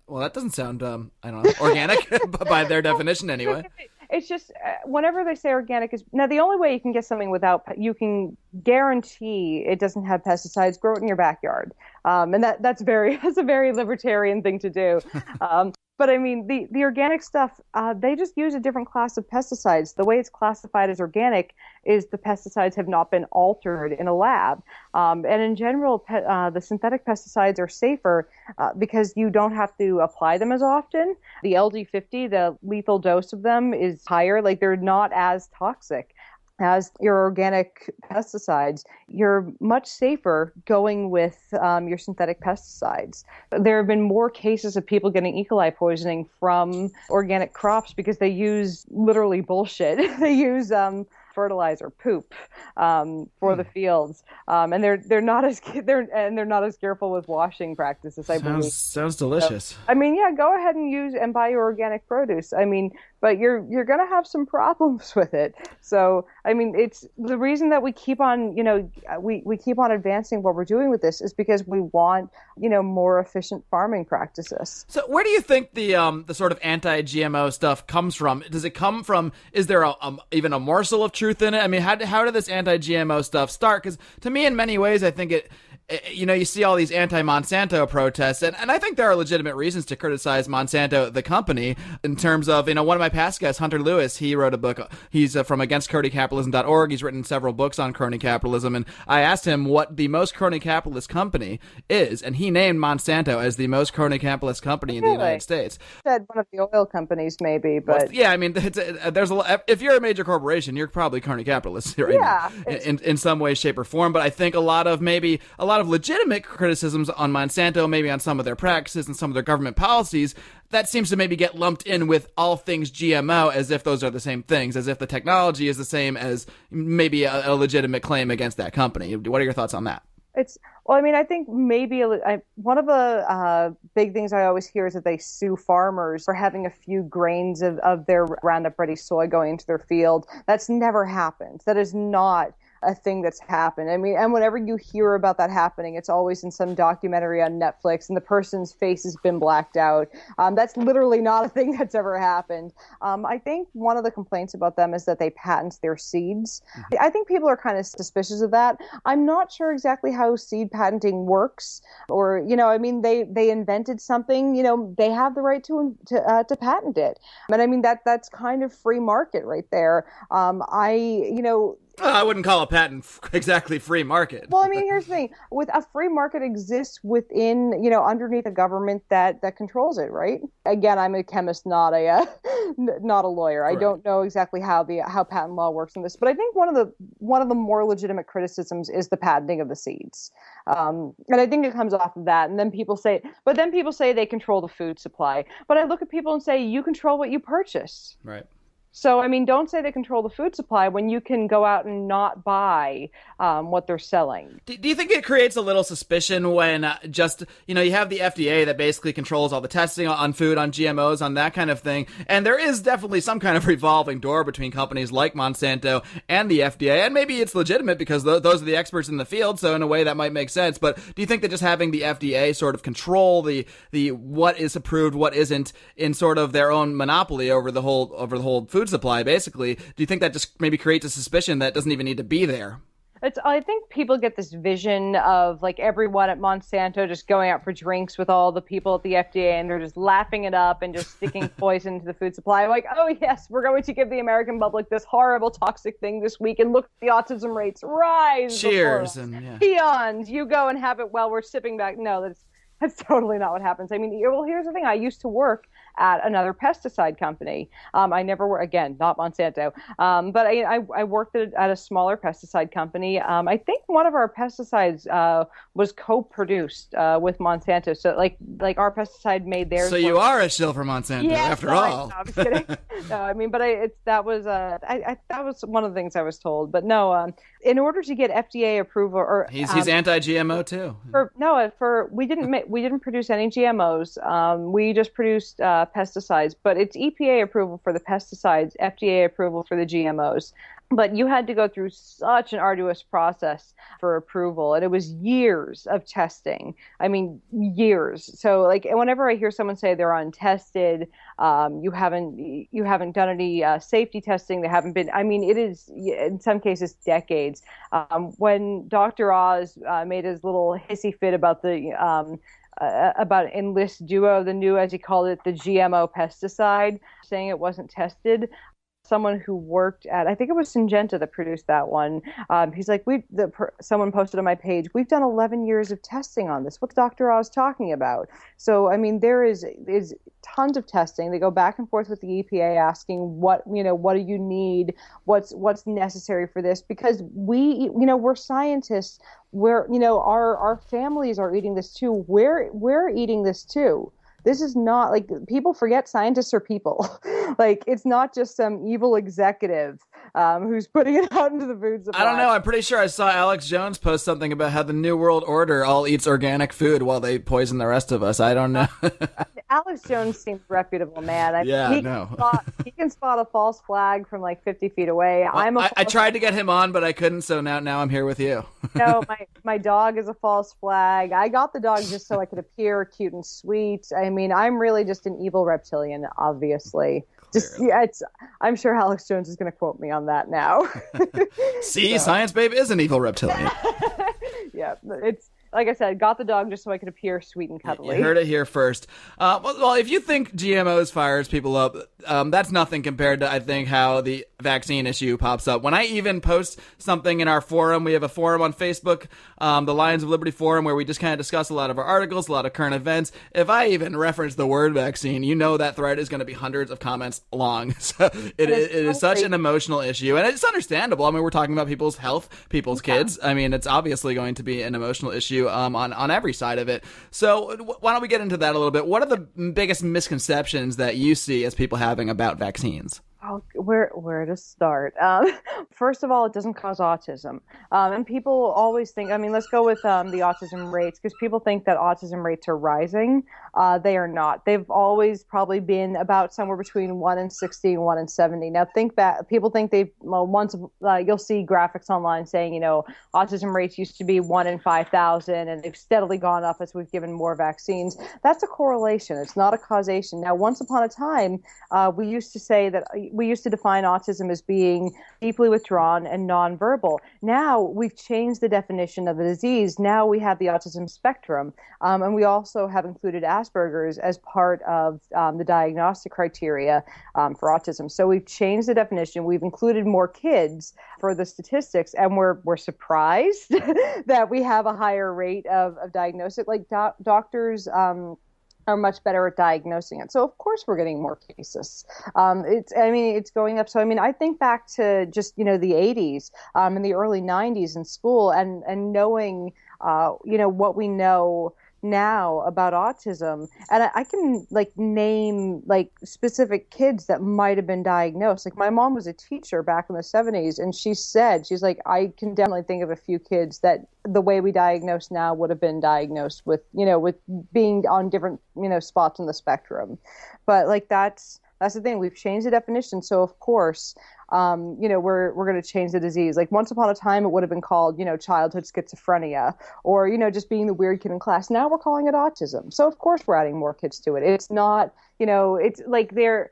Well, that doesn't sound, um, I don't know, organic by their definition anyway. It's just uh, whenever they say organic is now the only way you can get something without you can guarantee it doesn't have pesticides. Grow it in your backyard, um, and that that's very that's a very libertarian thing to do. Um, but I mean the the organic stuff uh, they just use a different class of pesticides. The way it's classified as organic is the pesticides have not been altered in a lab, um, and in general pe- uh, the synthetic pesticides are safer uh, because you don't have to apply them as often. The LD50, the lethal dose of them is higher. Like they're not as toxic as your organic pesticides. You're much safer going with um, your synthetic pesticides. There have been more cases of people getting E. coli poisoning from organic crops because they use literally bullshit. they use um, fertilizer poop um, for the fields, um, and they're they're not as they're and they're not as careful with washing practices. I believe. Sounds, sounds delicious. I mean, yeah, go ahead and use and buy your organic produce. I mean, but you're you're gonna have some problems with it. So, I mean, it's the reason that we keep on, you know, we we keep on advancing what we're doing with this is because we want, you know, more efficient farming practices. So where do you think the um the sort of anti-GMO stuff comes from? Does it come from? Is there a, um, even a morsel of truth in it? I mean, how how did this anti-GMO stuff start? Because to me, in many ways, I think it. Eh, You know, you see all these anti-Monsanto protests, and, and I think there are legitimate reasons to criticize Monsanto, the company, in terms of, you know, one of my past guests, Hunter Lewis, he wrote a book. He's uh, from againstcronycapitalism.org. He's written several books on crony capitalism, and I asked him what the most crony capitalist company is, and he named Monsanto as the most crony capitalist company in the United States. Said one of the oil companies, maybe, Well, but yeah, I mean, uh, there's a lot, if you're a major corporation, you're probably crony capitalist right Yeah, now, in, in some way, shape, or form. But I think a lot of maybe a lot of legitimate criticisms on Monsanto, maybe on some of their practices and some of their government policies, that seems to maybe get lumped in with all things GMO as if those are the same things, as if the technology is the same as maybe a, a legitimate claim against that company. What are your thoughts on that? It's well, I mean, I think maybe one of the uh, big things I always hear is that they sue farmers for having a few grains of, of their Roundup Ready soy going into their field. That's never happened. That is not a thing that's happened. I mean, and whenever you hear about that happening, it's always in some documentary on Netflix, and the person's face has been blacked out. Um, that's literally not a thing that's ever happened. Um, I think one of the complaints about them is that they patent their seeds. I think people are kind of suspicious of that. I'm not sure exactly how seed patenting works, or you know, I mean, they they invented something. You know, they have the right to to, uh, to patent it, But I mean that that's kind of free market right there. Um, I you know. Uh, I wouldn't call a patent f- exactly free market. Well, I mean, here's the thing: with a free market exists within, you know, underneath a government that that controls it, right? Again, I'm a chemist, not a uh, not a lawyer. I don't know exactly how the how patent law works in this, but I think one of the one of the more legitimate criticisms is the patenting of the seeds, um, and I think it comes off of that. And then people say, but then people say they control the food supply. But I look at people and say, you control what you purchase. Right. So, I mean, don't say they control the food supply when you can go out and not buy um, what they're selling. Do, do you think it creates a little suspicion when uh, just you know you have the FDA that basically controls all the testing on food, on GMOs, on that kind of thing, and there is definitely some kind of revolving door between companies like Monsanto and the FDA, and maybe it's legitimate because th- those are the experts in the field, so in a way that might make sense. But do you think that just having the FDA sort of control the the what is approved, what isn't, in sort of their own monopoly over the whole over the whole food supply, basically, do you think that just maybe creates a suspicion that doesn't even need to be there? It's, I think people get this vision of like everyone at Monsanto just going out for drinks with all the people at the FDA and they're just laughing it up and just sticking poison to the food supply. Like, oh, yes, we're going to give the American public this horrible toxic thing this week and look, the autism rates rise. Cheers and yeah. Peons, you go and have it while we're sipping back. No, that's that's totally not what happens. I mean, well, here's the thing. I used to work at another pesticide company. Um, I never were again, not Monsanto, um, but I, I, I worked at, at, a smaller pesticide company. Um, I think one of our pesticides uh, was co-produced uh, with Monsanto, so like like our pesticide made theirs. So you are a shill for Monsanto yes, after no, all. I, no, I'm kidding. no, I mean, but I, it's that was uh, I, I, that was one of the things I was told. But no, um, in order to get FDA approval, or he's he's um, anti-GMO too. For no, for we didn't we didn't produce any GMOs. Um, we just produced uh, pesticides, but it's EPA approval for the pesticides, FDA approval for the GMOs. But you had to go through such an arduous process for approval, and it was years of testing. I mean, years. So, like, whenever I hear someone say they're untested, um, you haven't you haven't done any uh, safety testing, they haven't been. I mean, it is in some cases decades. Um, when Dr. Oz uh, made his little hissy fit about the um, uh, about Enlist Duo, the new, as he called it, the GMO pesticide, saying it wasn't tested someone who worked at I think it was Syngenta that produced that one. Um, he's like, we the someone posted on my page, we've done 11 years of testing on this. What's Dr. Oz talking about? So I mean, there is is tons of testing. They go back and forth with the EPA asking what you know, what do you need? What's what's necessary for this? Because we you know we're scientists. We're you know our our families are eating this too. We're we're eating this too this is not like people forget scientists are people. like it's not just some evil executive um, who's putting it out into the food supply. I don't know. I'm pretty sure I saw Alex Jones post something about how the New World Order all eats organic food while they poison the rest of us. I don't know. Alex Jones seems reputable, man. I, yeah, he no. Can spot, he can spot a false flag from like 50 feet away. Well, I'm a I, I tried to get him on, but I couldn't. So now, now I'm here with you. no, my my dog is a false flag. I got the dog just so I could appear cute and sweet. I mean, I'm really just an evil reptilian, obviously. Just yeah, it's. I'm sure Alex Jones is going to quote me on that now. See, Science Babe is an evil reptilian. yeah, it's like I said, got the dog just so I could appear sweet and cuddly. You heard it here first. Uh, well, well, if you think GMOs fires people up, um, that's nothing compared to I think how the vaccine issue pops up. When I even post something in our forum, we have a forum on Facebook, um, the Lions of Liberty forum, where we just kind of discuss a lot of our articles, a lot of current events. If I even reference the word vaccine, you know that thread is going to be hundreds of comments long. So it, is such an emotional issue, and it's understandable. I mean, we're talking about people's health, people's kids. I mean, it's obviously going to be an emotional issue um, on on every side of it. So why don't we get into that a little bit? What are the biggest misconceptions that you see as people having about vaccines? Where where to start? Um, first of all, it doesn't cause autism, um, and people always think. I mean, let's go with um, the autism rates because people think that autism rates are rising. Uh, they are not. They've always probably been about somewhere between one and sixty and one and seventy. Now, think that people think they well, once uh, you'll see graphics online saying you know autism rates used to be one in five thousand, and they've steadily gone up as we've given more vaccines. That's a correlation. It's not a causation. Now, once upon a time, uh, we used to say that we used to define autism as being deeply withdrawn and nonverbal. Now we've changed the definition of the disease. Now we have the autism spectrum, um, and we also have included Asperger's as part of um, the diagnostic criteria um, for autism. So we've changed the definition. We've included more kids for the statistics, and we're we're surprised that we have a higher rate of, of diagnosis. Like do- doctors. Um, are much better at diagnosing it. So of course we're getting more cases. Um, it's I mean it's going up. So I mean I think back to just you know the 80s um, and the early 90s in school and and knowing uh, you know what we know now about autism and I, I, can like name like specific kids that might have been diagnosed. Like my mom was a teacher back in the 70s and she said she's like i can definitely think of a few kids that the way we diagnose now would have been diagnosed with you know with being on different you know spots in the spectrum. But like that's that's the thing we've changed the definition so of course um, you know, we're we're going to change the disease. Like once upon a time, it would have been called, you know, childhood schizophrenia, or you know, just being the weird kid in class. Now we're calling it autism. So of course we're adding more kids to it. It's not, you know, it's like they're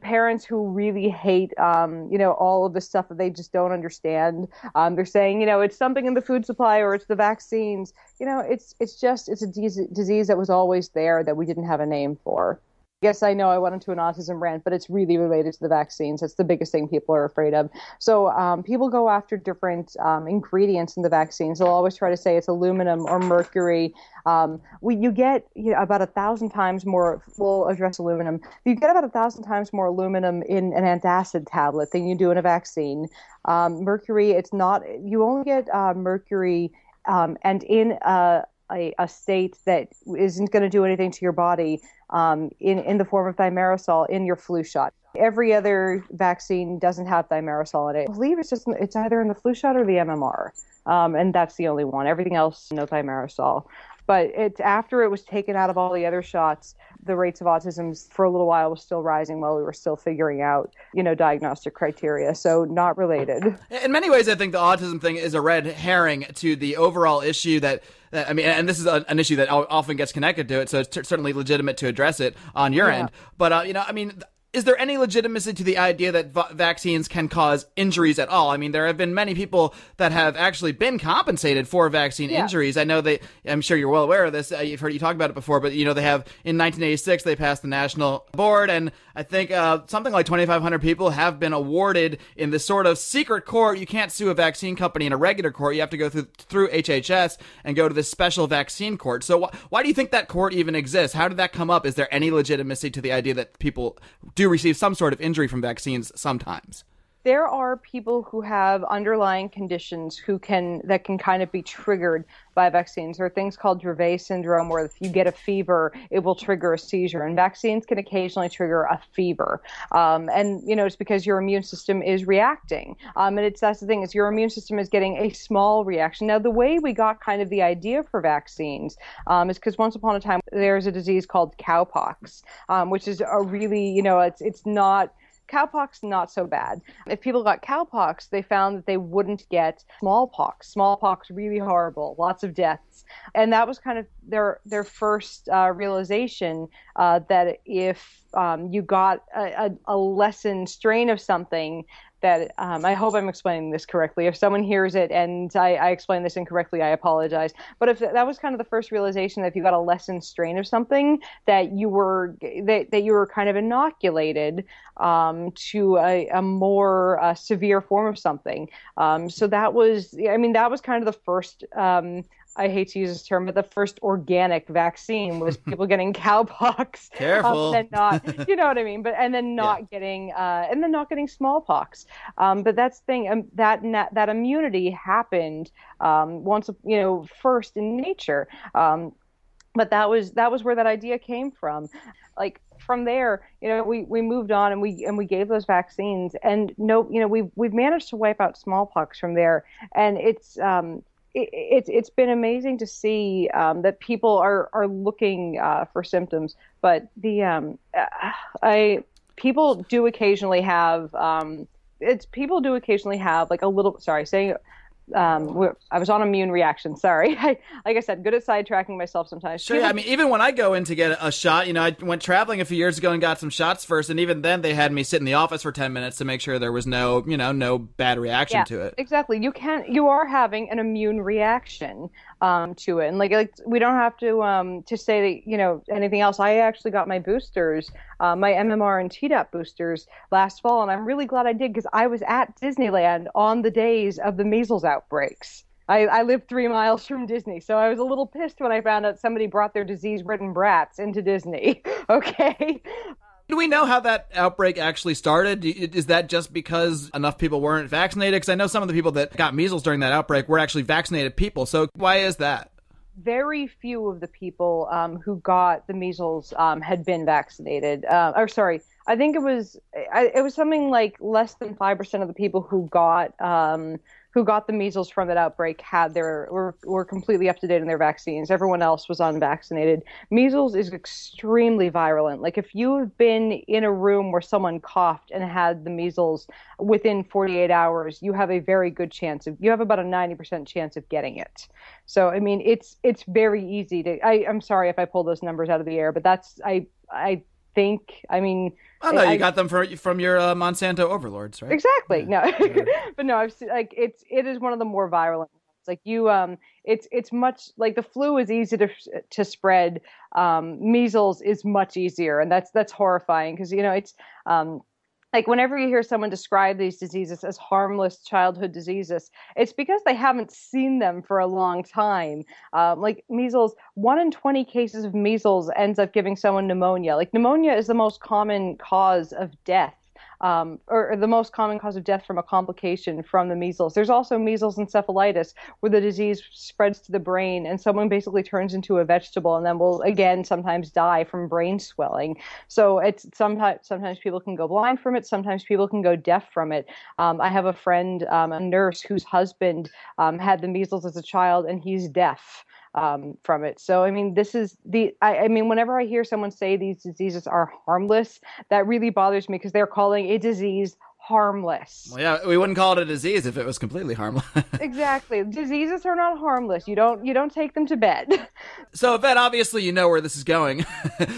parents who really hate, um, you know, all of the stuff that they just don't understand. Um, they're saying, you know, it's something in the food supply or it's the vaccines. You know, it's it's just it's a disease, disease that was always there that we didn't have a name for. Yes, I know I went into an autism rant, but it's really related to the vaccines. That's the biggest thing people are afraid of. So um, people go after different um, ingredients in the vaccines. They'll always try to say it's aluminum or mercury. Um, we, you get you know, about a thousand times more. We'll address aluminum. You get about a thousand times more aluminum in an antacid tablet than you do in a vaccine. Um, mercury, it's not. You only get uh, mercury, um, and in a, a, a state that isn't going to do anything to your body um, in, in the form of thimerosal in your flu shot. Every other vaccine doesn't have thimerosal in it. I believe it's just it's either in the flu shot or the MMR, um, and that's the only one. Everything else, no thimerosal. But it's after it was taken out of all the other shots, the rates of autism for a little while was still rising while we were still figuring out, you know, diagnostic criteria. So not related. In many ways, I think the autism thing is a red herring to the overall issue that. I mean, and this is an issue that often gets connected to it, so it's cer- certainly legitimate to address it on your Yeah. end. But uh, you know, I mean, is there any legitimacy to the idea that va- vaccines can cause injuries at all? I mean, there have been many people that have actually been compensated for vaccine Yeah. injuries. I know they. I'm sure you're well aware of this. Uh, you've heard you talk about it before, but you know they have in 1986 they passed the national board, and I think uh, something like 2,500 people have been awarded in this sort of secret court. You can't sue a vaccine company in a regular court. You have to go through through HHS and go to this special vaccine court. So wh- why do you think that court even exists? How did that come up? Is there any legitimacy to the idea that people do receive some sort of injury from vaccines sometimes? There are people who have underlying conditions who can that can kind of be triggered by vaccines. There are things called Dravet syndrome where if you get a fever, it will trigger a seizure, and vaccines can occasionally trigger a fever. Um, and you know it's because your immune system is reacting. Um, and it's that's the thing is your immune system is getting a small reaction. Now the way we got kind of the idea for vaccines um, is because once upon a time there's a disease called cowpox, um, which is a really you know it's it's not cowpox not so bad. If people got cowpox they found that they wouldn't get smallpox. Smallpox really horrible. Lots of deaths. And that was kind of their their first uh, realization uh, that if um, you got a, a, a lessened strain of something that um, I hope I'm explaining this correctly. If someone hears it and I, I explain this incorrectly, I apologize. But if that was kind of the first realization that if you got a lessened strain of something, that you were that, that you were kind of inoculated um, to a, a more uh, severe form of something. Um, so that was, I mean, that was kind of the first. Um, I hate to use this term, but the first organic vaccine was people getting cowpox. Careful. Um, and not, you know what I mean? But and then not getting, uh, and then not getting smallpox. Um, but that's the thing. Um, that that immunity happened um, once, you know, first in nature. Um, but that was that was where that idea came from. Like from there, you know, we, we moved on and we and we gave those vaccines, and no, you know, we we've, we've managed to wipe out smallpox from there, and it's um, it, it's it's been amazing to see um, that people are are looking uh, for symptoms, but the um, uh, I people do occasionally have um, it's people do occasionally have like a little sorry saying um, I was on immune reaction. Sorry, I, like I said, good at sidetracking myself sometimes. Sure. Yeah, I mean, even when I go in to get a shot, you know, I went traveling a few years ago and got some shots first, and even then they had me sit in the office for ten minutes to make sure there was no, you know, no bad reaction yeah, to it. Exactly. You can you are having an immune reaction um, to it, and like, like we don't have to um, to say that you know anything else. I actually got my boosters, uh, my MMR and Tdap boosters last fall, and I'm really glad I did because I was at Disneyland on the days of the measles outbreaks. I, I live three miles from Disney, so I was a little pissed when I found out somebody brought their disease-ridden brats into Disney. okay. Do we know how that outbreak actually started? Is that just because enough people weren't vaccinated? Because I know some of the people that got measles during that outbreak were actually vaccinated people. So why is that? very few of the people um, who got the measles um, had been vaccinated. Uh, or sorry, I think it was I, it was something like less than five percent of the people who got um, who got the measles from that outbreak had their were, were completely up to date in their vaccines. Everyone else was unvaccinated. Measles is extremely virulent. Like if you've been in a room where someone coughed and had the measles within 48 hours, you have a very good chance of you have about a 90% chance of getting it. So I mean, it's it's very easy to. I, I'm sorry if I pull those numbers out of the air, but that's I I think I mean. Oh no, I- you got them from from your uh, Monsanto overlords, right? Exactly. No, but no, I've seen, like it's it is one of the more violent. like you um it's it's much like the flu is easy to to spread um measles is much easier and that's that's horrifying because you know it's um like whenever you hear someone describe these diseases as harmless childhood diseases it's because they haven't seen them for a long time. Um, like measles one in 20 cases of measles ends up giving someone pneumonia. Like pneumonia is the most common cause of death um, or, or the most common cause of death from a complication from the measles. There's also measles encephalitis, where the disease spreads to the brain and someone basically turns into a vegetable and then will again sometimes die from brain swelling. So it's sometimes sometimes people can go blind from it. Sometimes people can go deaf from it. Um, I have a friend, um, a nurse, whose husband um, had the measles as a child and he's deaf um, from it. So, I mean, this is the, I, I, mean, whenever I hear someone say these diseases are harmless, that really bothers me because they're calling a disease harmless. Well, yeah, we wouldn't call it a disease if it was completely harmless. exactly. Diseases are not harmless. You don't you don't take them to bed. so, Vet, obviously you know where this is going.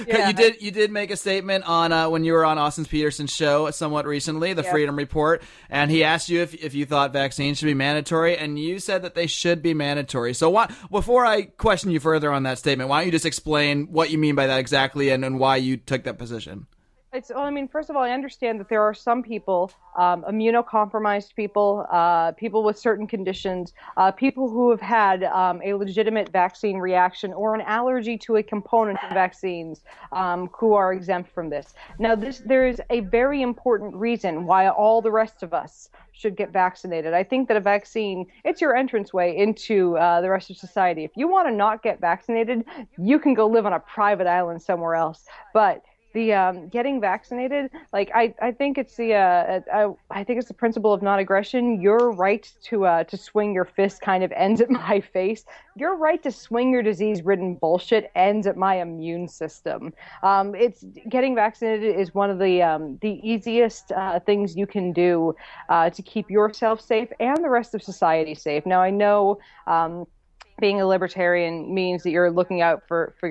yeah. You did you did make a statement on uh, when you were on Austin Petersen's show somewhat recently, the yep. Freedom Report, and he asked you if if you thought vaccines should be mandatory, and you said that they should be mandatory. So, why, before I question you further on that statement, why don't you just explain what you mean by that exactly and, and why you took that position? It's, well, I mean, first of all, I understand that there are some people, um, immunocompromised people, uh, people with certain conditions, uh, people who have had um, a legitimate vaccine reaction or an allergy to a component of vaccines, um, who are exempt from this. Now, this there is a very important reason why all the rest of us should get vaccinated. I think that a vaccine it's your entranceway into uh, the rest of society. If you want to not get vaccinated, you can go live on a private island somewhere else, but the um, getting vaccinated, like I, I think it's the uh, I, I think it's the principle of non-aggression. Your right to uh, to swing your fist kind of ends at my face. Your right to swing your disease-ridden bullshit ends at my immune system. Um, it's getting vaccinated is one of the um, the easiest uh, things you can do uh, to keep yourself safe and the rest of society safe. Now I know um, being a libertarian means that you're looking out for for